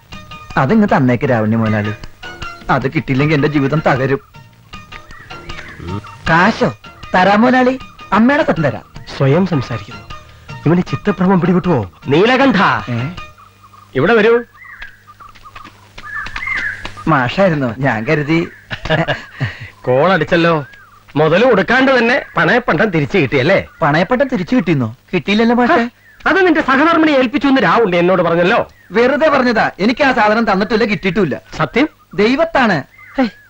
[SPEAKER 2] അതിങ്ങ് തന്നേക്ക് രാവണ്യ മുതലാളി അത് കിട്ടിയില്ലെങ്കിൽ എന്റെ ജീവിതം തകരും. കാശോ? തരാമോനാളി അമ്മയുടെ സത്യം തരാം.
[SPEAKER 3] സ്വയം സംസാരിക്കുന്നു. ഇവന് ചിത്തഭ്രമം പിടിപെട്ടുവോ നീലകണ്ഠ. ഇവിടെ വരൂ.
[SPEAKER 2] മാഷായിരുന്നു ഞാൻ കരുതി.
[SPEAKER 3] കോൾ അടിച്ചല്ലോ. മുതൽ കൊടുക്കാണ്ട് തന്നെ പണയപ്പണ്ടം തിരിച്ചു കിട്ടിയല്ലേ?
[SPEAKER 2] പണയപ്പണ്ടം തിരിച്ചു കിട്ടിയെന്നോ? കിട്ടിയില്ലല്ലോ മാഷേ.
[SPEAKER 3] അത് നിന്റെ സഹധർമ്മിനെ ഏൽപ്പിച്ചു എന്ന് രാവുണ്ട് എന്നോട് പറഞ്ഞല്ലോ.
[SPEAKER 2] വെറുതെ പറഞ്ഞതാ. എനിക്ക് ആ സാധനം തന്നിട്ടില്ല കിട്ടിയിട്ടില്ല.
[SPEAKER 3] സത്യം?
[SPEAKER 2] ദൈവത്താണ്.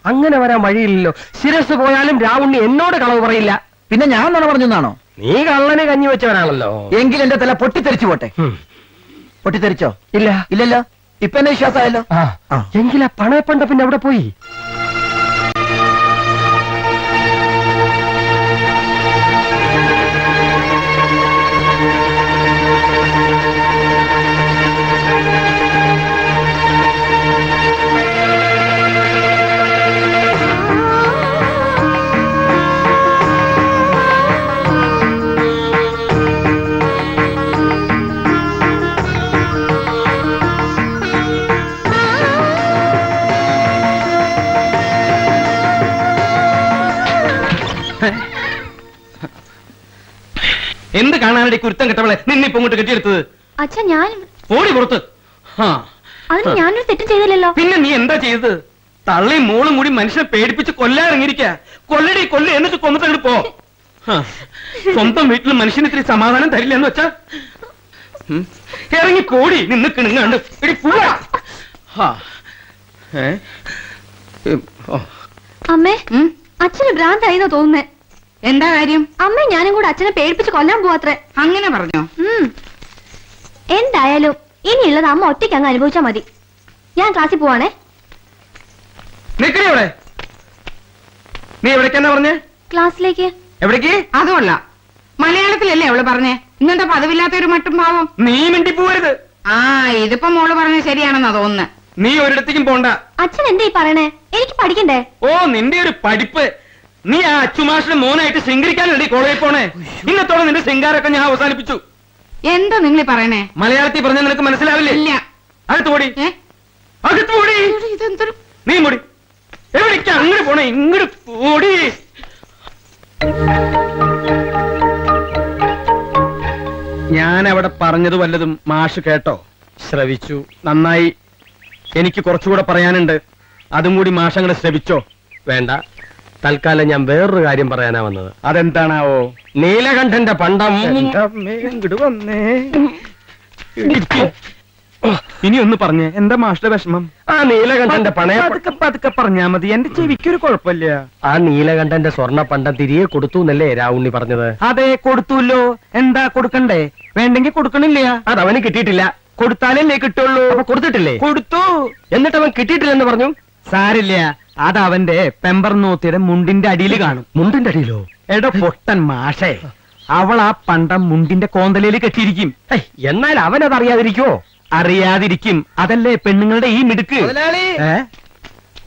[SPEAKER 3] അങ്ങനെ വരാൻ വഴിയില്ലല്ലോ. ശിരസ് പോയാലും രാവുണ്ണി എന്നോട് കളവ് പറയില്ല.
[SPEAKER 2] പിന്നെ ഞാൻ നട പറഞ്ഞാണോ
[SPEAKER 3] നീ കള്ളനെ കഞ്ഞി വെച്ചവനാണല്ലോ.
[SPEAKER 2] എങ്കിൽ എന്റെ തല പൊട്ടിത്തെറിച്ചു പോട്ടെ. പൊട്ടിത്തെറിച്ചോ?
[SPEAKER 3] ഇല്ല.
[SPEAKER 2] ഇല്ലല്ലോ? ഇപ്പൊ എന്നെ വിശ്വാസമായല്ലോ?
[SPEAKER 3] ആ. എങ്കിലാ പണയപ്പണ്ട പിന്നെ അവിടെ പോയി?
[SPEAKER 8] എന്ത് കാണാനടി കുരുത്തം കെട്ടവളെ? നിന്നിപ്പോ ഇങ്ങോട്ട് കെട്ടിയെടുത്തത്?
[SPEAKER 5] അച്ഛാ ഞാൻ
[SPEAKER 8] ഓടി പുറത്ത്.
[SPEAKER 5] അതിന് ഞാനൊരു തെറ്റും ചെയ്തില്ലല്ലോ.
[SPEAKER 8] പിന്നെ നീ എന്താ ചെയ്തത്? തള്ളി മോളും കൂടി മനുഷ്യനെ പേടിപ്പിച്ച് കൊല്ലാറിങ്ങിരിക്ക കൊല്ലടി കൊല്ല എന്നിട്ട് കൊന്നിട്ട് പോ. സ്വന്തം വീട്ടിൽ മനുഷ്യന് ഇത്തിരി സമാധാനം തരില്ല എന്ന് വെച്ചാ ഇറങ്ങി കോടി നിന്ന് കിണുങ്ങാണ്ട്.
[SPEAKER 5] അമ്മേ അച്ഛന് ഭ്രാന്തായിന്നാ തോന്നുന്നേ.
[SPEAKER 12] എന്താ കാര്യം?
[SPEAKER 5] അമ്മ ഞാനും കൂടെ അച്ഛനെ പേടിപ്പിച്ച് കൊല്ലാൻ പോവാത്രേ.
[SPEAKER 12] അങ്ങനെ പറഞ്ഞോ?
[SPEAKER 5] എന്തായാലും ഇനിയുള്ളത് അമ്മ ഒറ്റയ്ക്ക് അങ്ങ് അനുഭവിച്ചാ മതി. ഞാൻ ക്ലാസ്സിൽ പോവാണേ.
[SPEAKER 8] നീ എവിടേക്കെന്നാ പറഞ്ഞേ?
[SPEAKER 5] ക്ലാസ്സിലേക്ക്.
[SPEAKER 8] എവിടേക്ക്?
[SPEAKER 12] അതുമല്ല. മലയാളത്തിലല്ലേ അവൾ പറഞ്ഞേ? ഇന്നത്തെ പതിവില്ലാത്ത ഒരു മട്ടും ഭാവം?
[SPEAKER 8] നീ മിണ്ടി പോവരുത്
[SPEAKER 12] ആ ഇതിപ്പോ മോൾ പറഞ്ഞ ശരിയാണെന്നാ തോന്നുന്നത്
[SPEAKER 8] നീ ഒരിടത്തേക്കും പോണ്ട.
[SPEAKER 5] അച്ഛൻ എന്താ ഈ പറയണേ? എനിക്ക് പഠിക്കണ്ടേ?
[SPEAKER 8] ഓ നിന്റെ ഒരു പഠിപ്പ്. നീ ആ അച്ചുമാഷിന്റെ മോനായിട്ട് ശൃംഗരിക്കാനല്ലേ കോളേജിൽ പോണേ? ഇന്നത്തോടെ നിന്റെ ശൃംഗാരൊക്കെ ഞാൻ അവസാനിപ്പിച്ചു.
[SPEAKER 12] എന്താ നിങ്ങൾ പറയണേ?
[SPEAKER 8] മലയാളത്തിൽ പറഞ്ഞ നിനക്ക് മനസ്സിലാവില്ലേ?
[SPEAKER 12] ഇല്ല.
[SPEAKER 8] അകത്ത് ഓടി.
[SPEAKER 12] ഏ?
[SPEAKER 8] അകത്ത് ഓടി.
[SPEAKER 12] ഇതെന്തൊരു
[SPEAKER 8] നീ മുടി എവിടേക്ക് അങ്ങോട്ട് പോണേ? ഇങ്ങോട്ട് ഓടി. ഞാൻ അവിടെ പറഞ്ഞത് വല്ലതും മാഷ് കേട്ടോ? ശ്രവിച്ചു. നന്നായി. എനിക്ക് കുറച്ചുകൂടെ പറയാനുണ്ട്. അതും കൂടി മാഷങ്ങളെ ശ്രവിച്ചോ?
[SPEAKER 3] വേണ്ട. തൽക്കാലം ഞാൻ വേറൊരു കാര്യം പറയാനാ വന്നത്.
[SPEAKER 8] അതെന്താണാവോ?
[SPEAKER 3] നീലകണ്ഠന്റെ പണ്ടം.
[SPEAKER 8] ഇനി ഒന്ന് പറഞ്ഞേ എന്താ മാഷ്ട വിഷമം?
[SPEAKER 3] ആ നീലകണ്ഠന്റെ പണയ
[SPEAKER 8] പതുക്കെ പറഞ്ഞാ മതി. എന്റെ ചെവിക്കൊരു കുഴപ്പമില്ല.
[SPEAKER 3] ആ നീലകണ്ഠന്റെ സ്വർണ പണ്ടം തിരികെ കൊടുത്തു എന്നല്ലേ രാവുണ്ണി പറഞ്ഞത്?
[SPEAKER 8] അതെ കൊടുത്തുല്ലോ. എന്താ കൊടുക്കണ്ടേ? വേണ്ടെങ്കിൽ കൊടുക്കണില്ല.
[SPEAKER 3] അത് അവന് കിട്ടിയിട്ടില്ല.
[SPEAKER 8] കൊടുത്താലല്ലേ കിട്ടുള്ളൂ.
[SPEAKER 3] കൊടുത്തിട്ടില്ലേ?
[SPEAKER 8] കൊടുത്തു.
[SPEAKER 3] എന്നിട്ട് അവൻ കിട്ടിയിട്ടില്ലെന്ന് പറഞ്ഞു?
[SPEAKER 8] സാരില്ല. അത് അവന്റെ പെമ്പർ നോത്തിയുടെ മുണ്ടിന്റെ അടിയിൽ കാണും.
[SPEAKER 3] മുണ്ടിന്റെ അടിയിലോ?
[SPEAKER 8] എടോ പൊട്ടൻ മാഷേ അവൾ ആ പണ്ടം മുണ്ടിന്റെ കോന്തലയിൽ കെട്ടിയിരിക്കും.
[SPEAKER 3] എന്നാൽ അവനത് അറിയാതിരിക്കോ
[SPEAKER 8] അറിയാതിരിക്കും. അതല്ലേ പെണ്ണുങ്ങളുടെ ഈ മിടുക്ക്?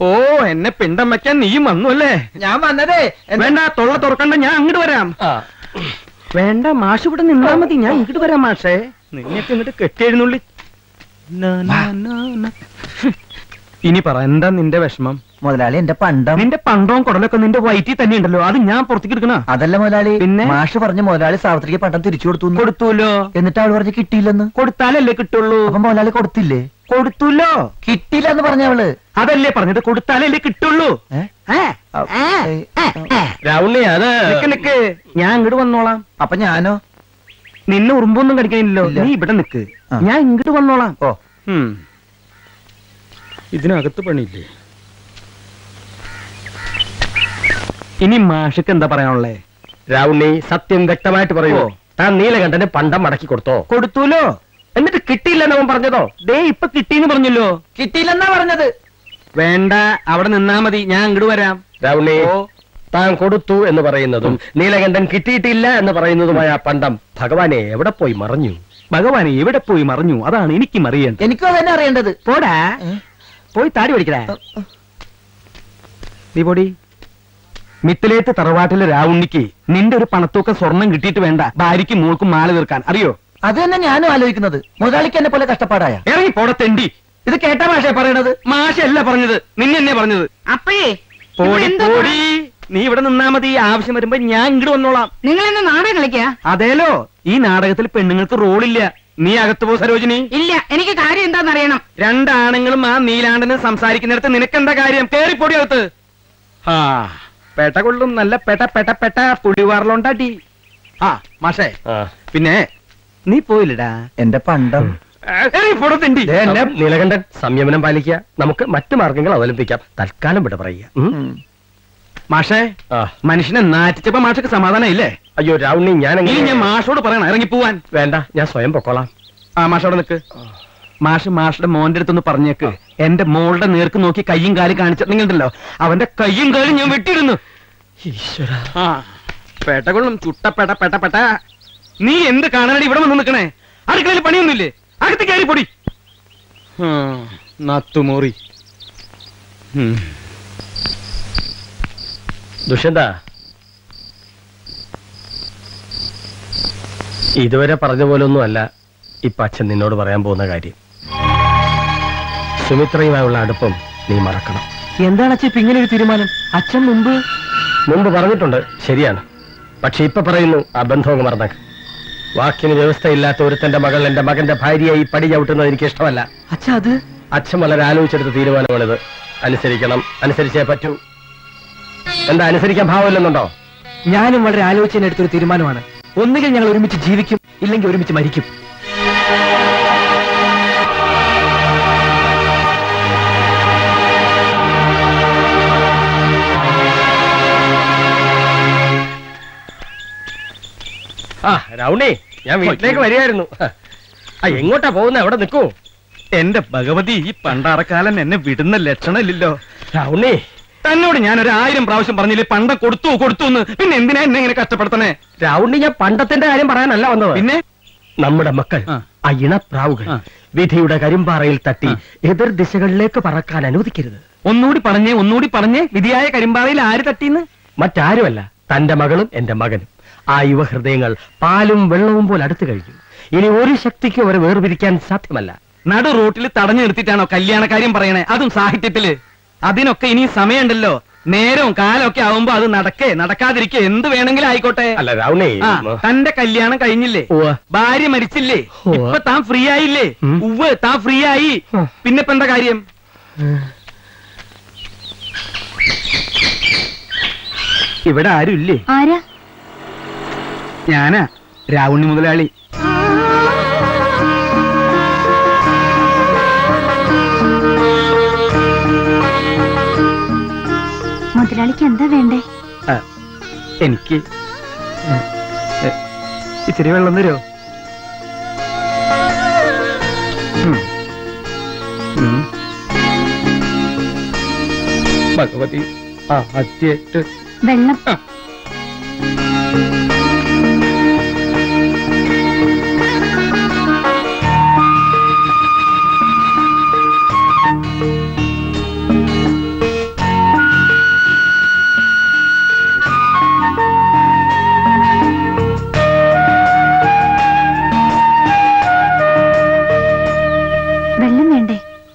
[SPEAKER 8] ഓ എന്നെ പിണ്ടം വെക്കാൻ നീ വന്നു അല്ലേ
[SPEAKER 2] ഞാൻ വന്നതേ
[SPEAKER 8] വേണ്ട തൊള്ള തുറക്കണ്ട ഞാൻ അങ്ങോട്ട് വരാം. വേണ്ട മാഷ് ഇവിടെ നിന്നാ മതി. ഞാൻ ഇങ്ങോട്ട് വരാം മാഷേ. നിങ്ങൾക്ക് ഇങ്ങോട്ട് കെട്ടിയെഴുന്നള്ളി. ഇനി പറ എന്താ നിന്റെ വിഷമം?
[SPEAKER 2] മുതലാളി എന്റെ പണ്ടം.
[SPEAKER 8] നിന്റെ പണ്ടവും കുടലൊക്കെ നിന്റെ വയറ്റിൽ തന്നെ ഉണ്ടല്ലോ അത് ഞാൻ പുറത്തേക്ക് എടുക്കണ.
[SPEAKER 2] അതല്ല മുതലാളി
[SPEAKER 8] പിന്നെ?
[SPEAKER 2] മാഷ് പറഞ്ഞ മുതലാളി സാവത്രിക്ക് പണ്ടം തിരിച്ചു കൊടുത്തു കൊടുത്തുല്ലോ.
[SPEAKER 8] കൊടുത്തൂലോ
[SPEAKER 2] എന്നിട്ട് അവൾ പറഞ്ഞ് കിട്ടിയില്ലെന്ന്.
[SPEAKER 8] കൊടുത്താലല്ലേ കിട്ടുള്ളൂ.
[SPEAKER 2] അപ്പൊ മുതലാളി കൊടുത്തില്ലേ?
[SPEAKER 8] കൊടുത്തുല്ലോ.
[SPEAKER 2] കിട്ടിയില്ല എന്ന് പറഞ്ഞ അവൾ.
[SPEAKER 8] അതല്ലേ പറഞ്ഞത് കൊടുത്താലല്ലേ കിട്ടുള്ളൂ.
[SPEAKER 3] രാവുണ്ണി അത്
[SPEAKER 8] നിക്ക് നിക്ക്. ഞാൻ ഇങ്ങോട്ട് വന്നോളാം.
[SPEAKER 2] അപ്പൊ ഞാനോ?
[SPEAKER 8] നിന്നെ ഉറുമ്പൊന്നും കടിക്കാനില്ലല്ലോ. നീ ഇവിടെ നിക്ക്. ഞാൻ ഇങ്ങോട്ട് വന്നോളാം.
[SPEAKER 2] ഓ.
[SPEAKER 8] ഉം. ഇതിനകത്ത് പണിയില്ലേ? ഇനി മാഷക്ക് എന്താ പറയാനുള്ളേ?
[SPEAKER 3] രാവുണ്ണി സത്യം വ്യക്തമായിട്ട് പറയുമോ താൻ നീലകണ്ഠന് പണ്ടം മടക്കി കൊടുത്തോ?
[SPEAKER 8] കൊടുത്തൂലോ? എന്നിട്ട് കിട്ടിയില്ലെന്ന് അവൻ പറഞ്ഞതോ? ദേ ഇപ്പൊ കിട്ടിന്ന് പറഞ്ഞല്ലോ.
[SPEAKER 2] കിട്ടിയില്ലെന്നാ പറഞ്ഞത്.
[SPEAKER 8] വേണ്ട അവിടെ നിന്നാ മതി. ഞാൻ ഇങ്ങോട്ട് വരാം.
[SPEAKER 3] രാവുണ്ണി. താൻ കൊടുത്തു എന്ന് പറയുന്നതും നീലകണ്ഠൻ കിട്ടിയിട്ടില്ല എന്ന് പറയുന്നതുമായ ആ പണ്ടം ഭഗവാനെ എവിടെ പോയി മറഞ്ഞു?
[SPEAKER 8] ഭഗവാനെ എവിടെ പോയി മറിഞ്ഞു? അതാണ് എനിക്കും അറിയേണ്ടത്.
[SPEAKER 2] എനിക്കും അതന്നെ അറിയേണ്ടത്.
[SPEAKER 8] പോടാ? പോയി താടി പഠിക്കടാ നീ പൊടി. മിത്തിലേത്ത് തറവാട്ടിലെ രാവുണ്ണിക്ക് നിന്റെ ഒരു പണത്തൂക്കം സ്വർണം കിട്ടിയിട്ട് വേണ്ട ഭാര്യയ്ക്ക് മോൾക്കും മാല തീർക്കാൻ. അറിയോ?
[SPEAKER 2] അത് തന്നെ ഞാനും ആലോചിക്കുന്നത്. മുതലാളിക്ക് എന്നെ പോലെ കഷ്ടപ്പാടായ.
[SPEAKER 8] ഇറങ്ങി പോടെ തെണ്ടി.
[SPEAKER 2] ഇത് കേട്ട മാഷേ പറയണത്.
[SPEAKER 8] മാഷല്ല പറഞ്ഞത്. നിന്നെ എന്നെ പറഞ്ഞത്.
[SPEAKER 12] അപ്പഴേ
[SPEAKER 8] പോടി പോടി. നീ ഇവിടെ നിന്നാ മതി. ആവശ്യം വരുമ്പോ ഞാൻ ഇങ്ങോട്ട് വന്നോളാം.
[SPEAKER 12] നിങ്ങൾ എന്നെ നാടകം കളിക്കാ?
[SPEAKER 8] അതേലോ. ഈ നാടകത്തിൽ പെണ്ണുങ്ങൾക്ക് റോളില്ല. നീ അകത്ത് പോ സരോജിനി.
[SPEAKER 12] ഇല്ല എനിക്ക് കാര്യം എന്താന്ന് അറിയണം
[SPEAKER 8] രണ്ടാണുങ്ങളും ആ നീലാണ്ടന് സംസാരിക്കുന്നിടത്ത് നിനക്കെന്താ കാര്യം? കേറിപ്പൊടി അകത്ത്. ആ പെട്ട കൊള്ളും നല്ല പെട്ട പെട്ട പെട്ട പുടിവാറിലുണ്ടാട്ടി ആ മാഷേ പിന്നെ നീ പോയില്ലടാ.
[SPEAKER 2] എന്റെ പണ്ടം.
[SPEAKER 3] നിലകണ്ഠൻ സംയമനം പാലിക്കുക. നമുക്ക് മറ്റു മാർഗങ്ങൾ അവലംബിക്കാം. തൽക്കാലം വിട പറയുക?
[SPEAKER 8] മാഷേ. മനുഷ്യനെ നാറ്റിച്ചപ്പോ മാഷക്ക് സമാധാനം ഇല്ലേ
[SPEAKER 3] അയ്യോ രാവുണ്ണി ഞാൻ
[SPEAKER 8] ഇനി ഞാൻ മാഷോട് പറയണം ഇറങ്ങി പോവാൻ
[SPEAKER 3] വേണ്ട ഞാൻ സ്വയം പൊക്കോളാം.
[SPEAKER 8] ആ മാഷോടെ നിക്ക്. മാഷ് മാഷുടെ മോന്റെ അടുത്തൊന്ന് പറഞ്ഞേക്ക്. എന്റെ മോളുടെ നേർക്ക് നോക്കി കയ്യും കാലും കാണിച്ച നിങ്ങളുണ്ടല്ലോ? അവന്റെ കയ്യും കാലും ഞാൻ വെട്ടിയിരുന്നു
[SPEAKER 3] ഈശ്വര.
[SPEAKER 8] പെട്ടകൊള്ളും ചുട്ട പെട്ട പെട്ട പെട്ട നീ എന്ത് കാണാനാണ് ഇവിടെ വന്ന് നിൽക്കണേ? അടുക്കളയിൽ പണിയൊന്നുമില്ലേ? അകത്ത് കയറി പൊടി. നത്തുമോറി.
[SPEAKER 3] ദുഷ്യന്ത. ഇതുവരെ പറഞ്ഞ പോലൊന്നും അല്ല ഇപ്പൊ അച്ഛൻ നിന്നോട് പറയാൻ പോകുന്ന കാര്യം. സുമിത്രയുമായുള്ള അടുപ്പം നീ മറക്കണം.
[SPEAKER 11] എന്താണ് അച്ഛൻ ഇപ്പൊ ഇങ്ങനെ ഒരു തീരുമാനം? അച്ഛൻ മുമ്പ്
[SPEAKER 3] മുമ്പ് പറഞ്ഞിട്ടുണ്ട് ശരിയാണ്. പക്ഷെ ഇപ്പൊ പറയുന്നു ആ ബന്ധവും മറന്നേക്ക്. വാക്കിന് വ്യവസ്ഥയില്ലാത്ത ഒരുത്തന്റെ മകൾ എന്റെ മകന്റെ ഭാര്യയായി പടി ചവിട്ടുന്നത് എനിക്ക് ഇഷ്ടമല്ല
[SPEAKER 11] അച്ഛ അത്
[SPEAKER 3] അച്ഛൻ വളരെ ആലോചിച്ചെടുത്ത തീരുമാനമാണിത്. അനുസരിക്കണം. അനുസരിച്ചേ പറ്റൂ. എന്താ അനുസരിക്കാൻ ഭാവമില്ലെന്നുണ്ടോ?
[SPEAKER 11] ഞാനും വളരെ ആലോചിച്ചതിനെടുത്തൊരു തീരുമാനമാണ്. ഒന്നുകിൽ ഞങ്ങൾ ഒരുമിച്ച് ജീവിക്കും ഇല്ലെങ്കിൽ ഒരുമിച്ച് മരിക്കും.
[SPEAKER 3] ആ രൗണി ഞാൻ വീട്ടിലേക്ക് വരികയായിരുന്നു. ആ എങ്ങോട്ടാ പോകുന്ന? എവിടെ നിൽക്കൂ.
[SPEAKER 8] എന്റെ ഭഗവതി ഈ പണ്ടാറക്കാലൻ എന്നെ വിടുന്ന ലക്ഷണമില്ലല്ലോ.
[SPEAKER 3] രൗണി
[SPEAKER 8] തന്നോട് ഞാൻ ഒരു ആയിരം പ്രാവശ്യം പറഞ്ഞില്ലേ പണ്ട കൊടുത്തു കൊടുത്തു എന്ന്. പിന്നെ എന്തിനാ എന്നെ ഇങ്ങനെ കഷ്ടപ്പെടുത്തണേ?
[SPEAKER 3] രാവുണ്ണി ഞാൻ പണ്ടത്തിന്റെ കാര്യം പറയാനല്ല വന്നത്.
[SPEAKER 8] പിന്നെ?
[SPEAKER 3] നമ്മുടെ മക്കൾ
[SPEAKER 8] ആ.
[SPEAKER 3] ഇണപ്രാവുകൾ. വിധിയുടെ കരിമ്പാറയിൽ തട്ടി എതിർ ദിശകളിലേക്ക് പറക്കാൻ അനുവദിക്കരുത്.
[SPEAKER 8] ഒന്നുകൂടി പറഞ്ഞേ ഒന്നുകൂടി പറഞ്ഞേ വിധിയായ കരിമ്പാറയിൽ ആര് തട്ടിന്ന്?
[SPEAKER 3] മറ്റാരുമല്ല തന്റെ മകളും എന്റെ മകനും. ആ യുവഹൃദയങ്ങൾ പാലും വെള്ളവും പോലെ അടുത്തു കഴിഞ്ഞു ഇനി ഒരു ശക്തിക്കും അവരെ വേർപിരിക്കാൻ സാധ്യമല്ല.
[SPEAKER 8] നടു റൂട്ടിൽ തടഞ്ഞു നിർത്തിയിട്ടാണോ കല്യാണക്കാര്യം പറയണേ? അതും സാഹിത്യത്തിൽ. അതിനൊക്കെ ഇനി സമയമുണ്ടല്ലോ. നേരവും കാലമൊക്കെ ആവുമ്പോ അത് നടക്കേ നടക്കാതിരിക്കേ. എന്ത് വേണമെങ്കിലും ആയിക്കോട്ടെ.
[SPEAKER 3] അല്ല രാവണേ
[SPEAKER 8] ആ, തന്റെ കല്യാണം കഴിഞ്ഞില്ലേ?
[SPEAKER 3] ഉവ്വ.
[SPEAKER 8] ഭാര്യ മരിച്ചില്ലേ?
[SPEAKER 3] ഉവ്വ.
[SPEAKER 8] ഇപ്പൊ താൻ ഫ്രീ ആയില്ലേ?
[SPEAKER 3] ഉം.
[SPEAKER 8] ഉവ്വ് താൻ ഫ്രീ ആയി.
[SPEAKER 3] ഉം.
[SPEAKER 8] പിന്നെ ഇപ്പൊ എന്താ കാര്യം? ഇവിടെ ആരും ഇല്ലേ
[SPEAKER 5] ആരാ?
[SPEAKER 8] ഞാനാ രാവുണ്ണി മുതലാളി.
[SPEAKER 5] മുതലാളിക്ക് എന്താ വേണ്ടേ?
[SPEAKER 8] എനിക്ക് ഇച്ചിരി വെള്ളം തരുമോ? ഭഗവതി ആ അത്യേറ്റ്
[SPEAKER 5] വെള്ളം.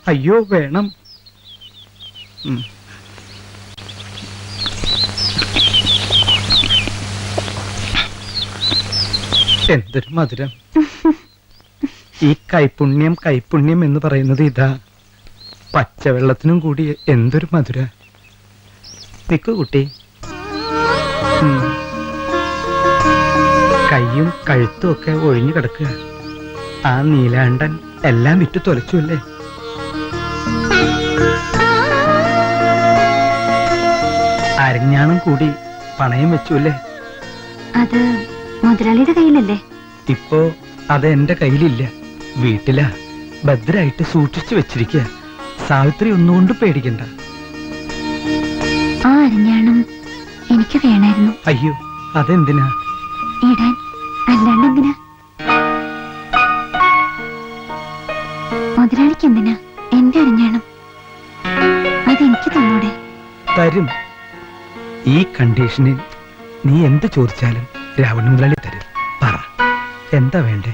[SPEAKER 8] അയ്യോ വേണം. എന്തൊരു മധുരം. ഈ കൈപുണ്യം കൈപുണ്യം എന്ന് പറയുന്നത് ഇതാ. പച്ചവെള്ളത്തിനും കൂടി എന്തൊരു മധുര. നിക്കു കുട്ടി. കയ്യും കൈയും കഴുത്തും ഒക്കെ ഒഴിഞ്ഞു കിടക്കുക. ആ നീലാണ്ടൻ എല്ലാം വിറ്റു തൊലച്ചു അരഞ്ഞാണം കൂടി പണയം വെച്ചു അല്ലേ
[SPEAKER 5] അത് മുതലാളിയുടെ കയ്യിലല്ലേ?
[SPEAKER 8] ഇപ്പോ അത് എന്റെ കയ്യിലില്ല. വീട്ടിലാ ഭദ്രായിട്ട് സൂക്ഷിച്ചു വെച്ചിരിക്കുക സാവിത്രി ഒന്നുകൊണ്ട് പേടിക്കണ്ട.
[SPEAKER 5] ആ അരഞ്ഞാണം എനിക്ക് വേണായിരുന്നു.
[SPEAKER 8] അയ്യോ അതെന്തിനാ?
[SPEAKER 5] ഇടാൻ അല്ലാണ്ട് എന്തിനാ? മുതലാളിക്ക് എന്തിനാ എന്റെ അരഞ്ഞാണം അതെനിക്ക് തന്നൂടെ?
[SPEAKER 8] തരും. ഈ കണ്ടീഷനിൽ നീ എന്ത് ചോദിച്ചാലും രാവണൻ മുതലാളി തരും. പറ എന്താ വേണ്ടേ?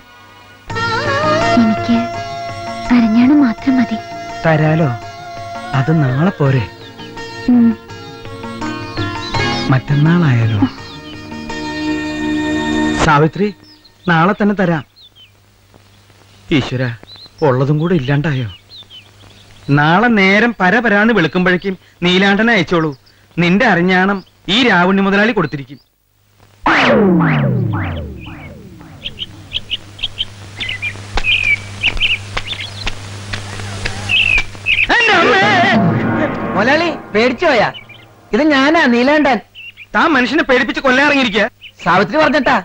[SPEAKER 5] എനിക്ക് അരഞ്ഞാണം മാത്രം മതി.
[SPEAKER 8] തരാലോ? അത് നാളെ പോരെ. മറ്റന്നാളായാലോ? സാവിത്രി നാളെ തന്നെ തരാം. ഈശ്വര ഉള്ളതും കൂടെ ഇല്ലാണ്ടായോ? നാളെ നേരം പരപരാന്ന് വിളിക്കുമ്പോഴേക്കും നീലാണ്ടനെ അയച്ചോളൂ. നിന്റെ അറിഞ്ഞാണം ഈ രാവണ്യ മുതലാളി കൊടുത്തിരിക്കും.
[SPEAKER 2] മുതലാളി പേടിച്ചു പോയാ? ഇത് ഞാനാ നീലാണ്ടൻ.
[SPEAKER 8] താൻ മനുഷ്യനെ പേടിപ്പിച്ച് കൊല്ലാറിങ്ങിരിക്കുക
[SPEAKER 2] സാവിത്രി പറഞ്ഞട്ടാ?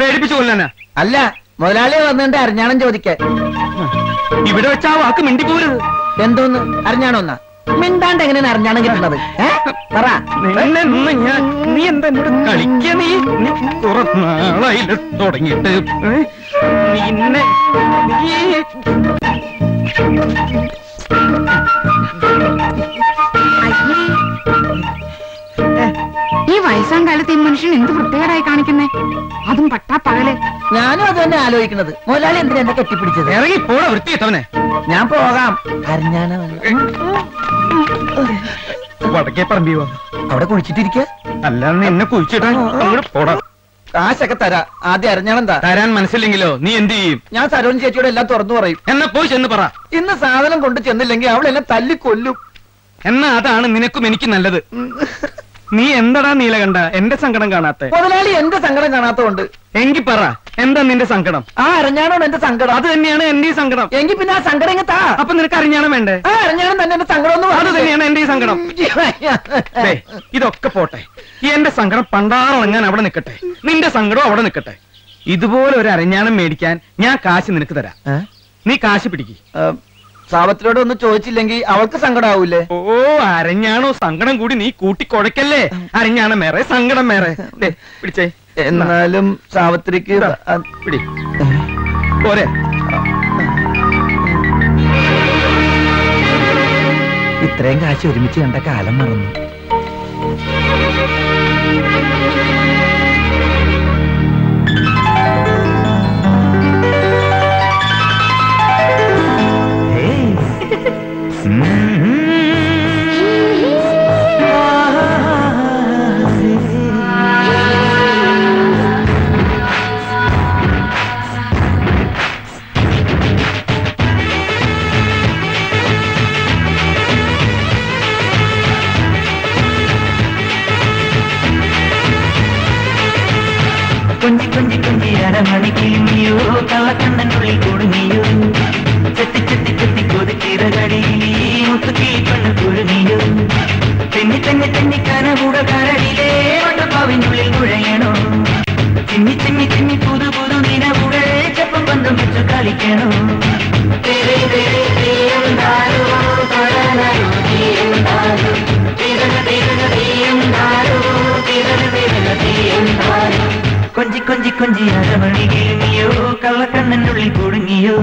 [SPEAKER 8] പേടിപ്പിച്ച് കൊല്ലാനാ?
[SPEAKER 2] അല്ല മുതലാളി വന്നിട്ട് അറിഞ്ഞാണം ചോദിക്കാൻ.
[SPEAKER 8] ഇവിടെ വെച്ചാ വാക്ക് മിണ്ടിപ്പോരുത്.
[SPEAKER 2] എന്തോന്ന്? അറിഞ്ഞാണോന്നാ മിണ്ടാണ്ട് എങ്ങനെയാണ് അറിഞ്ഞാണ് കിട്ടുന്നത്
[SPEAKER 8] നീ എന്താ കളിക്ക നീ? നീ കുറെ നിന്നെ നീ
[SPEAKER 12] ഈ വയസ്സാം കാലത്ത് ഈ മനുഷ്യൻ എന്ത് വൃത്തികേടായി കാണിക്കുന്നേ? അതും പട്ടാ പകൽ
[SPEAKER 2] ഞാനും അത് തന്നെ ആലോചിക്കുന്നത്. മുതലാളി എന്തിനാ എന്നെ കെട്ടിപ്പിടിച്ചത്?
[SPEAKER 8] ഇറങ്ങി പോടാ വൃത്തിയെത്തവനെ
[SPEAKER 2] ഞാൻ പോകാം. അറിഞ്ഞാണ്
[SPEAKER 8] വടക്കേ പറമ്പി വാ.
[SPEAKER 2] അവിടെ കുഴിച്ചിട്ടിരിക്ക?
[SPEAKER 8] അല്ലാതെ എന്നെ കുഴിച്ചിട്ടാ. പോടാ.
[SPEAKER 2] കാശൊക്കെ തരാ. ആദ്യം അറിഞ്ഞാണെന്താ
[SPEAKER 8] തരാൻ മനസ്സില്ലെങ്കിലോ നീ എന്ത് ചെയ്യും?
[SPEAKER 2] ഞാൻ സരോജ് ചേച്ചിയോട് എല്ലാം തുറന്നു പറയും.
[SPEAKER 8] എന്നാ പോയി ചെന്ന് പറ.
[SPEAKER 2] ഇന്ന് സാധനം കൊണ്ട് ചെന്നില്ലെങ്കിൽ അവൾ എന്നെ തല്ലിക്കൊല്ലും.
[SPEAKER 8] എന്നാ അതാണ് നിനക്കും എനിക്ക് നല്ലത്. നീ എന്തടാ നീലകണ്ഠ? എന്റെ സങ്കടം കാണാത്തെ.
[SPEAKER 2] മുതലാളി എന്റെ സങ്കടം കാണാത്തോണ്ട്
[SPEAKER 8] എങ്കി പറ എന്താ നിന്റെ സങ്കടം?
[SPEAKER 2] ആ അറിഞ്ഞാണോ എന്റെ സങ്കടം?
[SPEAKER 8] അത് തന്നെയാണ് എന്റെ സങ്കടം.
[SPEAKER 2] എങ്കി പിന്നെ ആ സങ്കടം ഇങ്ങ താ?
[SPEAKER 8] അപ്പൊ നിനക്ക് അറിഞ്ഞാണം വേണ്ടേ?
[SPEAKER 2] ആ അറിഞ്ഞാണം തന്നെ എന്റെ സങ്കടം ഒന്നും
[SPEAKER 8] അത് തന്നെയാണ് എന്റെ ഈ സങ്കടം ഇതൊക്കെ പോട്ടെ. ഈ എന്റെ സങ്കടം ഞാൻ അവിടെ നിൽക്കട്ടെ നിന്റെ സങ്കടം അവിടെ നിൽക്കട്ടെ ഇതുപോലെ ഒരു അരഞ്ഞാണം മേടിക്കാൻ ഞാൻ കാശ് നിനക്ക് തരാം. നീ കാശ് പിടിക്ക്.
[SPEAKER 2] സാവത്തിനോട് ഒന്ന് ചോദിച്ചില്ലെങ്കിൽ അവൾക്ക് സങ്കടാവൂലേ
[SPEAKER 8] ഓ അരഞ്ഞാണോ സങ്കടം കൂടി നീ കൂട്ടിക്കൊടക്കല്ലേ? അരഞ്ഞാണം മേറെ സങ്കടം മേറെ. പിടിച്ചേ.
[SPEAKER 2] എന്നാലും സാവത്രിക്ക്
[SPEAKER 8] പിടി. പോരെ.
[SPEAKER 2] ഇത്രയും കാശ് ഒരുമിച്ച് കണ്ട കാലം മറന്നു.
[SPEAKER 16] കിളിമിയോ കള്ളക്കണ്ണനുള്ളിൽ കുടുങ്ങിയോ ചെത്തി ചെത്തി ചെത്തി കൊതിച്ചിറകടിയിലീ മുത്തുകിളി കണ്ണ് കുരുങ്ങിയോ തെന്നി തെന്നി തെന്നി കനവുക കരടിലേ വട്ടപ്പാവിനുള്ളിൽ കുഴയണോ ചിമ്മി ചിമ്മി ചിമ്മി പുതു പുതു നിലവുകൾ ചെപ്പം ബന്ധം വെച്ച് കളിക്കണോ തേരെ തേരെ തീയുണ്ടാരോ തൊഴനായോ തീയുണ്ടാരോ തിരക തിരക തീയുണ്ടാരോ തിരക തിരക തീയുണ്ടാരോ കൊഞ്ചി കൊഞ്ചി കൊഞ്ചി അരമണി കിഴുങ്ങിയോ കള്ളക്കണ്ണനുള്ളിൽ കുടുങ്ങിയോ?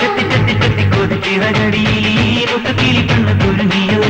[SPEAKER 16] കത്തി കത്തി കത്തി കൊതിച്ചിറകടിയിലീ മുത്തുക്കിളി കണ്ണ് കുരുങ്ങിയോ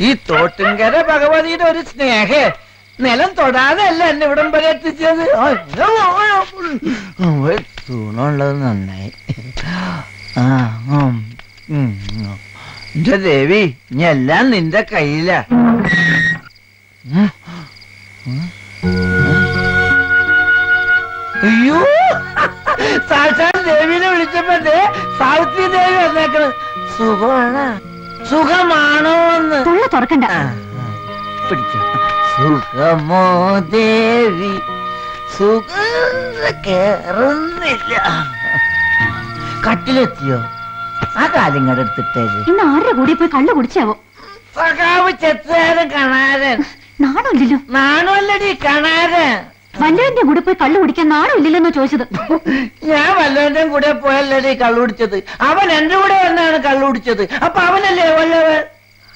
[SPEAKER 2] ഈ തോട്ടുംകര ഭഗവതിയുടെ ഒരു സ്നേഹ. നിലം തൊടാതെ അല്ല എന്നെ ഇവിടം വരെ എത്തിച്ചത്. തൂണുള്ളത് നന്നായി. എന്റെ ദേവി എല്ലാം നിന്റെ കയ്യില. അയ്യോ. സാക്ഷാൽ ദേവിനെ വിളിച്ചപ്പോ സാവിത്രി ദേവി വന്നേക്കണ് സുഖമാണ്? സുഖമാണോ എന്ന്
[SPEAKER 5] തുറക്കണ്ട.
[SPEAKER 2] പിടിച്ചു. സുഖമോ ദേവി സുഖം കേറുന്നില്ല. കട്ടിലെത്തിയോ? ആ കാലിങ്ങടെ എടുത്തിട്ടേര്
[SPEAKER 5] ഇന്ന് ആരുടെ കൂടെ പോയി കള്ളു കുടിച്ചാവോ?
[SPEAKER 2] സഖാവ് ചെത്തുകാരൻ കണാരൻ.
[SPEAKER 5] നാണമില്ലല്ലോ
[SPEAKER 2] നാണമല്ലടി കണാരൻ.
[SPEAKER 5] വല്ലവന്റെ കൂടെ പോയി കള്ളു കുടിക്കാൻ നാണമില്ലല്ലോ ചോദിച്ചത്?
[SPEAKER 2] ഞാൻ വല്ലവന്റെ കൂടെ പോയല്ലേ കള്ളു കുടിച്ചത്. അവൻ എന്റെ കൂടെ വന്നാണ് കള്ളു കുടിച്ചത്. അപ്പൊ അവനല്ലേ വല്ലവൻ?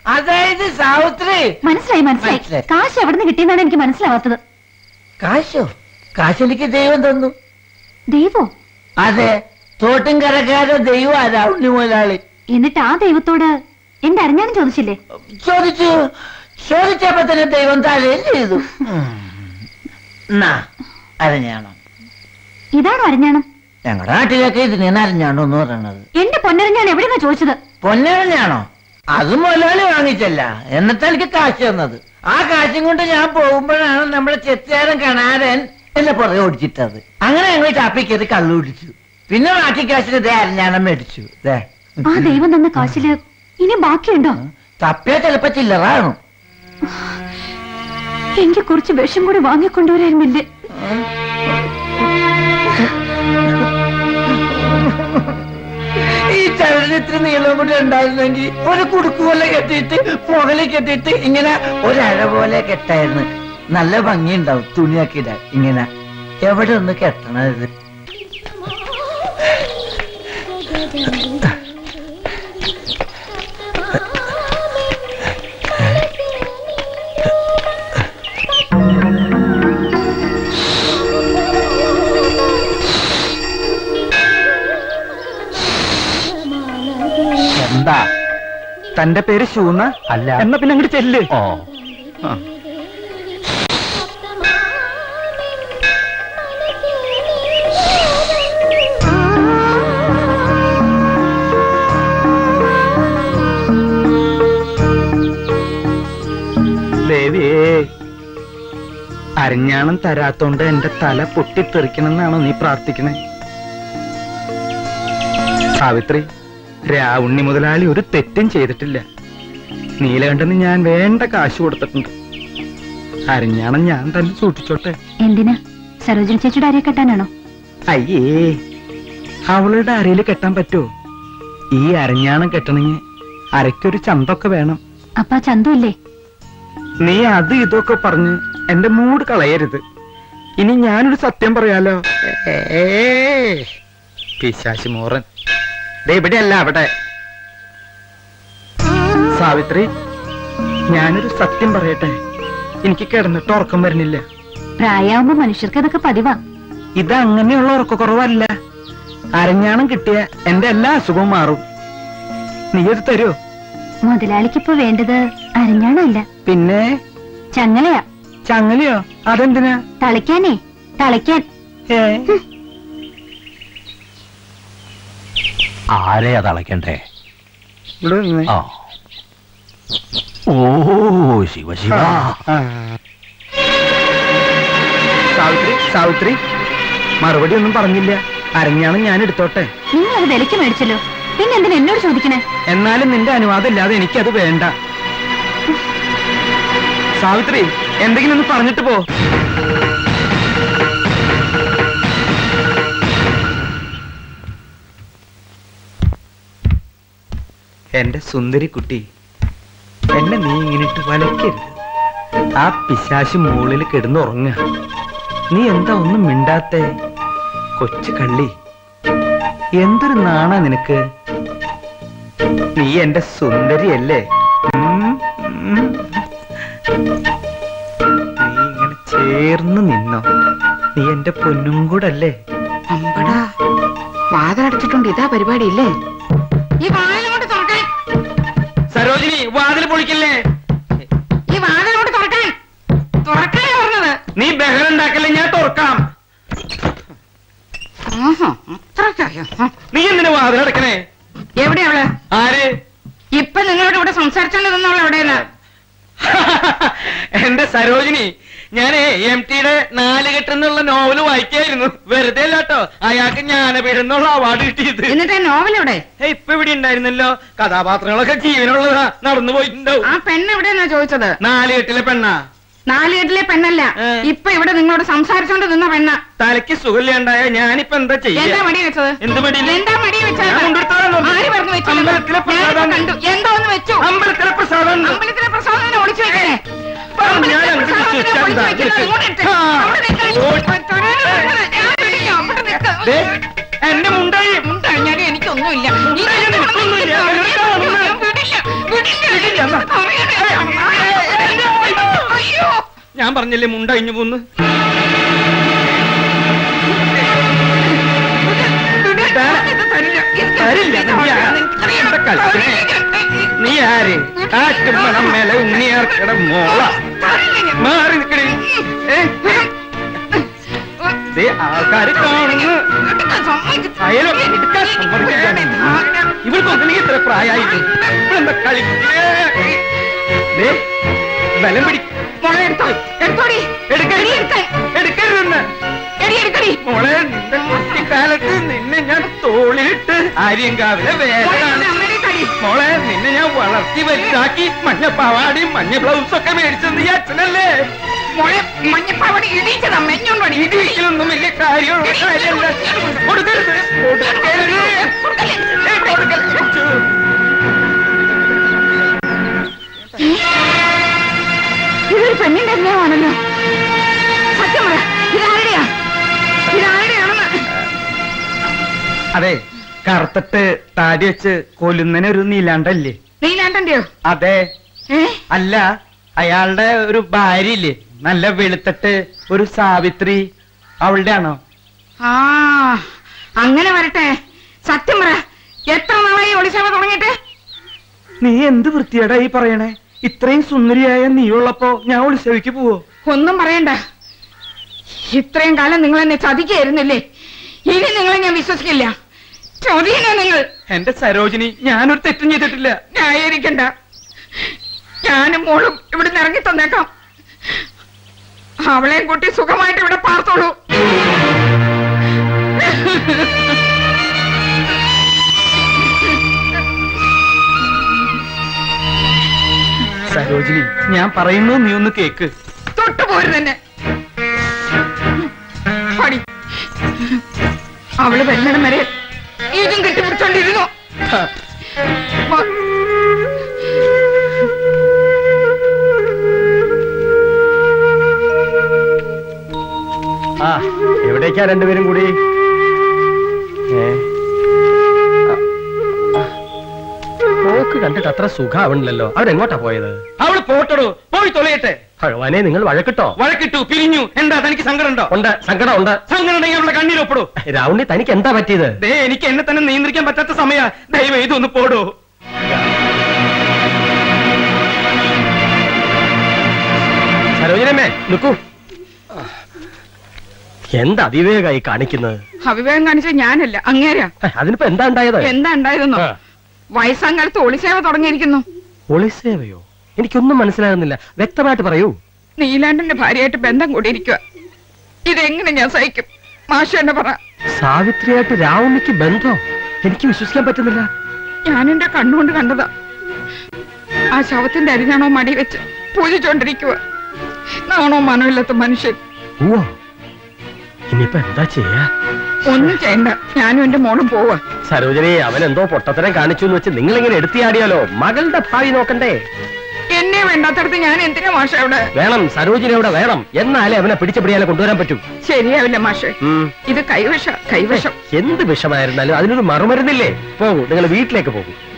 [SPEAKER 2] അതായത് സാവിത്രി.
[SPEAKER 5] മനസ്സിലായി മനസ്സിലായി. കാശ് എവിടെ നിന്ന് കിട്ടിയെന്നാണ് എനിക്ക് മനസ്സിലാവാത്തത്.
[SPEAKER 2] കാശോ? കാശെനിക്ക് ദൈവം തന്നു.
[SPEAKER 5] ദൈവോ?
[SPEAKER 2] അതെ. തോട്ടും കരക്കാരോ ദൈവം ആരാ? ഉണ്ണി മുതലാളി
[SPEAKER 5] എന്നിട്ട് ആ ദൈവത്തോട് എന്റെ അറിഞ്ഞാലും ചോദിച്ചില്ലേ?
[SPEAKER 2] ചോദിച്ചു. ചോദിച്ചപ്പോ തന്നെ ദൈവം താഴെ ചെയ്തു അരഞ്ഞാണോ.
[SPEAKER 5] ഇതാണോ അറിഞ്ഞാണം
[SPEAKER 2] ഞങ്ങളുടെ നാട്ടിലൊക്കെ ഇത് അരഞ്ഞാണോ എന്ന് പറയണത്?
[SPEAKER 5] എന്റെ പൊന്നറിഞ്ഞാണ് എവിടെയാ ചോദിച്ചത്?
[SPEAKER 2] പൊന്നരഞ്ഞാണോ? അത് മുതലാളി വാങ്ങിച്ചല്ല. എന്നിട്ട് എനിക്ക് കാശ് തന്നത്. ആ കാശും കൊണ്ട് ഞാൻ പോകുമ്പോഴാണ് നമ്മുടെ ചെത്തിയാരൻ കണാരൻ എന്നെ പുറകെ ഓടിച്ചിട്ടത്. അങ്ങനെ ഞങ്ങൾ ചാപ്പിക്കത് കള്ളു പിടിച്ചു പിന്നെ ബാക്കി കാശിന് ദേ അരഞ്ഞാണം മേടിച്ചു.
[SPEAKER 5] ആ ദൈവം തന്ന കാശിൽ ഇനി ബാക്കിയുണ്ടോ?
[SPEAKER 2] തപ്പിയ ചിലപ്പോ ചില്ലറാണു
[SPEAKER 5] എനിക്ക് കുറച്ച് വിഷം കൂടി വാങ്ങിക്കൊണ്ടുവരായിരുന്നില്ലേ
[SPEAKER 2] ഈ ചരടിന് ഇത്തിരി നീളം കൂടി ഉണ്ടായിരുന്നെങ്കിൽ ഒരു കുടുക്ക് പോലെ കെട്ടിയിട്ട് മുകളിൽ കെട്ടിയിട്ട് ഇങ്ങനെ ഒരഴ പോലെ കെട്ടായിരുന്നു. നല്ല ഭംഗിയുണ്ടാവും തുണിയൊക്കെ ഇടാൻ. ഇങ്ങനെ എവിടെ ഒന്ന് കെട്ടണത് [LAUGHS]
[SPEAKER 8] തന്റെ പേര് ശൂന്ന അല്ല. എന്നാ പിന്നെ അങ്ങോട്ട് ചെല്ല്. ഓ. ദേവിയേ അരഞ്ഞാണം തരാത്തോണ്ട് എന്റെ തല പൊട്ടിത്തെറിക്കണമെന്നാണോ നീ പ്രാർത്ഥിക്കണേ സാവിത്രി രാവുണ്ണി മുതലാളി ഒരു തെറ്റും ചെയ്തിട്ടില്ല. നീലകണ്ഠന് ഞാൻ വേണ്ട കാശ് കൊടുത്തിട്ടുണ്ട്. അരഞ്ഞാണം ഞാൻ തന്നെ സൂക്ഷിച്ചോട്ടെ.
[SPEAKER 5] എന്തിനാ? സരോജിനി ചേച്ചിയുടെ അരയെ കെട്ടാനാണോ?
[SPEAKER 8] അയ്യേ അവളുടെ അരയിൽ കെട്ടാൻ പറ്റുമോ? ഈ അരഞ്ഞാണം കെട്ടണമെങ്കിൽ അരയ്ക്കൊരു ചന്തൊക്കെ വേണം.
[SPEAKER 5] അപ്പാ ചന്തല്ലേ
[SPEAKER 8] നീ അത് ഇതൊക്കെ പറഞ്ഞ് എന്റെ മൂഡ് കളയരുത്. ഇനി ഞാനൊരു സത്യം പറയാലോ. ഏ. പിശാശി മോറൻ. ഇവിടെയല്ല അവിടെ. സാവിത്രി ഞാനൊരു സത്യം പറയട്ടെ? എനിക്ക് കിടന്നിട്ട് ഉറക്കം വരുന്നില്ല.
[SPEAKER 5] പ്രായമാകുമ്പോ മനുഷ്യർക്ക് അതൊക്കെ പതിവാ.
[SPEAKER 8] ഇത് അങ്ങനെയുള്ള ഉറക്കക്കുറവല്ല. അരഞ്ഞാണം കിട്ടിയ എന്റെ എല്ലാ അസുഖവും മാറും. നീ ഇത് തരുമോ
[SPEAKER 5] മുതലാളിക്കിപ്പോ വേണ്ടത് അരഞ്ഞാണല്ല.
[SPEAKER 8] പിന്നെ?
[SPEAKER 5] ചങ്ങലയാ.
[SPEAKER 8] ചങ്ങലയോ? അതെന്തിനാ?
[SPEAKER 5] തളിക്കാനേ തളിക്കാൻ.
[SPEAKER 8] ഏ?
[SPEAKER 17] ആരെയാ തളയ്ക്കണ്ടേ
[SPEAKER 8] അളക്കണ്ടേ?
[SPEAKER 17] ആ.
[SPEAKER 9] ഓ ശിവ ശിവ.
[SPEAKER 8] സാവിത്രി സാവിത്രി മറുപടി ഒന്നും പറഞ്ഞില്ല. അരഞ്ഞാണ് ഞാൻ എടുത്തോട്ടെ.
[SPEAKER 5] നിങ്ങൾ അത് വിലക്ക് മേടിച്ചല്ലോ. പിന്നെ എന്തിനാ എന്നോട് ചോദിക്കണേ?
[SPEAKER 8] എന്നാലും നിന്റെ അനുവാദം ഇല്ലാതെ എനിക്കത് വേണ്ട. സാവിത്രി എന്തെങ്കിലും ഒന്ന് പറഞ്ഞിട്ട് പോ. എന്റെ സുന്ദരി കുട്ടി എന്നെ നീ ഇങ്ങനിട്ട് വലക്കരുത്. ആ പിശാശി മുകളിൽ കിടന്നുറങ്ങ. നീ എന്താ ഒന്നും മിണ്ടാത്തേ? കൊച്ചു കള്ളി എന്തൊരു നാണ നിനക്ക്? നീ എന്റെ സുന്ദരിയല്ലേ. നീ ഇങ്ങനെ ചേർന്ന് നിന്നോ? നീ എന്റെ പൊന്നും കൂടല്ലേ?
[SPEAKER 12] വാതിലടച്ചിട്ടുണ്ട്. ഇതാ പരിപാടി ഇല്ലേ ഈ തുറക്കാൻ
[SPEAKER 8] സരോജിനി വാതിൽ പൊളിക്കല്ലേ?
[SPEAKER 12] ഈ വാതിൽ കൊണ്ട് തുറക്കാൻ. തുറക്കാൻ പറഞ്ഞത്.
[SPEAKER 8] നീ ബഹളം ഉണ്ടാക്കല്ലേ ഞാൻ തുറക്കാം? നീ എന്തിനു വാതിൽ അടക്കണേ?
[SPEAKER 12] എവിടെയാ അവൾ?
[SPEAKER 8] ആര്?
[SPEAKER 12] ഇപ്പൊ നിങ്ങളോട് ഇവിടെ സംസാരിച്ചോണ്ട് നിന്നവൾ എവിടെയാണ്
[SPEAKER 8] എന്റെ സരോജിനി ഞാനേ എം ടിയുടെ നാല് കെട്ടെന്നുള്ള നോവൽ വായിക്കായിരുന്നു. വെറുതെ അല്ലാട്ടോ അയാൾക്ക് ജ്ഞാനപീഠെന്നുള്ള അവാർഡ് കിട്ടിയത്.
[SPEAKER 12] എന്നിട്ട്
[SPEAKER 8] നോവലോടെ ഇപ്പൊ ഇവിടെ ഉണ്ടായിരുന്നല്ലോ. കഥാപാത്രങ്ങളൊക്കെ ജീവനുള്ളതാ. നടന്നു പോയിട്ടുണ്ടാവും.
[SPEAKER 12] ആ പെണ്ണ് എവിടെയെന്നാ ചോദിച്ചത്?
[SPEAKER 8] നാലുകെട്ടിലെ പെണ്ണാ.
[SPEAKER 12] നാലുകെട്ടിലെ പെണ്ണല്ല. ഇപ്പൊ ഇവിടെ നിങ്ങളോട് സംസാരിച്ചോണ്ട് നിന്ന പെണ്ണ.
[SPEAKER 8] തലയ്ക്ക് സുഖമില്ലാണ്ടായ ഞാനിപ്പോ എന്താ ചെയ്യാ?
[SPEAKER 12] എന്താ മടി വെച്ചത്?
[SPEAKER 8] എന്ത് മടി?
[SPEAKER 12] എന്താ മടി വെച്ചത്? ആര് പറഞ്ഞു വെച്ചത്?
[SPEAKER 8] അമ്പലത്തിലെ പ്രസാദം.
[SPEAKER 12] കണ്ടു. എന്തോന്ന് വെച്ചു.
[SPEAKER 8] അമ്പലത്തിലെ പ്രസാദം.
[SPEAKER 12] അമ്പലത്തിലെ പ്രസാദം ഓടിച്ചു വെക്കണേ
[SPEAKER 8] ഞാൻ എന്റെ മുണ്ടായി.
[SPEAKER 12] എനിക്കൊന്നുമില്ല.
[SPEAKER 8] മുണ്ടായി കാണുന്ന- വിടില്ല, ഞാൻ പറഞ്ഞില്ലേ മുണ്ടഴിഞ്ഞു പോന്ന്? തരില്ല. കളിക്കണേ? നീ ആര്? കാറ്റുമണം മേലെ ഉണ്ണിയാർക്കട മോള. മാറി? ദേ, ആൾക്കാര് കാണുന്നു. അയലോ എടുക്കാൻ സമ്മതിക്കില്ല. ഇവൾക്കൊന്നും ഇത്ര പ്രായമായിട്ട് ഇവളെന്താ കളിക്കേ? ബലം പിടി.
[SPEAKER 12] മോളെ എടുത്തോ. എടുത്തോടി.
[SPEAKER 8] എടുക്കരുത്. എടുക്കരുതെന്ന്.
[SPEAKER 12] എടി എടുക്കടി.
[SPEAKER 8] മോളെ കുട്ടിക്കാലത്ത് നിന്നെ ഞാൻ തോളിലിട്ട് ആര്യങ്കാവിലെ വേദനാണ്. മോളെ നിന്നെ ഞാൻ വളർത്തി വലുതാക്കി. മഞ്ഞ പാവാടി മഞ്ഞ ബ്ലൗസൊക്കെ ഒക്കെ മേടിച്ചത് നീ അച്ഛനല്ലേ?
[SPEAKER 12] മോളെ മഞ്ഞപ്പാവടി ഇടിച്ചതാ മെഞ്ഞോണ്ടടി?
[SPEAKER 8] ഇടിയിലൊന്നും വലിയ കാര്യമുള്ള കാര്യമല്ല. കൊടുക്കരുത്. കൊടുക്കരുത്. ഏ, കൊടുക്കരുത്.
[SPEAKER 12] ഇതൊരു പെണ്ണിന്റെ അന്യമാണല്ലോ സത്യം പറ ഇതാരുടെയാ ഇതാരുടെയാണെന്ന്
[SPEAKER 8] അതെ കറുത്തിട്ട് താടി വെച്ച് കൊല്ലുന്നതിന് ഒരു നീലാണ്ടല്ലേ?
[SPEAKER 12] നീലാണ്ടന്റെയോ
[SPEAKER 8] അതെ. അല്ല അയാളുടെ ഒരു ഭാര്യ ഇല്ലേ നല്ല വെളുത്തിട്ട് ഒരു സാവിത്രി. അവളുടെ ആണോ
[SPEAKER 12] ആ അങ്ങനെ വരട്ടെ. സത്യം പറ എത്ര നാളായി ഒളിസേവ തുടങ്ങിയിട്ട്?
[SPEAKER 8] നീ എന്ത് വൃത്തിയടാ ഈ പറയണേ? ഇത്രയും സുന്ദരിയായ നീ ഉള്ളപ്പോ ഞാൻ ഉത്സവിക്ക് പോവോ?
[SPEAKER 12] ഒന്നും പറയണ്ട. ഇത്രയും കാലം നിങ്ങൾ എന്നെ ചതിക്കായിരുന്നില്ലേ? ഇനി നിങ്ങളെ ഞാൻ വിശ്വസിക്കില്ല. ചതിയണോ നിങ്ങൾ
[SPEAKER 8] എന്റെ സരോജിനി ഞാനൊരു തെറ്റും ചെയ്തിട്ടില്ല.
[SPEAKER 12] ന്യായീകരിക്കണ്ട. ഞാനും മോളും ഇവിടുന്ന് ഇറങ്ങി തന്നേക്കാം. അവളെയും കൂട്ടി സുഖമായിട്ട് ഇവിടെ പാർത്തോളൂ.
[SPEAKER 8] സരോജിനി ഞാൻ പറയുന്നത് നീ ഒന്ന് കേക്ക്.
[SPEAKER 12] തൊട്ടുപോരു തന്നെ അവൾ വരുന്നിടം വരെ ഇതും കെട്ടിപ്പിടിച്ചോണ്ടിരുന്നു?
[SPEAKER 3] ആ എവിടേക്കാ രണ്ടുപേരും കൂടി? ഏ? ആ. പോക്ക് കണ്ടിട്ട് അത്ര സുഖാവണില്ലല്ലോ. അവരെങ്ങോട്ടാ പോയത്?
[SPEAKER 8] അവൾ പോട്ടടോ. പോയി തൊലയട്ടെ.
[SPEAKER 3] ഭഗവാനെ നിങ്ങൾ വഴക്കിട്ടോ?
[SPEAKER 8] വഴക്കിട്ടു പിരിഞ്ഞു. എന്താ തനിക്ക് സങ്കടമുണ്ടോ? ഉണ്ട്
[SPEAKER 3] സങ്കടം ഉണ്ട്.
[SPEAKER 8] സങ്കടം ഉണ്ടെങ്കിൽ അവളുടെ കണ്ണീരൊപ്പിടൂ
[SPEAKER 3] രാവുണ്ണി തനിക്ക് എന്താ പറ്റിയത്?
[SPEAKER 8] ദേ എനിക്ക് എന്നെ തന്നെ നിയന്ത്രിക്കാൻ പറ്റാത്ത സമയ. ദൈവം ഇതൊന്ന് പോടൂ.
[SPEAKER 3] സരോജനമ്മേ നിൽക്കൂ. എന്താ അവിവേകായി കാണിക്കുന്നത്?
[SPEAKER 12] അവിവേകം കാണിച്ച ഞാനല്ല അങ്ങേരാ.
[SPEAKER 3] അതിനിപ്പോ എന്താ ഉണ്ടായത്?
[SPEAKER 12] എന്താ ഉണ്ടായതെന്നോ?
[SPEAKER 3] വയസ്സാങ്കാലത്ത്
[SPEAKER 12] വയസ്സാം കാലത്ത് ഒളിസേവ തുടങ്ങിയിരിക്കുന്നു.
[SPEAKER 3] ഒളിസേവയോ? എനിക്കൊന്നും മനസ്സിലാകുന്നില്ല. വ്യക്തമായിട്ട് പറയൂ.
[SPEAKER 12] നീലാണ്ടന്റെ ഭാര്യയായിട്ട് ബന്ധം കൂടിയിരിക്കുക ഇതെങ്ങനെ ഞാൻ സഹിക്കും? മാഷ എന്നെ പറ.
[SPEAKER 3] സാവിത്രിയായിട്ട് രാവുണ്ണിക്ക് ബന്ധം? എനിക്ക് വിശ്വസിക്കാൻ പറ്റുന്നില്ല.
[SPEAKER 12] ഞാൻ എന്റെ കണ്ണുകൊണ്ട് കണ്ടതാ. ആ ശവത്തിന്റെ അരിഞ്ഞാണോ മടി വെച്ച് പൂജിച്ചോണ്ടിരിക്കുക നാണോ മനമില്ലാത്ത മനുഷ്യൻ.
[SPEAKER 3] ഇനിയിപ്പോ എന്താ ചെയ്യാ?
[SPEAKER 12] ഒന്നും ചെയ്യണ്ട. ഞാനും എന്റെ മോളും പോവാ.
[SPEAKER 3] സരോജനെ അവൻ എന്തോ പൊട്ടത്തരം കാണിച്ചു എന്ന് വെച്ച് നിങ്ങൾ ഇങ്ങനെ എടുത്തിയാടിയാലോ? മകളുടെ ഭാവി നോക്കണ്ടേ?
[SPEAKER 12] എന്നെ വേണ്ടാത്തടത്ത് ഞാൻ എന്തിനാ മാഷ അവിടെ?
[SPEAKER 3] വേണം സരോജിനി അവിടെ വേണം. എന്നാലേ അവനെ പിടിച്ചപിടിയാലെ കൊണ്ടുവരാൻ പറ്റും.
[SPEAKER 12] ശരിയാവില്ല മാഷെ. ഇത് കൈവശ കൈവശം.
[SPEAKER 3] എന്ത് വിഷമായിരുന്നാലും അതിനൊരു മറുമരുന്നില്ലേ? പോകൂ നിങ്ങൾ വീട്ടിലേക്ക് പോകും.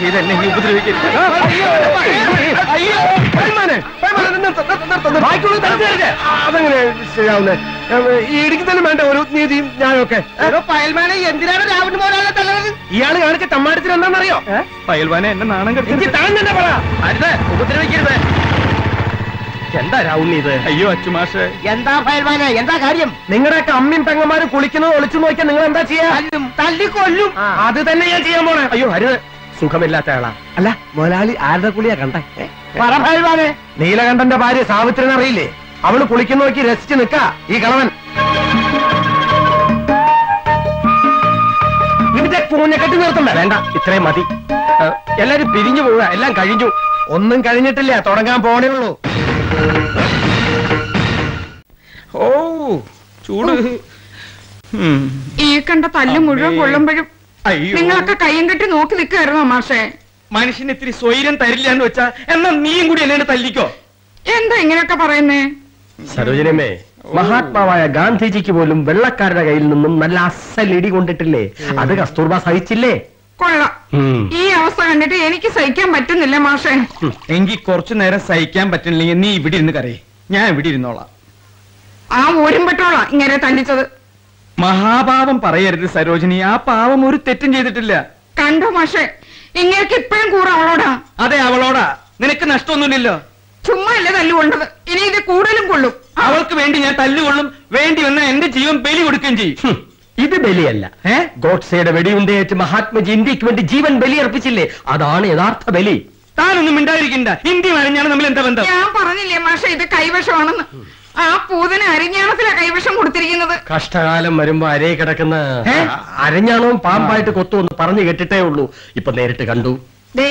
[SPEAKER 3] ചെയ്ത് എന്നെ ഈ ഉപദ്രവിക്കരുത്
[SPEAKER 15] അതങ്ങനെ ശരിയാവുന്നേ. ഈ ഇടുക്കി വേണ്ട ഒരു നീതിയും ഞാനൊക്കെ
[SPEAKER 7] പയൽമാനെ എന്തിനാണ് രാവണ മോനാളെ തള്ളത്
[SPEAKER 15] ഇയാൾ കാണിച്ച തമ്മാടത്തിന് എന്താണെന്നറിയോ?
[SPEAKER 8] പയൽവാനെ എന്നെ നാണം കെടുത്തി
[SPEAKER 15] താൻ തന്നെ പറ.
[SPEAKER 3] അരുത് ഉപദ്രവിക്കരുത്. എന്താ രാവുണ്ണി ഇത്?
[SPEAKER 8] അയ്യോ അച്ചുമാഷ്
[SPEAKER 7] എന്താ ഫയൽമാനെ എന്താ കാര്യം?
[SPEAKER 15] നിങ്ങളുടെ അമ്മയും പെങ്ങന്മാരും കുളിക്കുന്നത് ഒളിച്ചു നോക്കിയാൽ നിങ്ങൾ എന്താ ചെയ്യാ?
[SPEAKER 7] തല്ലി. തല്ലിക്കൊല്ലും.
[SPEAKER 15] അത് തന്നെ ഞാൻ ചെയ്യാൻ പോണേ.
[SPEAKER 3] അയ്യോ അരുത് സുഖമില്ലാത്ത ആളാ
[SPEAKER 15] അല്ല മുതലാളി ആരുടെ കുളിയാ കണ്ടേ? നീലകണ്ഠന്റെ ഭാര്യ സാവിത്രിനെ അറിയില്ലേ? അവൾ കുളിക്കുന്ന നോക്കി രസിച്ച് നിക്ക ഈ കളവൻ. ഇതിന്റെ പൂഞ്ഞക്കെട്ടി നിർത്തണ്ട.
[SPEAKER 3] വേണ്ട ഇത്രയും മതി. എല്ലാരും പിരിഞ്ഞു പോവുക എല്ലാം കഴിഞ്ഞു.
[SPEAKER 15] ഒന്നും കഴിഞ്ഞിട്ടില്ല തുടങ്ങാൻ പോണേ ഉള്ളൂ
[SPEAKER 8] ഓ. ചൂട്
[SPEAKER 12] ഈ കണ്ട തല്ല് മുഴുവൻ. കൊള്ളുമ്പോഴും നിങ്ങളൊക്കെ കയ്യും കെട്ടി നോക്കി നിൽക്കായിരുന്നു മാഷേ?
[SPEAKER 8] മനുഷ്യന് ഇത്തിരി സ്വൈര്യം തരില്ല എന്ന് വെച്ചാ എന്നാ നീയും കൂടി എന്നെ തല്ലിക്കോ?
[SPEAKER 12] എന്താ ഇങ്ങനെയൊക്കെ പറയുന്നേ?
[SPEAKER 3] സരോജനമേ മഹാത്മാവായ ഗാന്ധിജിക്ക് പോലും വെള്ളക്കാരുടെ കയ്യിൽ നിന്നും നല്ല അസൽ ഇടി കൊണ്ടിട്ടില്ലേ? അത് കസ്തൂർബ സഹിച്ചില്ലേ?
[SPEAKER 12] കൊള്ളാം. ഈ അവസ്ഥ കണ്ടിട്ട് എനിക്ക് സഹിക്കാൻ പറ്റുന്നില്ല മാഷേ.
[SPEAKER 8] എങ്കിൽ കുറച്ചു നേരം സഹിക്കാൻ പറ്റുന്നില്ലെങ്കിൽ നീ ഇവിടെ ഇരുന്ന് കരയേ. ഞാൻ ഇവിടെ ഇരുന്നോളാം.
[SPEAKER 12] ആ ഊരും പെട്ടോളാം ഇങ്ങനെ തല്ലിച്ചത്.
[SPEAKER 8] മഹാപാപം പറയരുത് സരോജിനി. ആ പാവം ഒരു തെറ്റും ചെയ്തിട്ടില്ല.
[SPEAKER 12] കണ്ടോ മാഷെ? ഇങ്ങനെയൊക്കെ ഇപ്പഴും കൂറ അവളോടാ.
[SPEAKER 8] അതെ അവളോടാ. നിനക്ക് നഷ്ടമൊന്നുമില്ലല്ലോ.
[SPEAKER 12] ചുമ്മാ അല്ലേ തല്ലുകൊണ്ടത്? ഇനി ഇത് കൂടുതലും കൊള്ളും.
[SPEAKER 8] അവൾക്ക് വേണ്ടി ഞാൻ തല്ലുകൊള്ളും. വേണ്ടി വന്ന എന്റെ ജീവൻ ബലി കൊടുക്കുകയും ചെയ്യും.
[SPEAKER 3] ഇത് ബലിയല്ല.
[SPEAKER 8] ഏ?
[SPEAKER 3] ഗോഡ്സയുടെ വെടിയുണ്ടേറ്റ് മഹാത്മജി ഇന്ത്യയ്ക്ക് വേണ്ടി ജീവൻ ബലിയർപ്പിച്ചില്ലേ അതാണ് യഥാർത്ഥ ബലി.
[SPEAKER 8] താനൊന്നും ഇണ്ടായിരിക്കണ്ട ഇന്ത്യ അരഞ്ഞാണ് നമ്മൾ എന്താ ബന്ധം?
[SPEAKER 12] ഞാൻ പറഞ്ഞില്ലേ മാഷെ ഇത് കൈവശമാണെന്ന്. ആ പൂതന് അരിഞ്ഞാണത്തിലാ കൈവശം കൊടുത്തിരിക്കുന്നത്.
[SPEAKER 3] കഷ്ടകാലം വരുമ്പോ അരേ കിടക്കുന്ന അരഞ്ഞാണവും പാമ്പായിട്ട് കൊത്തുവന്ന് പറഞ്ഞു കേട്ടിട്ടേ ഉള്ളൂ. ഇപ്പൊ നേരിട്ട് കണ്ടു.
[SPEAKER 12] ദേ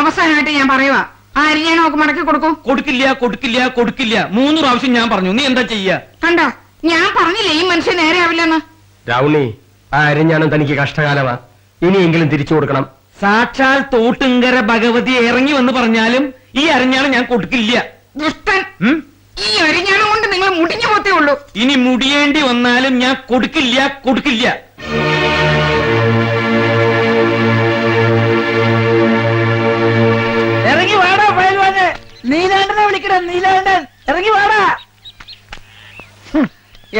[SPEAKER 12] അവസാനമായിട്ട് ഞാൻ പറയുവാ. ആ അരിഞ്ഞാണോ ഒക്കെ മടക്കി കൊടുക്കും?
[SPEAKER 8] കൊടുക്കില്ല കൊടുക്കില്ല കൊടുക്കില്ല. മൂന്ന് പ്രാവശ്യം ഞാൻ പറഞ്ഞു. നീ എന്താ ചെയ്യാ?
[SPEAKER 12] കണ്ടോ? ഞാൻ പറഞ്ഞില്ലേ ഈ മനുഷ്യൻ നേരെ ആവില്ലെന്ന്?
[SPEAKER 3] രാവണി ആ അരഞ്ഞാണം തനിക്ക് കഷ്ടകാലമാ. ഇനിയെങ്കിലും തിരിച്ചു കൊടുക്കണം.
[SPEAKER 8] സാക്ഷാൽ തോട്ടുങ്കര ഭഗവതി ഇറങ്ങി വന്ന് പറഞ്ഞാലും ഈ അരഞ്ഞാണം ഞാൻ കൊടുക്കില്ല.
[SPEAKER 12] ദുഷ്ടൻ. ഈ അരിഞ്ഞാണം കൊണ്ട് നിങ്ങൾ മുടിഞ്ഞു പോത്തേ ഉള്ളൂ.
[SPEAKER 8] ഇനി മുടിയേണ്ടി വന്നാലും ഞാൻ കൊടുക്കില്ല കൊടുക്കില്ല.
[SPEAKER 2] ഇറങ്ങി വാടാ പയൽവാന് നീലാണ്ടനെ വിളിക്കണം നീലാണ്ടൻ. ഇറങ്ങി വാടാ.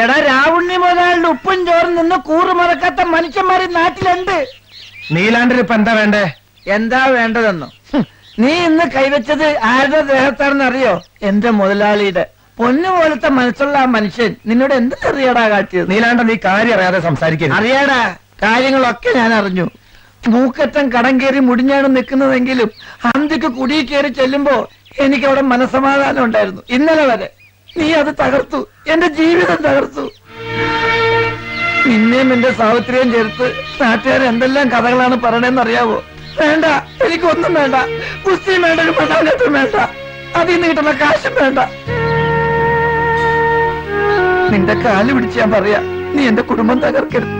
[SPEAKER 2] എടാ രാവുണ്ണി മുതലാളിന്റെ ഉപ്പും ചോറും നിന്ന് കൂറു മറക്കാത്ത മനുഷ്യന്മാര് നാട്ടിലുണ്ട്.
[SPEAKER 15] നീലാണ്ടൻ ഇപ്പൊ എന്താ വേണ്ടേ?
[SPEAKER 2] എന്താ വേണ്ടതെന്നോ? നീ ഇന്ന് കൈവച്ചത് ആരുടെ ദേഹത്താണെന്ന് അറിയോ? എന്റെ മുതലാളിയുടെ. പൊന്നു പോലത്തെ മനസ്സുള്ള ആ മനുഷ്യൻ നിന്നോട് എന്ത് ചെറിയടാ കാട്ടിയത്?
[SPEAKER 15] നീലാണ്ട നീ കാര്യം അറിയാതെ സംസാരിക്കരുത്.
[SPEAKER 2] അറിയാടാ കാര്യങ്ങളൊക്കെ ഞാൻ അറിഞ്ഞു. മൂക്കറ്റം കടം കയറി മുടിഞ്ഞാണ് നിൽക്കുന്നതെങ്കിലും അന്തിക്ക് കുടി കയറി ചെല്ലുമ്പോ എനിക്ക് അവിടെ മനസമാധാനം ഉണ്ടായിരുന്നു. ഇന്നലെ വരെ നീ അത് തകർത്തു. എന്റെ ജീവിതം തകർത്തു. നിന്നെയും എന്റെ സാവിത്രിയും ചേർത്ത് നാട്ടുകാർ എന്തെല്ലാം കഥകളാണ് പറയണേന്ന് അറിയാവോ? വേണ്ട എനിക്കൊന്നും വേണ്ട. കുസ്തിയും വേണ്ട ഒരു മണ്ണാകത്തും വേണ്ട. അതിൽ നിന്ന് കിട്ടുന്ന കാശും വേണ്ട. നിന്റെ കാൽ പിടിച്ച് ഞാൻ പറയാ നീ എന്റെ കുടുംബം തകർക്കരുത്.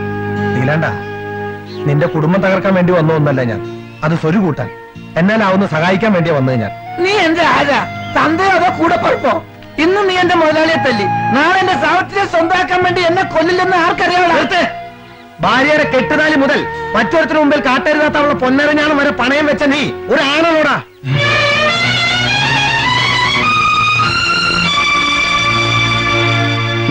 [SPEAKER 15] നീലാണ്ട നിന്റെ കുടുംബം തകർക്കാൻ വേണ്ടി വന്ന ഒന്നല്ല ഞാൻ. അത് സ്വരു കൂട്ടാൻ. എന്നാലാവുന്ന സഹായിക്കാൻ വേണ്ടി വന്നത് ഞാൻ.
[SPEAKER 2] നീ എന്റെ ആരാ? തന്തയോ അതോ കൂടെ പറപ്പോ ഇന്ന് നീ എന്റെ മുതലാളിയെ തല്ലി. നാളെ എന്റെ സാവത്രിയെ സ്വന്തമാക്കാൻ വേണ്ടി എന്നെ കൊല്ലില്ലെന്ന് ആർക്കറിയാവോ
[SPEAKER 15] ഭാര്യയുടെ കെട്ടുതാലി മുതൽ മറ്റൊരുത്തിന് മുമ്പിൽ കാട്ടരുതാത്ത അവളെ പൊന്നരഞ്ഞാണ് വരെ പണയം വെച്ച നീ. ഒരു ആണോടാ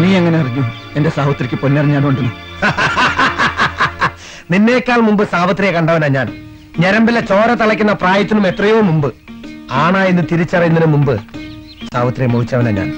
[SPEAKER 2] നീ എങ്ങനെ അറിഞ്ഞു? എന്റെ സാഹോത്രിക്ക് പൊന്നറിഞ്ഞാണോണ്ടെന്ന് [LAUGHS]
[SPEAKER 15] നിന്നേക്കാൾ മുമ്പ് സാവത്രിയെ കണ്ടവനാ ഞാൻ. ഞരമ്പിലെ ചോര തളയ്ക്കുന്ന പ്രായത്തിനും എത്രയോ മുമ്പ്. ആണായെന്ന് തിരിച്ചറിയുന്നതിന് മുമ്പ് സാവത്രിയെ മോഹിച്ചവനാ ഞാൻ.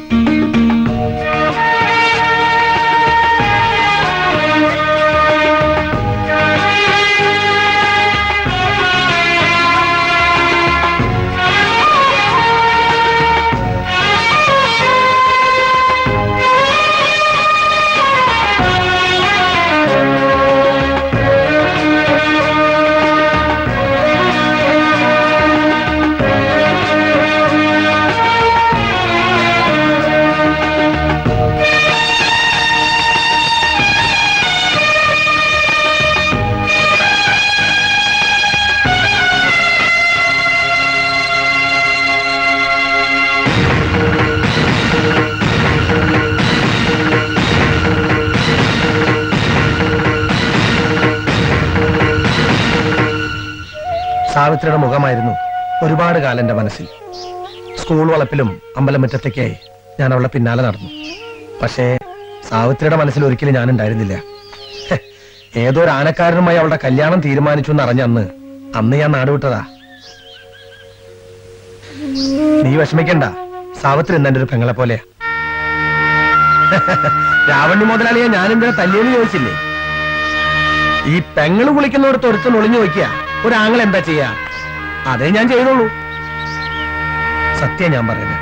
[SPEAKER 15] സാവിത്രിയുടെ മുഖമായിരുന്നു ഒരുപാട് കാലം എന്റെ മനസ്സിൽ. സ്കൂൾ വളപ്പിലും അമ്പലമുറ്റത്തേക്കായി ഞാൻ അവളെ പിന്നാലെ നടന്നു. പക്ഷേ സാവിത്രിയുടെ മനസ്സിൽ ഒരിക്കലും ഞാൻ ഉണ്ടായിരുന്നില്ല. ഏതോ ആനക്കാരനുമായി അവളുടെ കല്യാണം തീരുമാനിച്ചു എന്ന് അറിഞ്ഞ അന്ന് അന്ന് ഞാൻ നാടുവിട്ടതാ നീ വിഷമിക്കണ്ട. സാവിത്രി എന്നെ ഒരു പെങ്ങളെ പോലെ [LAUGHS] രാവണ്ണി മുതലാളിയെ ഞാൻ എന്തിനാ തല്ലിയെന്ന് ചോദിച്ചില്ലേ? ഈ പെങ്ങൾ കുളിക്കുന്നിടത്ത് ഒരുത്തൻ ഒളിഞ്ഞു നോക്കിയ ഒരു ആങ്ങൾ എന്താ ചെയ്യാ? അതേ ഞാൻ ചെയ്തോളൂ. സത്യം ഞാൻ പറയുന്നത്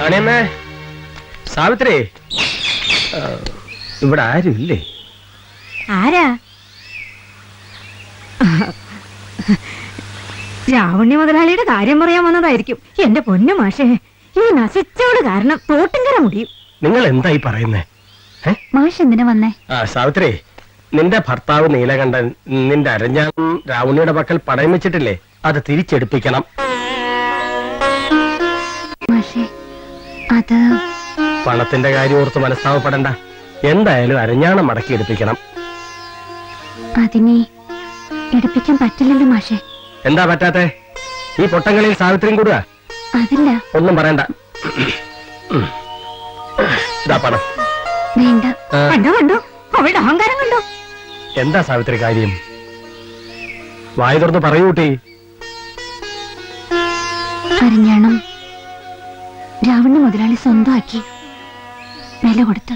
[SPEAKER 15] നാണിയമ്മേ സാവിത്രി ഇവിടെ ആരും ഇല്ലേ?
[SPEAKER 5] ആരാ? രാവണ്യ മുതലാളിയുടെ കാര്യം പറയാൻ വന്നതായിരിക്കും. എന്റെ പൊന്നു മാഷേ ഈ നശിച്ചോട് കാരണം തോട്ടുംകര മുടിയും.
[SPEAKER 3] നിങ്ങൾ എന്തായി പറയുന്നേ?
[SPEAKER 5] മാഷ് എന്തിനാ വന്നേ?
[SPEAKER 3] ആ സാവിത്രി നിന്റെ ഭർത്താവ് നീലകണ്ഠൻ നിന്റെ അരഞ്ഞാൻ രാവണിയുടെ പക്കൽ പടയം വെച്ചിട്ടില്ലേ? അത് തിരിച്ചെടുപ്പിക്കണം.
[SPEAKER 5] മാഷേ അത്
[SPEAKER 3] പണത്തിന്റെ കാര്യം ഓർത്ത് മനസ്താവപ്പെടണ്ട. എന്തായാലും അരഞ്ഞാണം മടക്കി എടുപ്പിക്കണം
[SPEAKER 5] അതിനെ എടുപ്പിക്കാൻ പറ്റില്ലല്ലോ മാഷേ.
[SPEAKER 3] എന്താ പറ്റാത്തെ? ഈ പൊട്ടങ്ങളിൽ സാവിത്രിയും കൂടുക?
[SPEAKER 5] അതില്ല.
[SPEAKER 3] ഒന്നും പറയണ്ട. ഇതാ പണം
[SPEAKER 5] വേണ്ട കണ്ടോ കണ്ടോ? അവളുടെ അഹങ്കാരം കണ്ടോ?
[SPEAKER 3] എന്താ സാവിത്രി കാര്യം? വായി തുറന്ന് പറയൂട്ടി
[SPEAKER 5] അരിഞ്ഞാണം. രാവണ മുതലാളി സ്വന്തമാക്കി. വില കൊടുത്ത്.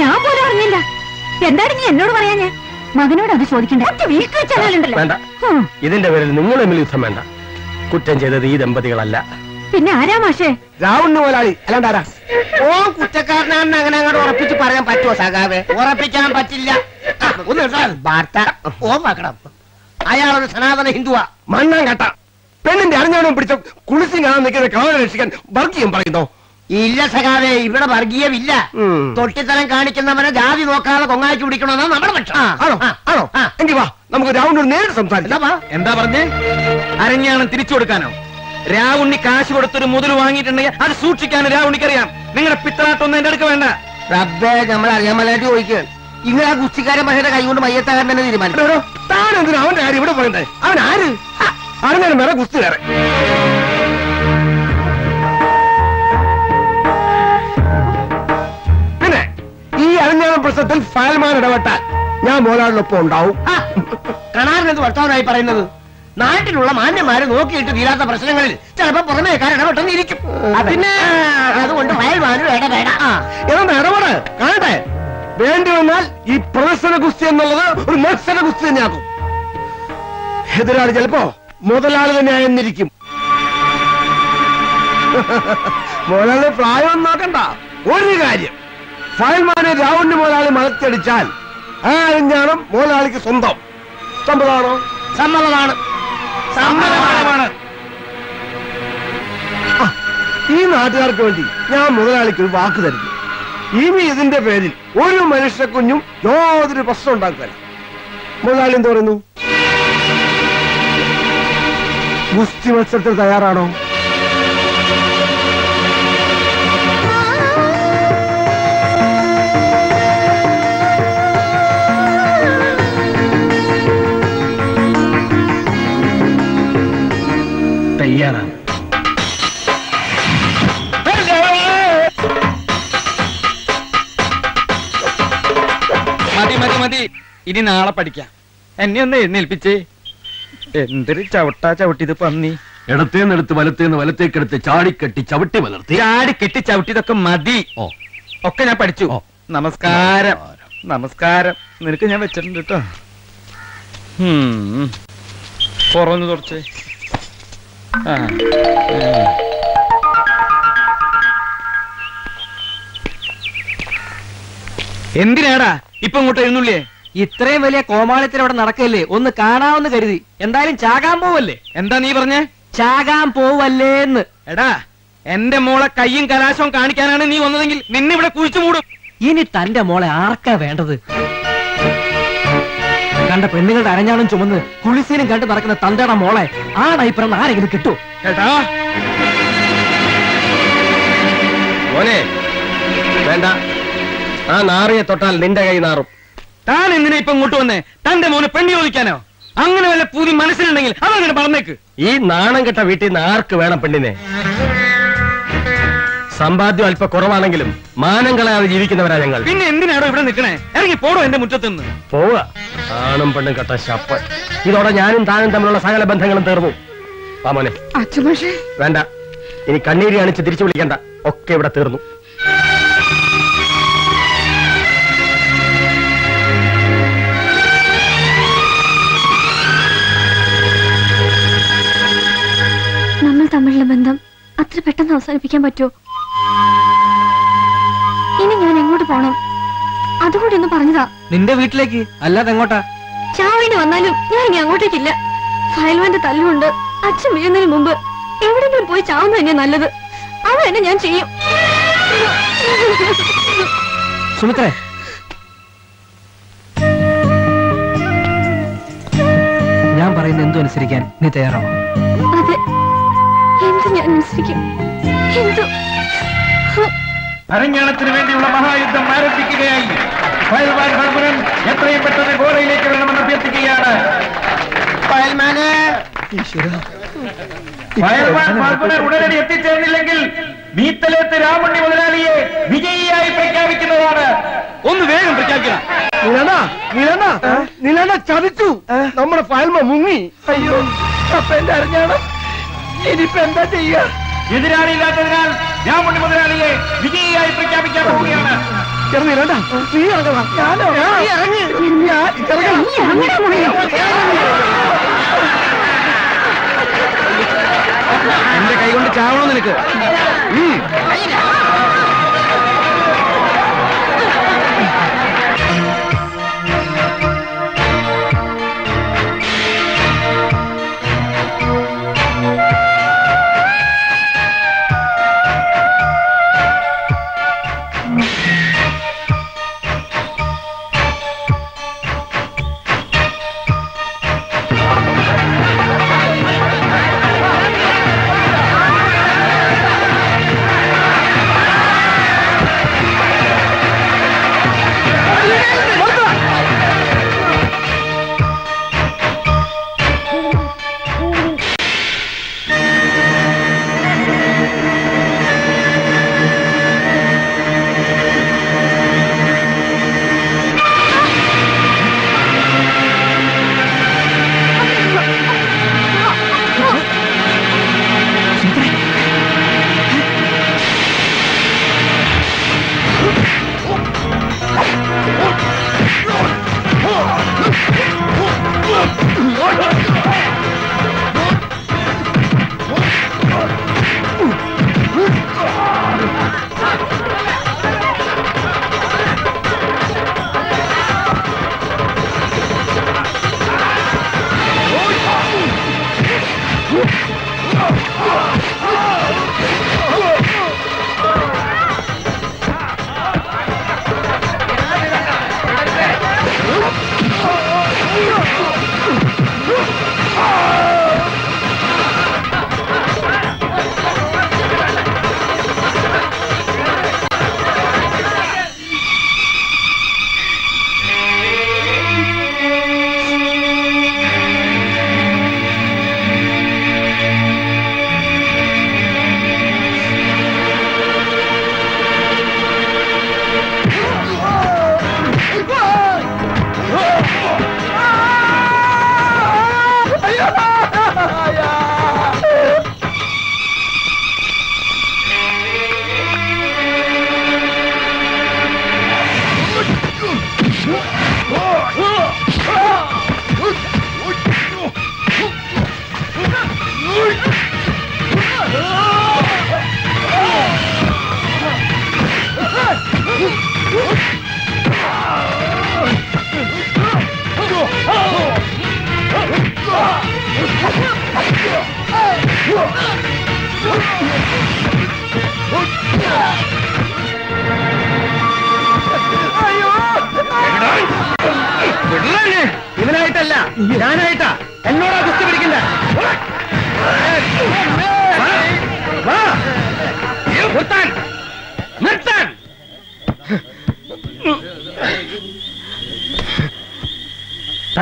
[SPEAKER 3] ഞാൻ
[SPEAKER 5] പോലും അറിഞ്ഞില്ല. എന്താണ് നീ എന്നോട് പറയാ ഞാൻ? മകനോട് അത് ചോദിക്കണ്ടേ?
[SPEAKER 3] ഇതിന്റെ പേരിൽ നിങ്ങൾ തമ്മിൽ യുദ്ധം വേണ്ട. കുറ്റം ചെയ്തത് ഈ ദമ്പതികളല്ല.
[SPEAKER 5] പിന്നെ ആരാ മാഷേ?
[SPEAKER 15] രാവണ്ണ മുതലാളി. അല്ലാണ്ടാരാ
[SPEAKER 7] ഓ കുറ്റക്കാരനാണെന്ന് അങ്ങനെ അങ്ങോട്ട് ഉറപ്പിച്ച് പറയാൻ പറ്റുമോ സഖാവേ? ഉറപ്പിക്കാൻ പറ്റില്ല. ആ, ഒന്ന്. വാർത്ത. ഓ മക്കണം അയാളൊരു സനാതന ഹിന്ദുവാ.
[SPEAKER 15] മണ്ണാൻ കട്ട. പെണ്ണിന്റെ അറിഞ്ഞാണോ പിടിച്ച കുളിച്ചും കാണാൻ നിൽക്കുന്ന കാവലെ രക്ഷിക്കാൻ വർഗീയം പറയുന്നോ.
[SPEAKER 7] ഇല്ല സഖാവേ ഇവിടെ വർഗീയമില്ല. തൊട്ടിത്തരം കാണിക്കുന്നവനെ ജാതി നോക്കാതെ കൊങ്ങാക്കി പിടിക്കണോന്നാ നമ്മുടെ പക്ഷം.
[SPEAKER 15] ആണോ? ആണോ? എങ്കിൽ വാ നമുക്ക് രാവണ്ണോട് നേരിട്ട് സംസാരിക്കാം.
[SPEAKER 8] എന്താ പറഞ്ഞേ? അരഞ്ഞാണം തിരിച്ചു കൊടുക്കാനോ? രാവുണ്ണി കാശ് കൊടുത്തൊരു മുതൽ വാങ്ങിയിട്ടുണ്ടെങ്കിൽ അത് സൂക്ഷിക്കാൻ രാവുണ്ണിക്കറിയാം നിങ്ങളുടെ പിത്തനാട്ടൊന്നും എന്റെ അടുക്ക വേണ്ട.
[SPEAKER 7] റബ്ബേ നമ്മൾ മലയാളി ചോദിക്കുകയാണ് ഇങ്ങനെ ആ ഗുസ്തിക്കാരൻ മഹേന്റെ കൈ കൊണ്ട് മയ്യത്താകാൻ തന്നെ തീരുമാനിച്ചു.
[SPEAKER 15] താൻ എന്തിനാ അവന്റെ ആര് ഇവിടെ പോയണ്ടേ അവൻ ആര്? അറിഞ്ഞാലും വേറെ കുസ്തി പിന്നെ ഈ അരഞ്ഞാണം പ്രശ്നത്തിൽ ഫയൽമാൻ ഇടപെട്ടാൽ ഞാൻ മോലാളിനൊപ്പം ഉണ്ടാവും.
[SPEAKER 7] കണാറിനെന്ത് വട്ടാവനായി പറയുന്നത്? നാട്ടിലുള്ള മാന്യന്മാര് നോക്കിയിട്ട് തീരാത്ത പ്രശ്നങ്ങളിൽ ചിലപ്പോ പുറമേ ഇടപെട്ടെന്ന് ഇരിക്കും പിന്നെ അതുകൊണ്ട് ഫയൽമാനും ഇടപെട
[SPEAKER 15] എന്നാ ഇടപെട? കാണട്ടെ. വേണ്ടി വന്നാൽ ഈ പ്രദർശന ഗുസ്തി എന്നുള്ളത് ഒരു മത്സര ഗുസ്തി തന്നെയാകും. എതിരാളി ചിലപ്പോ മുതലാളി തന്നെ ആയെന്നിരിക്കും [LAUGHS] മുതലാളി പ്രായം നോക്കണ്ട. ഒരു കാര്യം. ഫയൽമാനെ രാവുണ്ണി മുതലാളി മലത്തടിച്ചാൽ ആ അരിഞ്ഞാണം മുതലാളിക്ക് സ്വന്തം. സമ്മതമാണോ
[SPEAKER 7] സമ്മതമാണ്.
[SPEAKER 15] ഈ നാട്ടുകാർക്ക് വേണ്ടി ഞാൻ മുതലാളിക്ക് ഒരു വാക്ക് തരുന്നു. ഇനി ഇതിന്റെ പേരിൽ ഒരു മനുഷ്യ കുഞ്ഞും യാതൊരു പ്രശ്നം ഉണ്ടാക്കുക മുതലാളി എന്ത് പറയുന്നു? ഗുസ്തി മത്സരത്തിൽ തയ്യാറാണോ?
[SPEAKER 3] തയ്യാറാണ്.
[SPEAKER 8] മതി മതി മതി. ഇനി നാളെ പഠിക്കാം. എന്നെ ഒന്ന് എഴുന്നേൽപ്പിച്ചേ. എന്തൊരു ചവിട്ടാ ചവിട്ടിത് പന്നി.
[SPEAKER 3] ഇടത്തേന്നെടുത്ത് വലത്തേന്ന് വലത്തേക്കെടുത്ത് ചാടിക്കെട്ടി ചവിട്ടി വളർത്തി.
[SPEAKER 8] ചാടിക്കെട്ടി ചവിട്ടിയതൊക്കെ മതി.
[SPEAKER 3] ഓ.
[SPEAKER 8] ഒക്കെ ഞാൻ പഠിച്ചു. നമസ്കാരം. നമസ്കാരം. നിനക്ക് ഞാൻ വെച്ചിട്ടുണ്ട് കേട്ടോ പുറന്ന് ഉം. എന്തിനാടാ? ഇപ്പൊ ഇങ്ങോട്ട് എഴുന്നള്ളിയേ?
[SPEAKER 11] ഇത്രയും വലിയ കോമാളിത്തിന് അവിടെ നടക്കല്ലേ? ഒന്ന് കാണാമെന്ന് കരുതി. എന്തായാലും ചാകാൻ പോവല്ലേ?
[SPEAKER 8] എന്താ നീ പറഞ്ഞേ?
[SPEAKER 11] ചാകാൻ പോവല്ലേന്ന്.
[SPEAKER 8] എടാ എന്റെ മോളെ കയ്യും കലാശവും കാണിക്കാനാണ് നീ വന്നതെങ്കിൽ നിന്നെ ഇവിടെ കുഴിച്ചു മൂടും.
[SPEAKER 11] ഇനി തന്റെ മോളെ ആർക്കാ വേണ്ടത്? കണ്ട പെണ്ണുങ്ങളുടെ അരഞ്ഞാളും ചുമന്ന് കുളിസീനും കണ്ട് നടക്കുന്ന തന്തയുടെ മോളെ ആ പിറന്ന് ആരെങ്കിലും കിട്ടൂ?
[SPEAKER 8] കേട്ടോ?
[SPEAKER 3] മോനെ വേണ്ട. ആ നാറിയെ തൊട്ടാൽ നിന്റെ കൈ നാറും.
[SPEAKER 8] താൻ എന്തിനാ ഇപ്പൊ ഇങ്ങോട്ട് വന്നേ? തന്റെ മോനെ പെണ്ണി ചോദിക്കാനോ? അങ്ങനെ വല്ല പൂതി മനസ്സിലുണ്ടെങ്കിൽ അതങ്ങനെ പറഞ്ഞേക്ക്.
[SPEAKER 3] ഈ നാണം കെട്ട വീട്ടിൽ നിന്ന് ആർക്ക് വേണം പെണ്ണിനെ? സമ്പാദ്യം അല്പ കുറവാണെങ്കിലും മാനം കളയാതെ ജീവിക്കുന്നവരാ ഞങ്ങൾ.
[SPEAKER 8] പിന്നെ എന്തിനാണോ ഇവിടെ നിൽക്കണേ? ഇറങ്ങി പോടോ എന്റെ മുറ്റത്ത് നിന്ന്
[SPEAKER 3] പോവുക ആണും പെണ്ണും കെട്ട ശപ്പ ഇതോടെ ഞാനും താനും തമ്മിലുള്ള സകല ബന്ധങ്ങളും തീർന്നു. പാമോനെ മോനെ. വേണ്ട. ഇനി കണ്ണീരി അണിച്ച് തിരിച്ചു വിളിക്കണ്ട. ഒക്കെ ഇവിടെ തീർന്നു.
[SPEAKER 10] നമ്മൾ തമ്മിലുള്ള ബന്ധം അത്ര പെട്ടെന്ന് അവസാനിപ്പിക്കാൻ പറ്റുമോ? എങ്ങോട്ട് പോണം. അതുകൂടി ഒന്ന് പറഞ്ഞതാ.
[SPEAKER 11] നിന്റെ വീട്ടിലേക്ക്? അല്ലാതെ എങ്ങോട്ടാ?
[SPEAKER 10] ചാവിന് വന്നാലും ഞാൻ ഇനി അങ്ങോട്ടേക്കില്ല. ഫയൽവാന്റെ തല്ലുണ്ട് അച്ഛൻ വീഴുന്നതിന് മുമ്പ് എവിടെങ്കിലും പോയി ചാവുന്ന തന്നെ നല്ലത്. അത് തന്നെ ഞാൻ ചെയ്യും.
[SPEAKER 11] സുമിത്രേ. ഞാൻ പറയുന്ന എന്തും അനുസരിക്കാൻ നീ തയ്യാറാണോ?
[SPEAKER 10] അതെ. എന്ത് ഞാൻ അനുസരിക്കും? എന്തു?
[SPEAKER 1] അരഞ്ഞാണത്തിന് വേണ്ടിയുള്ള മഹായുദ്ധം ആരംഭിക്കുകയായി. ഫയൽമാൻ ഹർമുനൻ എത്രയും പെട്ടെന്ന് ഗോളയിലേക്ക് വരണമെന്ന് അഭ്യർത്ഥിക്കുകയാണ്.
[SPEAKER 7] ഫയൽമാനെ
[SPEAKER 1] ഫയൽമാൻ ഹർമുനൻ ഉടനടി എത്തിച്ചേർന്നില്ലെങ്കിൽ മീത്തലേത്ത് രാമുണ്ണി മുതലാളിയെ വിജയിയായി പ്രഖ്യാപിക്കുന്നതാണ്.
[SPEAKER 8] ഒന്ന് വേഗം പ്രഖ്യാപിക്കണം.
[SPEAKER 15] ചതിച്ചു. നമ്മുടെ ഫയൽമ മുങ്ങി. അയ്യോ അപ്പൊ എന്റെ അറിഞ്ഞാണ്? ഇനിയിപ്പോ എന്താ എതിരാളി
[SPEAKER 1] എതിരാളിയില്ലാത്തതിനാൽ രാമുണ്ണി മുതലാളിയെ വിജയിയായി പ്രഖ്യാപിക്കാൻ പോവുകയാണ്.
[SPEAKER 15] ഞാൻ
[SPEAKER 8] എന്റെ കൈ കൊണ്ട് ചാവണം നിനക്ക്?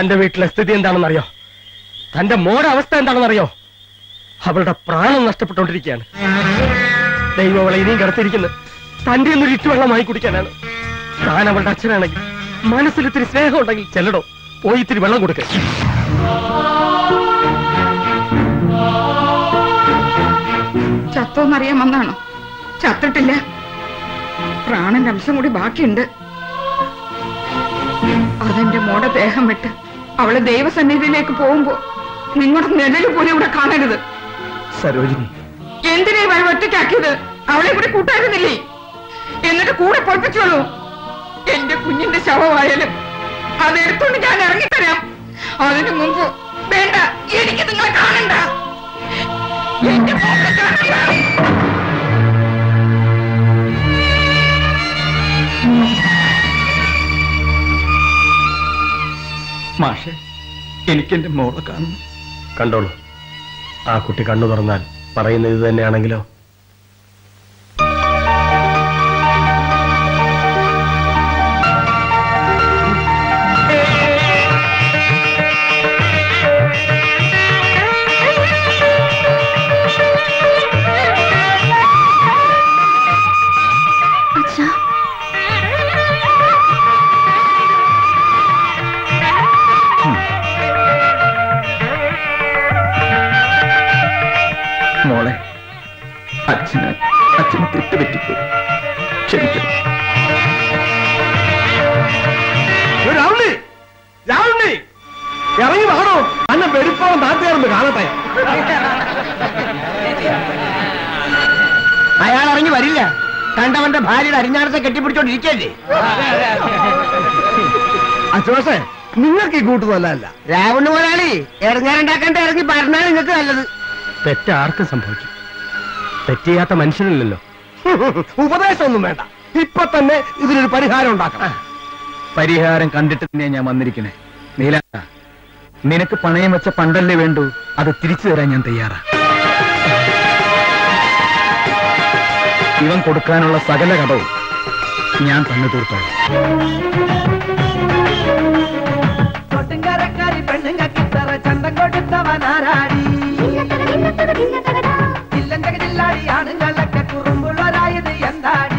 [SPEAKER 3] തന്റെ വീട്ടിലെ സ്ഥിതി എന്താണെന്നറിയോ? തന്റെ മോടെ അവസ്ഥ എന്താണെന്നറിയോ? അവളുടെ പ്രാണം നഷ്ടപ്പെട്ടുകൊണ്ടിരിക്കുകയാണ്. ദൈവം അവളെ ഇനിയും കിടത്തിയിരിക്കുന്നു. തന്റെ ഒന്നൊരു ഇറ്റുവെള്ളമായി കുടിക്കാനാണ്. താൻ അവളുടെ അച്ഛനാണെങ്കിൽ മനസ്സിൽ ഇത്തിരി സ്നേഹം ഉണ്ടെങ്കിൽ ചെല്ലടോ. പോയി ഇത്തിരി വെള്ളം കൊടുക്ക.
[SPEAKER 12] ചത്തോന്നറിയാൻ വന്നാണോ? ചത്തിട്ടില്ല. പ്രാണന്റെ അംശം കൂടി ബാക്കിയുണ്ട്. അതെന്റെ മോടെ ദേഹം വിട്ട് അവളെ ദൈവസന്നിധിയിലേക്ക് പോകുമ്പോ നിങ്ങളുടെ നിഴൽ പോലും ഇവിടെ കാണരുത്.
[SPEAKER 11] സരോജിനി.
[SPEAKER 12] എന്തിനാ വഴി ഒറ്റയ്ക്കാക്കിയത്? അവളെ ഇവിടെ കൂട്ടായിരുന്നില്ലേ? എന്നിട്ട് കൂടെ പൊളിപ്പിച്ചോളൂ. എന്റെ കുഞ്ഞിന്റെ ശവമായാലും അതെടുത്തോണ്ട് ഞാൻ ഇറങ്ങിത്തരാം. അതിനു മുമ്പ് വേണ്ട എനിക്ക് നിങ്ങളെ കാണണ്ട. എന്റെ കാണണ്ട.
[SPEAKER 11] മാഷെ എനിക്കെന്റെ മോളെ കാണുന്നു
[SPEAKER 3] കണ്ടോളൂ. ആ കുട്ടി കണ്ണു തുറന്നാൽ പറയുന്നത് ഇത് തന്നെയാണെങ്കിലോ?
[SPEAKER 11] തെറ്റുപറ്റിപ്പോയി ക്ഷമിക്കണം.
[SPEAKER 3] ഇറങ്ങി വാടോ. അന്നെ വെടിപ്പോളം താത്തുകാരുണ്ട് കാണട്ടെ.
[SPEAKER 7] അയാൾ ഇറങ്ങി വരില്ല. കണ്ടവന്റെ ഭാര്യയുടെ അരിഞ്ഞാണത്തെ കെട്ടിപ്പിടിച്ചോണ്ടിരിക്കല്ലേ?
[SPEAKER 3] അച്ഛോസേ നിങ്ങൾക്ക് ഈ കൂട്ട് നല്ലതല്ല.
[SPEAKER 7] രാവണ മുതലാളി ഇറങ്ങാനുണ്ടാക്കണ്ട ഇറങ്ങി പറഞ്ഞാൽ നിങ്ങൾക്ക് നല്ലത്.
[SPEAKER 3] തെറ്റാർക്കും സംഭവിക്കും. തെറ്റ് ചെയ്യാത്ത മനുഷ്യനില്ലല്ലോ. [LAUGHS] ഉപദേശമൊന്നും വേണ്ട. ഇപ്പൊ തന്നെ ഇതിനൊരു പരിഹാരം ഉണ്ടാക്കണം.
[SPEAKER 11] പരിഹാരം കണ്ടിട്ട് തന്നെ ഞാൻ വന്നിരിക്കണേ? നീല നിനക്ക് പണയം വെച്ച പണ്ടല്ലേ വേണ്ടു? അത് തിരിച്ചു തരാൻ ഞാൻ തയ്യാറാ. ഇവൻ കൊടുക്കാനുള്ള സകല കടവും ഞാൻ തന്നു തീർത്തോളാം.
[SPEAKER 2] ചന്തം കൊടുത്തവനാരാടി ജില്ലാടിയാണ് ജില്ലാടി ആണുങ്ങൾ andar.